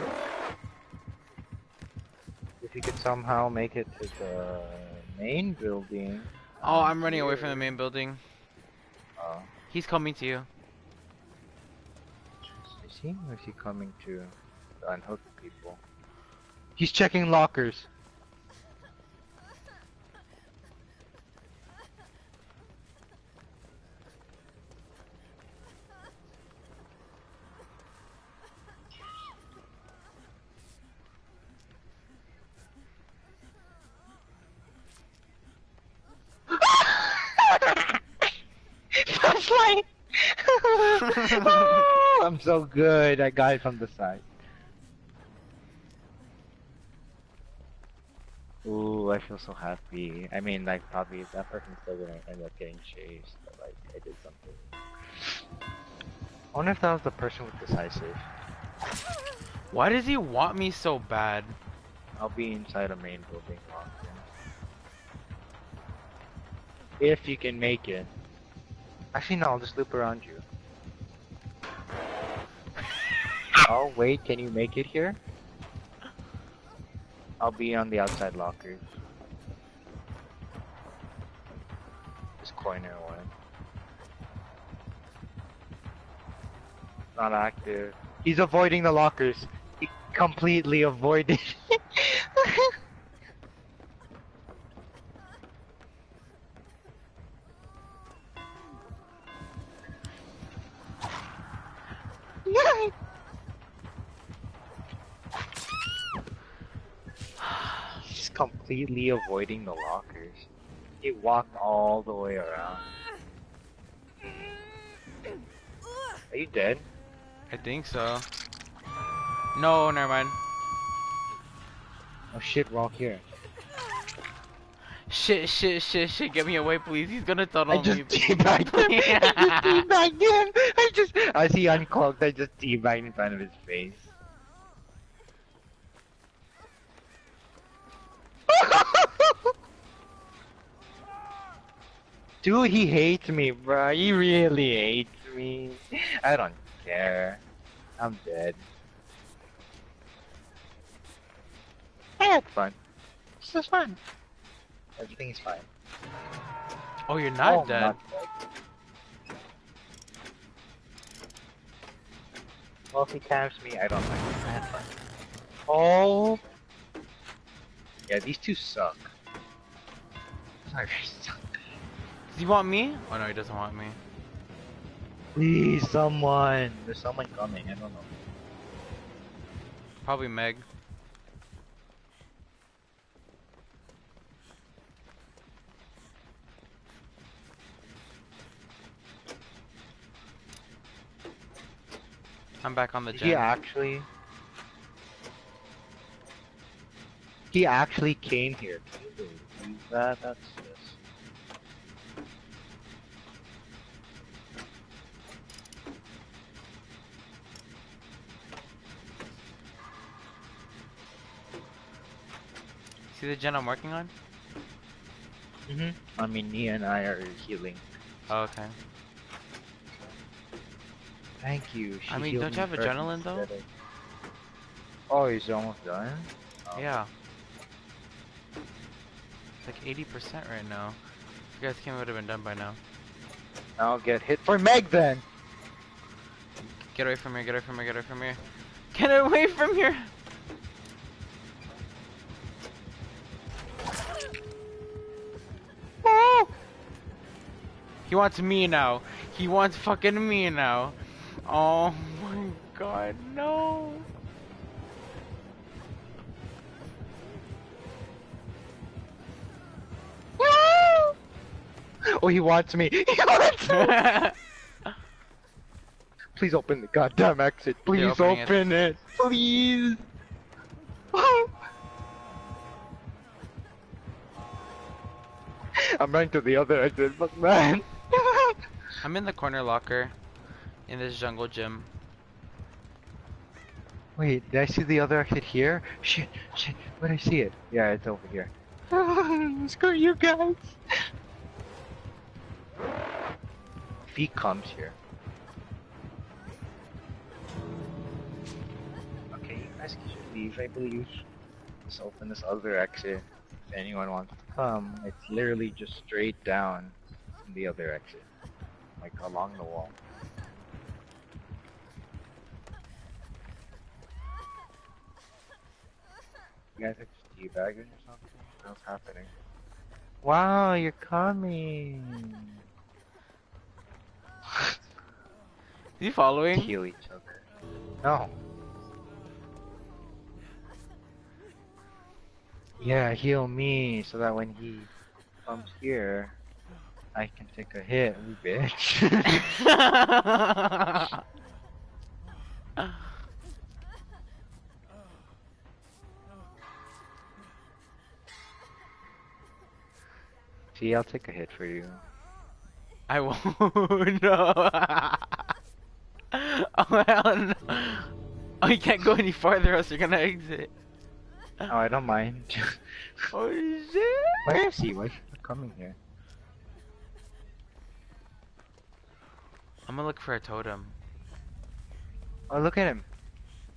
If you could somehow make it to the main building. Oh, I'm running away from the main building. Uh, He's coming to you. is he or is he coming to unhook people? He's checking lockers. Flashlight! I'm so good. I got it from the side. Ooh, I feel so happy. I mean, like, probably that person's still gonna end up getting chased, but like, I did something. I wonder if that was the person with decisive. Why does he want me so bad? I'll be inside a main building locked in. If you can make it. Actually, no, I'll just loop around you. oh, wait, can you make it here? I'll be on the outside lockers. This corner one. Not active. He's avoiding the lockers. He completely avoided. He's completely avoiding the lockers. He walked all the way around. Are you dead? I think so. No, never mind. Oh shit, we're here. Shit, shit, shit, shit, get me away, please. He's gonna tunnel I just me. teabagged him. I just teabagged him. I just, as he uncloaked, I just teabagged in front of his face. Dude, he hates me, bro. He really hates me. I don't care. I'm dead. I had fun. This is fun. Everything is fine. Oh, you're not Oh, dead. not dead. Well, if he camps me, I don't like. I had fun. Oh! Yeah, these two suck. Sorry, suck. Does he want me? Oh no, he doesn't want me. Please, someone! There's someone coming, I don't know. Probably Meg. I'm back on the He jet. actually... He actually came here. Can you believe that? That's just... See the gen I'm working on? hmm I mean, Nea and I are healing. Oh, okay. Thank you. She I mean, don't you have adrenaline, though? Oh, he's almost done? Oh. Yeah. Like 80% right now. If you guys came, would have been done by now. I'll get hit for Meg then! Get away from here, get away from here, get away from here. Get away from here! Oh! He wants me now. He wants fucking me now. Oh my god, no. Oh, he wants me. He wants me. Please open the goddamn exit. Please opening it. open it. Please. I'm running to the other exit, but man. I'm in the corner locker in this jungle gym. Wait, did I see the other exit here? Shit, shit, where'd I see it? Yeah, it's over here. Screw you guys! If he comes here. Okay, you guys should leave, I believe. Let's open this other exit. If anyone wants to come, it's literally just straight down from the other exit. Like along the wall. You guys are just teabagging or something? What's happening? Wow, you're coming! Is he following? Heal each other. No. Yeah, heal me so that when he comes here, I can take a hit, you bitch. See, I'll take a hit for you. I won't. No. oh hell no. Oh, you can't go any farther, else you're gonna exit. Oh, I don't mind. Oh shit! Where is he? Why is he coming here? I'm gonna look for a totem. Oh, look at him.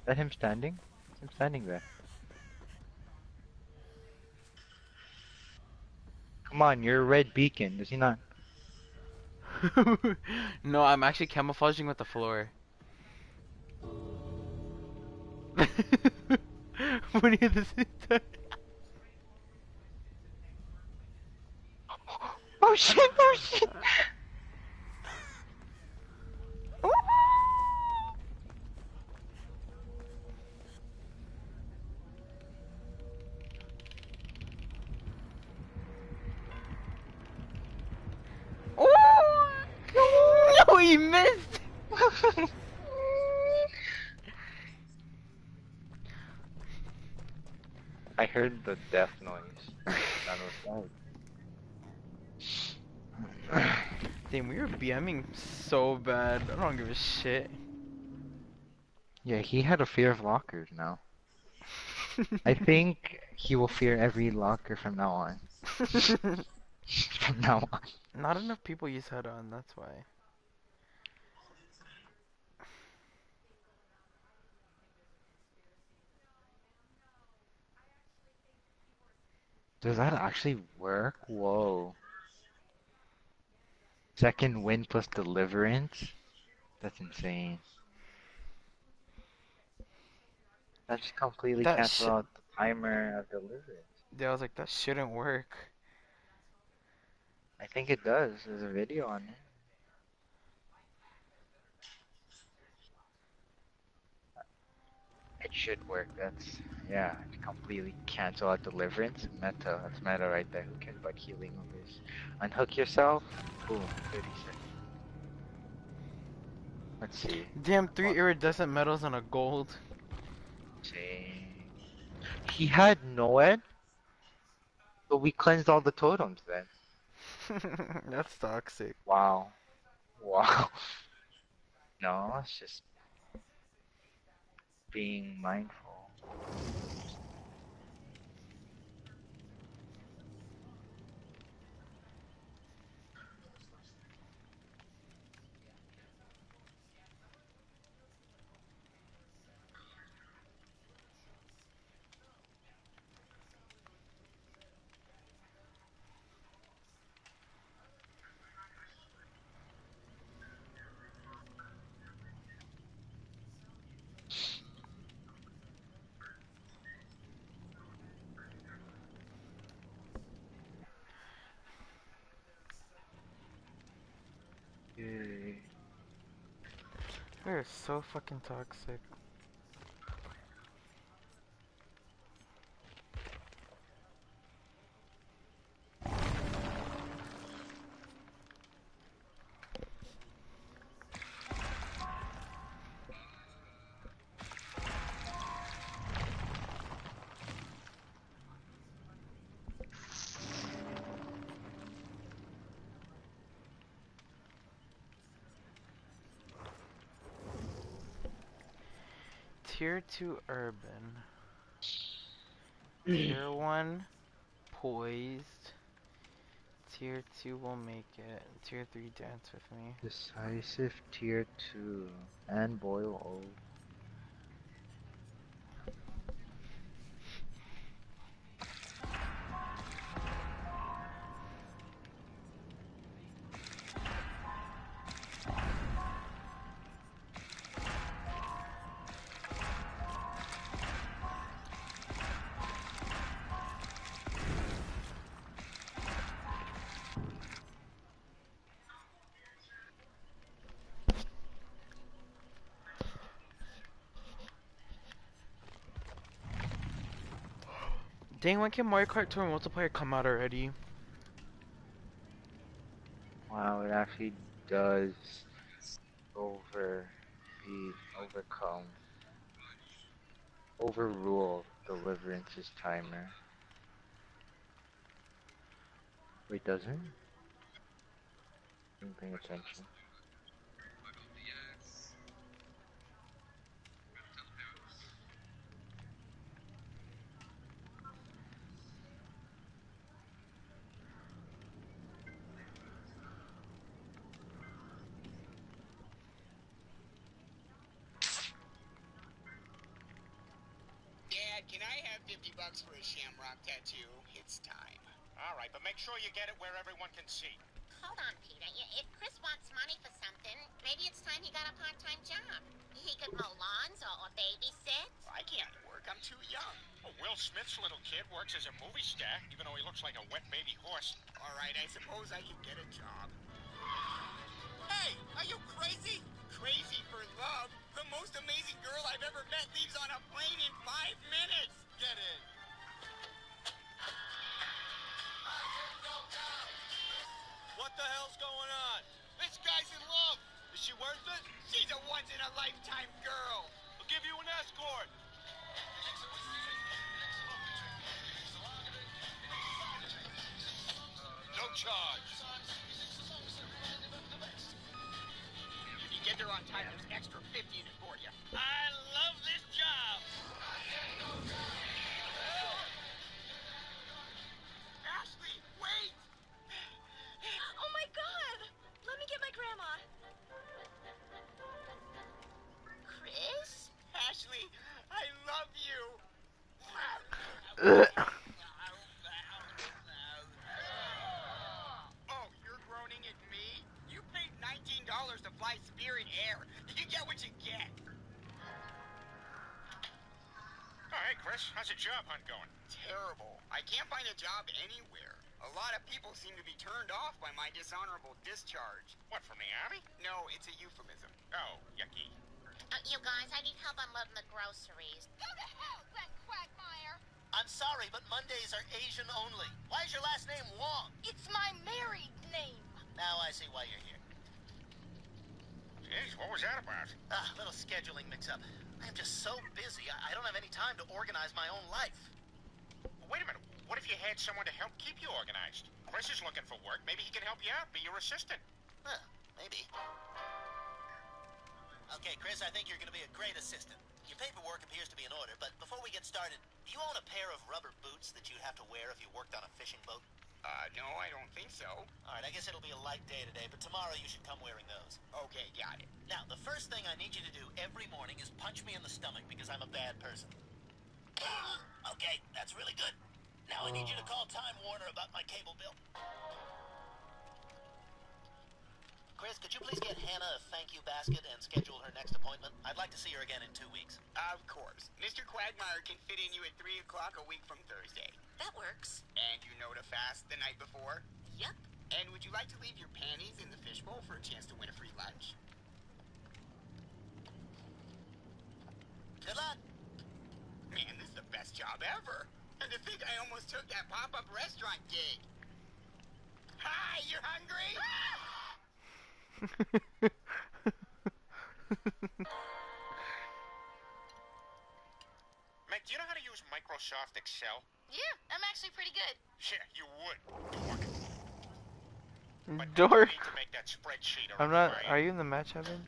Is that him standing? Is him standing there? Come on, you're a red beacon. Does he not? no, I'm actually camouflaging with the floor. what are you this Oh shit! Oh shit! Heard the death noise. That was loud. Damn, we were BMing so bad. I don't give a shit. Yeah, he had a fear of lockers now. I think he will fear every locker from now on. from now on. Not enough people use head on, that's why. Does that actually work? Whoa. Second Wind plus deliverance? That's insane. That just completely That cancels out the timer of deliverance. Yeah, I was like, that shouldn't work. I think it does. There's a video on it. It should work. That's yeah. Completely cancel out deliverance. Meta. That's meta right there. Who cares about healing others? Unhook yourself. Boom. Thirty seconds. Let's see. Damn, three iridescent metals and a gold. see. He had Noed. But we cleansed all the totems then. That's toxic. Wow. Wow. No, it's just being mindful. Yay. They're so fucking toxic. Tier 2 urban. Tier 1 poised. Tier 2 will make it. Tier 3 dance with me. Decisive tier 2. And boil O. Dang, when can Mario Kart Tour multiplayer come out already? Wow, it actually does over be overcome overrule Deliverance's timer. Wait, doesn't? Didn't pay attention. Dad, can I have 50 bucks for a shamrock tattoo? It's time. All right, but make sure you get it where everyone can see. Hold on, Peter. If Chris wants money for something, maybe it's time he got a part-time job. He could mow lawns or, or babysit. I can't work. I'm too young. Oh, Will Smith's little kid works as a movie star, even though he looks like a wet baby horse. All right, I suppose I can get a job. Hey, are you crazy? Crazy for love? The most amazing girl I've ever met leaves on a plane in five minutes. Get in. What the hell's going on? This guy's in love. Is she worth it? She's a once-in-a-lifetime girl. I'll give you an escort. No charge. If you get there on time, there's extra 50 in it for you. I hey, Chris, how's the job hunt going? Terrible. I can't find a job anywhere. A lot of people seem to be turned off by my dishonorable discharge. What, from the army? No, it's a euphemism. Oh, yucky. Uh, you guys, I need help unloading the groceries. Go to hell, Glenn Quagmire! I'm sorry, but Mondays are Asian only. Why is your last name Wong? It's my married name. Now I see why you're here. Jeez, what was that about? Ah, little scheduling mix-up. I am just so busy. I, I don't have any time to organize my own life. Wait a minute. What if you had someone to help keep you organized? Chris is looking for work. Maybe he can help you out, be your assistant. Huh, maybe. Okay, Chris, I think you're going to be a great assistant. Your paperwork appears to be in order, but before we get started, do you own a pair of rubber boots that you'd have to wear if you worked on a fishing boat? Uh, no, I don't think so. All right, I guess it'll be a light day today, but tomorrow you should come wearing those. Okay, got it. Now, the first thing I need you to do every morning is punch me in the stomach because I'm a bad person. okay, that's really good. Now I need you to call Time Warner about my cable bill. Chris, could you please get Hannah a thank you basket and schedule her next appointment? I'd like to see her again in two weeks. Of course. Mr. Quagmire can fit in you at 3 o'clock a week from Thursday. That works. And you know to fast the night before? Yep. And would you like to leave your panties in the fishbowl for a chance to win a free lunch? Good luck. Man, this is the best job ever. And to think I almost took that pop-up restaurant gig. Hi, you hungry? Meg, do you know how to use Microsoft Excel? Yeah, I'm actually pretty good. Yeah, you would. Dork. Mm, but Dork. To make that spreadsheet. I'm not. alright? Are you in the match, Evan?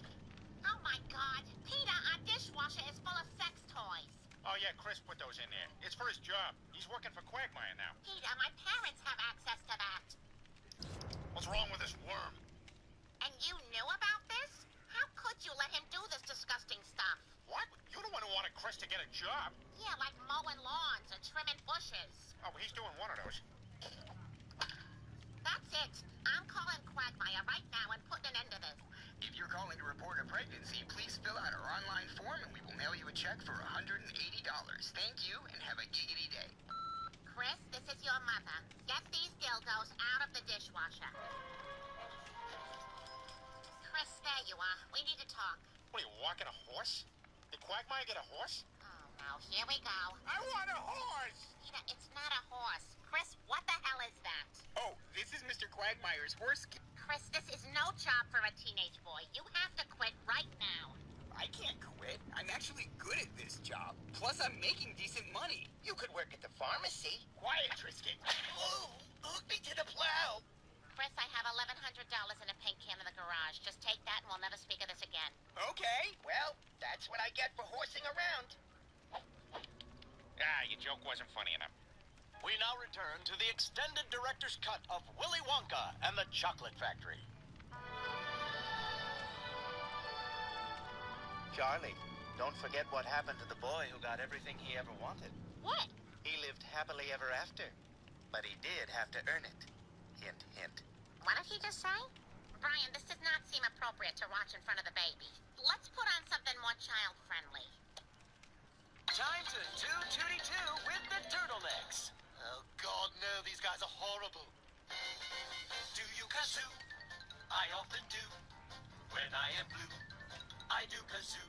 Oh my god. Peter, our dishwasher is full of sex toys. Oh, yeah, Chris put those in there. It's for his job. He's working for Quagmire now. Peter, my parents have access to that. What's wrong with this worm? And you knew about this? How could you let him do this disgusting stuff? What? You're the one who wanted Chris to get a job. Yeah, like mowing lawns or trimming bushes. Oh, he's doing one of those. That's it. I'm calling Quagmire right now and putting an end to this. If you're calling to report a pregnancy, please fill out our online form and we will mail you a check for $180. Thank you and have a giggity day. Chris, this is your mother. Get these dildos out of the dishwasher. Chris, there you are. We need to talk. What are you, walking a horse? Did Quagmire get a horse? Oh, no. Here we go. I want a horse! Peter, it's not a horse. Chris, what the hell is that? Oh, this is Mr. Quagmire's horse. Chris, this is no job for a teenage boy. You have to quit right now. I can't quit. I'm actually good at this job. Plus, I'm making decent money. You could work at the pharmacy. Quiet, Trisket. Oh, hook me to the plow. Chris, I have $1,100 in a paint can in the garage. Just take that and we'll never speak of this again. Okay, well, that's what I get for horsing around. Ah, your joke wasn't funny enough. We now return to the extended director's cut of Willy Wonka and the Chocolate Factory. Charlie, don't forget what happened to the boy who got everything he ever wanted. What? He lived happily ever after. But he did have to earn it. Hint, hint. What did he just say? Brian, this does not seem appropriate to watch in front of the baby. Let's put on something more child-friendly. Time to do Tootie Two with the turtlenecks. Oh, God, no, these guys are horrible. Do you kazoo? I often do. When I am blue, I do kazoo.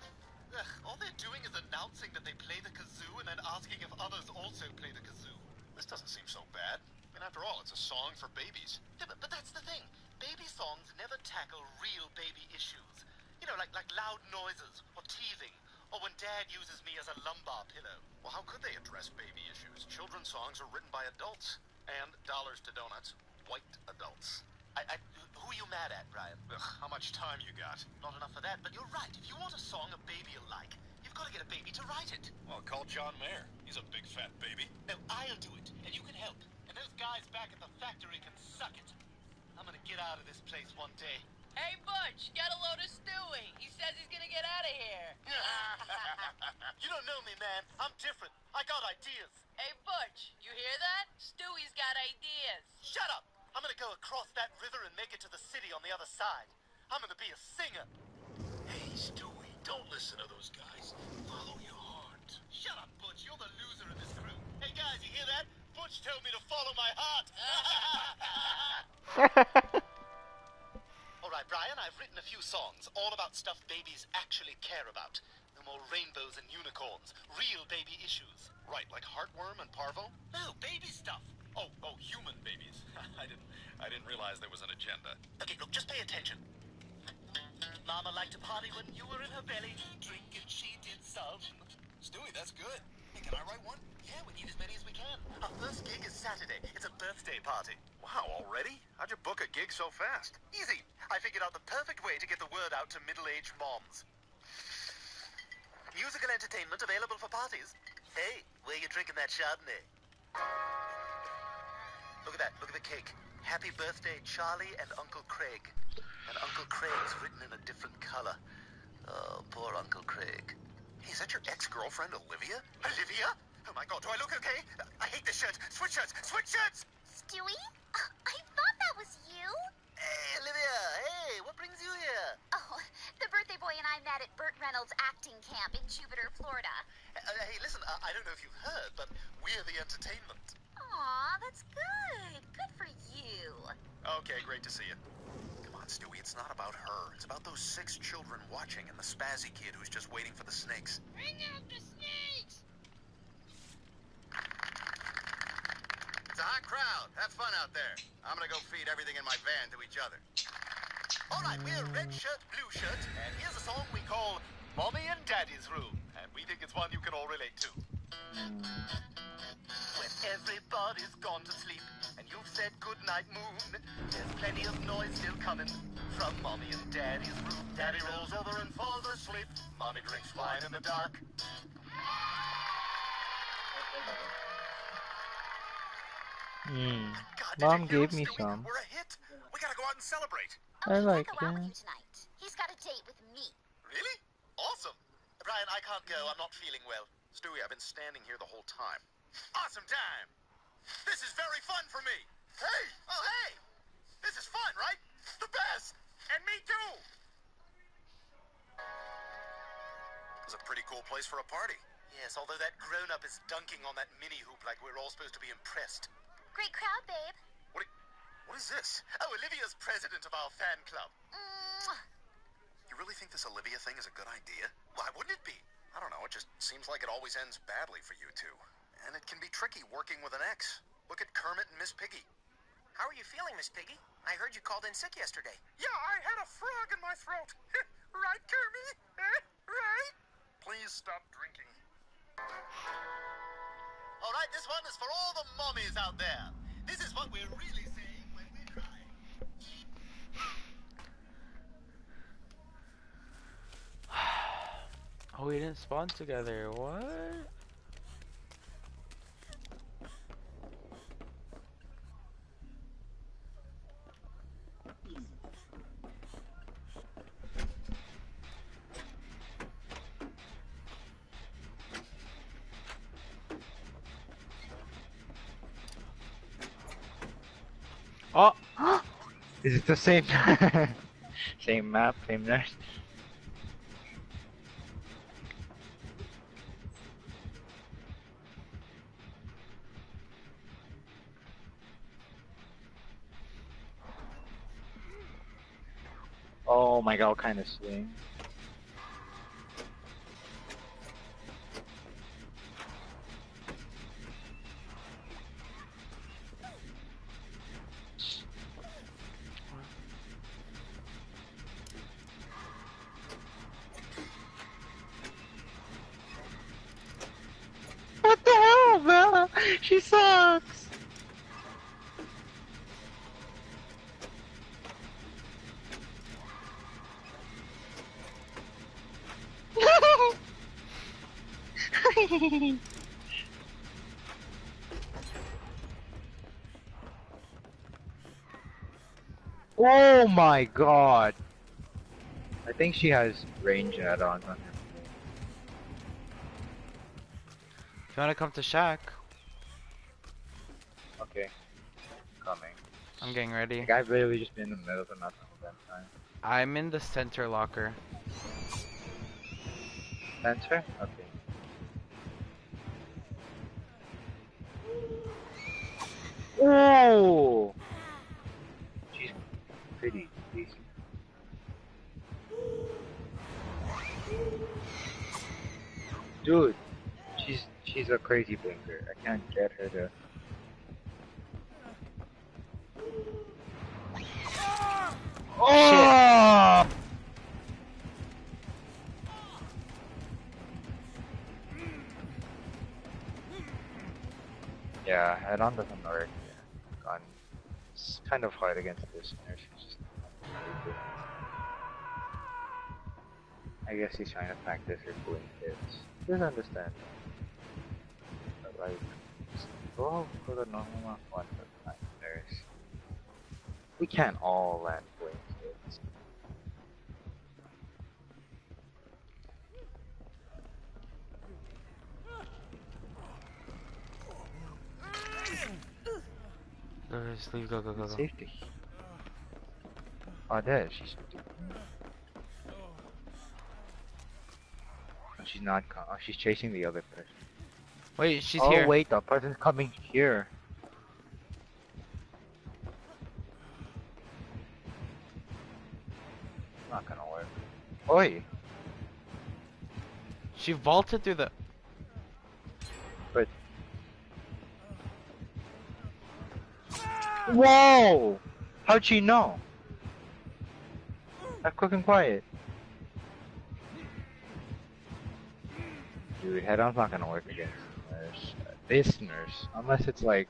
Ugh, all they're doing is announcing that they play the kazoo and then asking if others also play the kazoo. This doesn't seem so bad. Mean, after all, it's a song for babies. Yeah, but, but that's the thing. Baby songs never tackle real baby issues. You know, like, like loud noises or teething or when dad uses me as a lumbar pillow. Well, how could they address baby issues? Children's songs are written by adults. And dollars to donuts, white adults. I, I, who are you mad at, Brian? Ugh, how much time you got? Not enough for that, but you're right. If you want a song a baby will like, you've got to get a baby to write it. Well, call John Mayer. He's a big fat baby. No, I'll do it, and you can help. And those guys back at the factory can suck it. I'm gonna get out of this place one day. Hey, Butch, get a load of Stewie. He says he's gonna get out of here. you don't know me, man. I'm different. I got ideas. Hey, Butch, you hear that? Stewie's got ideas. Shut up! I'm gonna go across that river and make it to the city on the other side. I'm gonna be a singer. Hey, Stewie, don't listen to those guys. Follow your heart. Shut up, Butch. You're the loser of this crew. Hey, guys, you hear that? Butch told me to follow my heart. all right, Brian, I've written a few songs, all about stuff babies actually care about. No more rainbows and unicorns. Real baby issues. Right, like heartworm and parvo? No, baby stuff. Oh, oh, human babies. I didn't, I didn't realize there was an agenda. Okay, look, just pay attention. Mama liked to party when you were in her belly. Drink and she did some. Stewie, that's good. Can I write one? Yeah, we need as many as we can. Our first gig is Saturday. It's a birthday party. Wow, already? How'd you book a gig so fast? Easy. I figured out the perfect way to get the word out to middle-aged moms. Musical entertainment available for parties. Hey, where you drinking that Chardonnay? Look at that. Look at the cake. Happy birthday, Charlie and Uncle Craig. And Uncle Craig's written in a different color. Oh, poor Uncle Craig. Is that your ex-girlfriend, Olivia? Olivia? Oh my god, do I look okay? I hate this shirt. Switch shirts! Switch shirts! Stewie? I thought that was you. Hey, Olivia! Hey, what brings you here? Oh, the birthday boy and I met at Burt Reynolds' acting camp in Jupiter, Florida. Uh, hey, listen, uh, I don't know if you've heard, but we're the entertainment. Aw, that's good. Good for you. Okay, great to see you. Come on, Stewie, it's not about her. It's about those six children watching and the spazzy kid who's just waiting for the snakes. Bring out the snakes! It's a hot crowd. Have fun out there. I'm gonna go feed everything in my van to each other. All right, we're red shirt, blue shirt, and here's a song we call Mommy and Daddy's Room. And we think it's one you can all relate to. When everybody's gone to sleep and you've said goodnight, moon, there's plenty of noise still coming from mommy and daddy's room. Daddy rolls over and falls asleep. Mommy drinks wine in the dark. Mm. God, Mom gave me some. We're a hit. We gotta go out and celebrate. Oh, I like tonight He's got a date with me. Really? Awesome. Brian, I can't go. I'm not feeling well. Stewie, I've been standing here the whole time. Awesome time. This is very fun for me. Hey! Oh, hey! This is fun, right? The best! And me too! It's a pretty cool place for a party. Yes, although that grown-up is dunking on that mini hoop like we're all supposed to be impressed. Great crowd, babe. What, what is this? Oh, Olivia's president of our fan club. Mwah. You really think this Olivia thing is a good idea? Why wouldn't it be? I don't know, it just seems like it always ends badly for you two. And it can be tricky working with an ex. Look at Kermit and Miss Piggy. How are you feeling, Miss Piggy? I heard you called in sick yesterday. Yeah, I had a frog in my throat. right, Kermit? Eh? Right? Please stop drinking. All right, this one is for all the mommies out there. This is what we're really saying when we cry. Oh, we didn't spawn together. What? Oh, Is it the same? same map, same nurse? Oh my god, what kind of swing? She sucks! oh my god! I think she has range add-ons on her. if you wanna come to Shack, Okay. Coming. I'm getting ready. Like, I've literally just been in the middle of nothing the time. I'm in the center locker. Center? Okay. Oh! She's pretty decent. Dude, she's she's a crazy blinker. I can't get her to. Oh! Yeah, head-on doesn't work. Yeah. Gun. It's kind of hard against this nurse. I guess he's trying to practice her pulling hits. Just understand. But like, go for the normal one night nurse. We can't all land pulling hits. Go, just leave, go, go, go, go. Safety. Oh, there, she's. Oh, she's not. Oh, she's chasing the other person. Wait, she's oh, here. Oh, wait, the person's coming here. Not gonna work. Oi! She vaulted through the. Whoa! How'd she know? Have quick and quiet. Dude, head-on's not gonna work against nurse. This nurse, unless it's like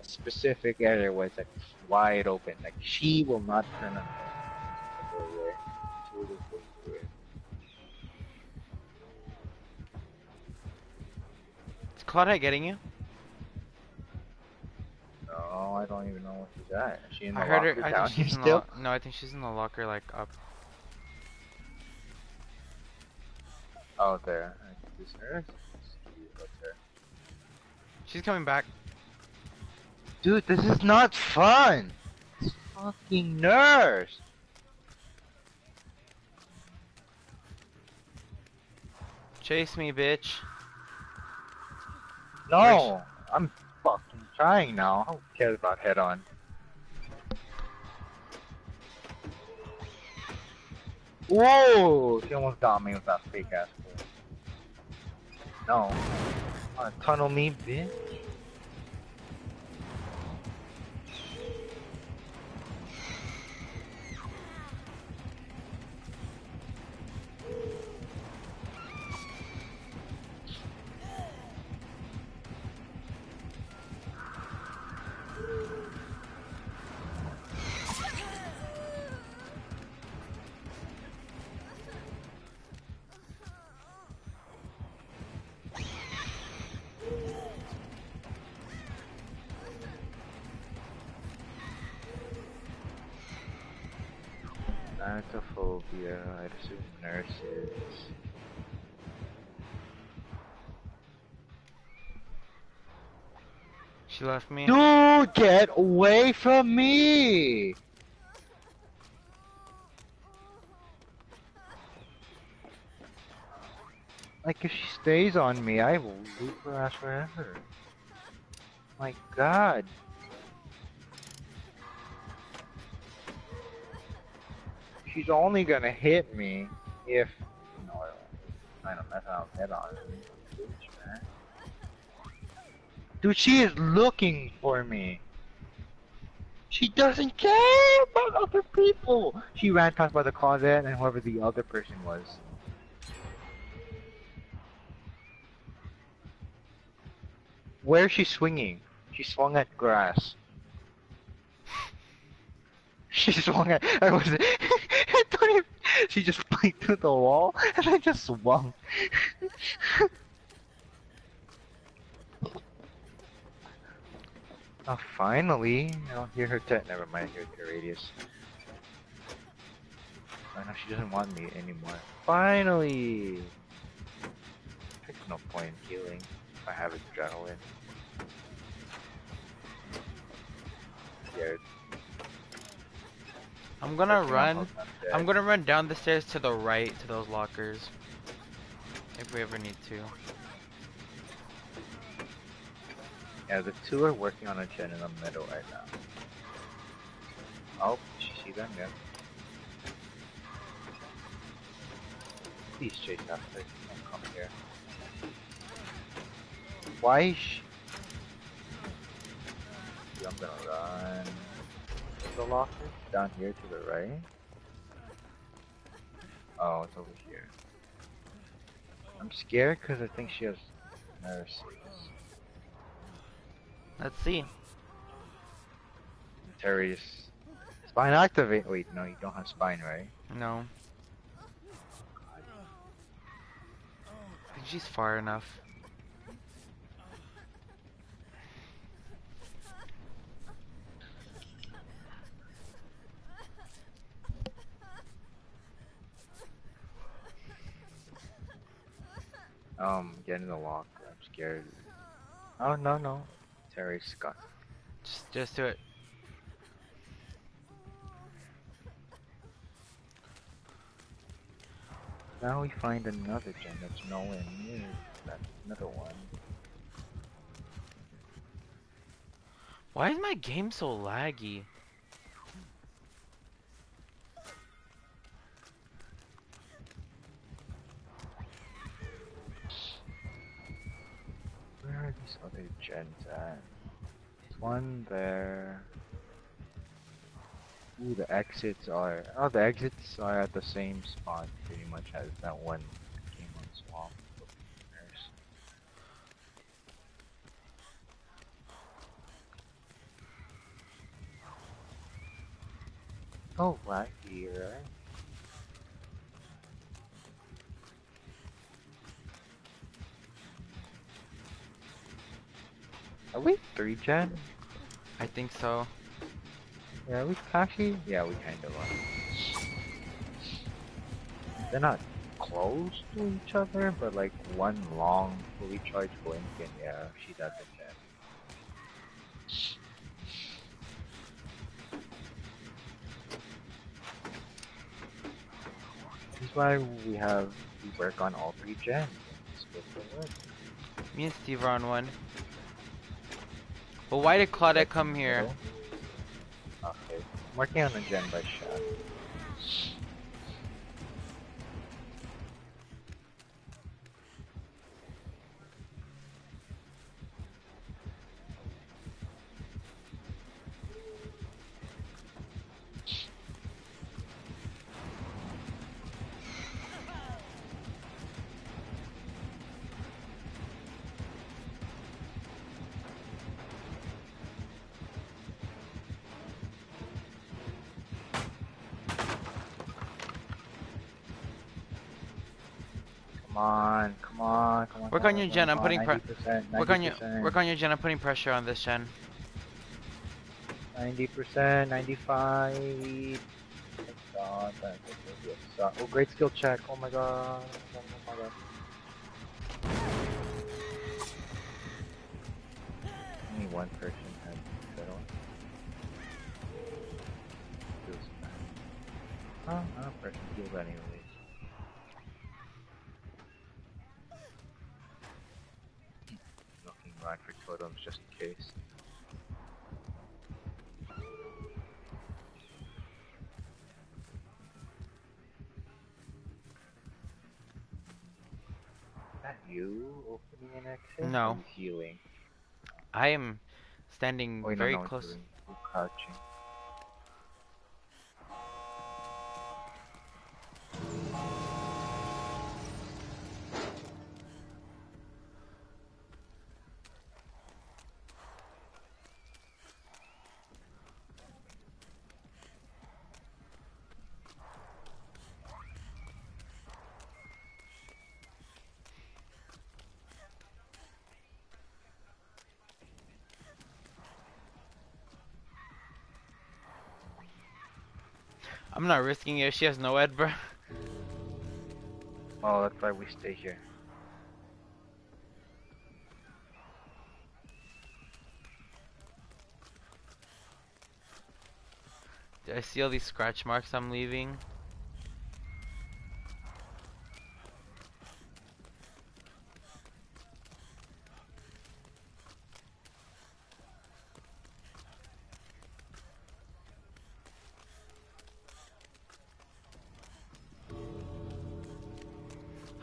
a specific area where it's like wide open. Like she will not turn on. Go away. She will just go through it. Is Claudette getting you? No, I don't even know where she's at. Is she in the I heard locker her. I think she's in still? No, I think she's in the locker, like up. Oh, there. Is her? She's coming back. Dude, this is not fun! This fucking nurse! Chase me, bitch. No! I'm trying now. Who cares about head on? Whoa! She almost got me with that fake ass. No. Tunnel me, bitch? Thanatophobia, I assume nurses. She left me. Dude, get away from me! Like, if she stays on me, I will loop her ass forever. My god. She's only gonna hit me if, you know, trying to mess out head on. Dude, she is looking for me. She doesn't care about other people. She ran past by the closet and whoever the other person was. Where is she swinging? She swung at grass. She swung at. I was. She just went through the wall and I just swung. oh, ah, finally! I don't hear her. Te- Never mind. I hear her radius. Oh, I know she doesn't want me anymore. Finally! There's no point in healing if I have adrenaline. Scared. I'm gonna run. almost not dead. I'm gonna run down the stairs to the right to those lockers. If we ever need to. Yeah, the two are working on a gen in the middle right now. Oh, she see them, yeah. Please chase after. Don't come here. Why is she... Dude, I'm gonna run. Where's the locker? Down here to the right? Oh, it's over here. I'm scared because I think she has nurses. Let's see. Terry's spine activate. Wait, no, you don't have spine, right? No. I think she's far enough. Um, get in the lock. I'm scared. Oh no no, Terry's got. Just, just do it. Now we find another gen that's nowhere near that another one. Why is my game so laggy? Are these other gens at? Uh, There's one there. Ooh, the exits are. Oh, the exits are at the same spot pretty much as that one game on Swamp. Oh, right here. Are we three gen? I think so. Yeah, we actually, yeah, we kind of are. They're not close to each other, but like one long, fully charged blink, and yeah, she does it. Then. This is why we have we work on all three gens. It's good for work. Me and Steve are on one. But why did Claudette come here? Okay, I'm working on a gen by shot. On. Work on your gen. I'm putting pre- 90%, work on your work on your gen. I'm putting pressure on this gen. 90%, 95. Thank God, that was a good shot. Oh, great skill check. Oh my god. Oh my god. Only one person had settled. Feels bad. Oh, another person healed anyways. Looking right for totems just in case. Is that you opening an exit? No. Or you healing. I am standing Oh, very no, it's close. doing- I'm not risking it. She has no ed, bro. Oh, that's why we stay here. Did I see all these scratch marks I'm leaving?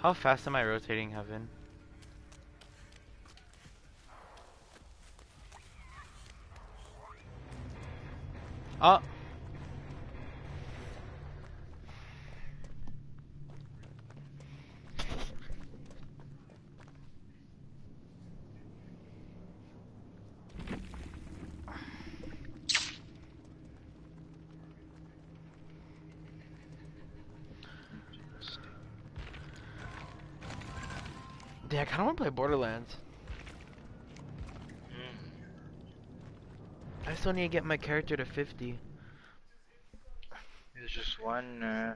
How fast am I rotating heaven? Oh! Still need to get my character to 50. There's just one uh,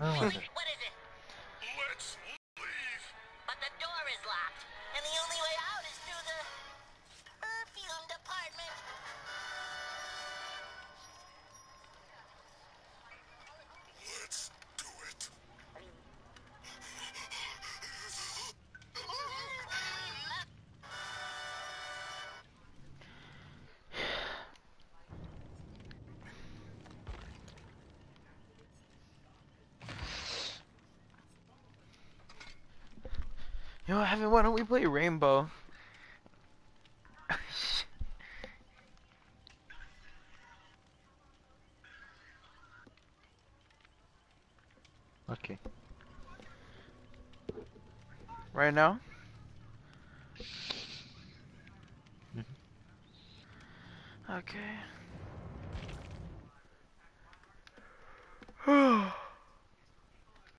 Oh, You know, Evan, why don't we play Rainbow? okay. Right now?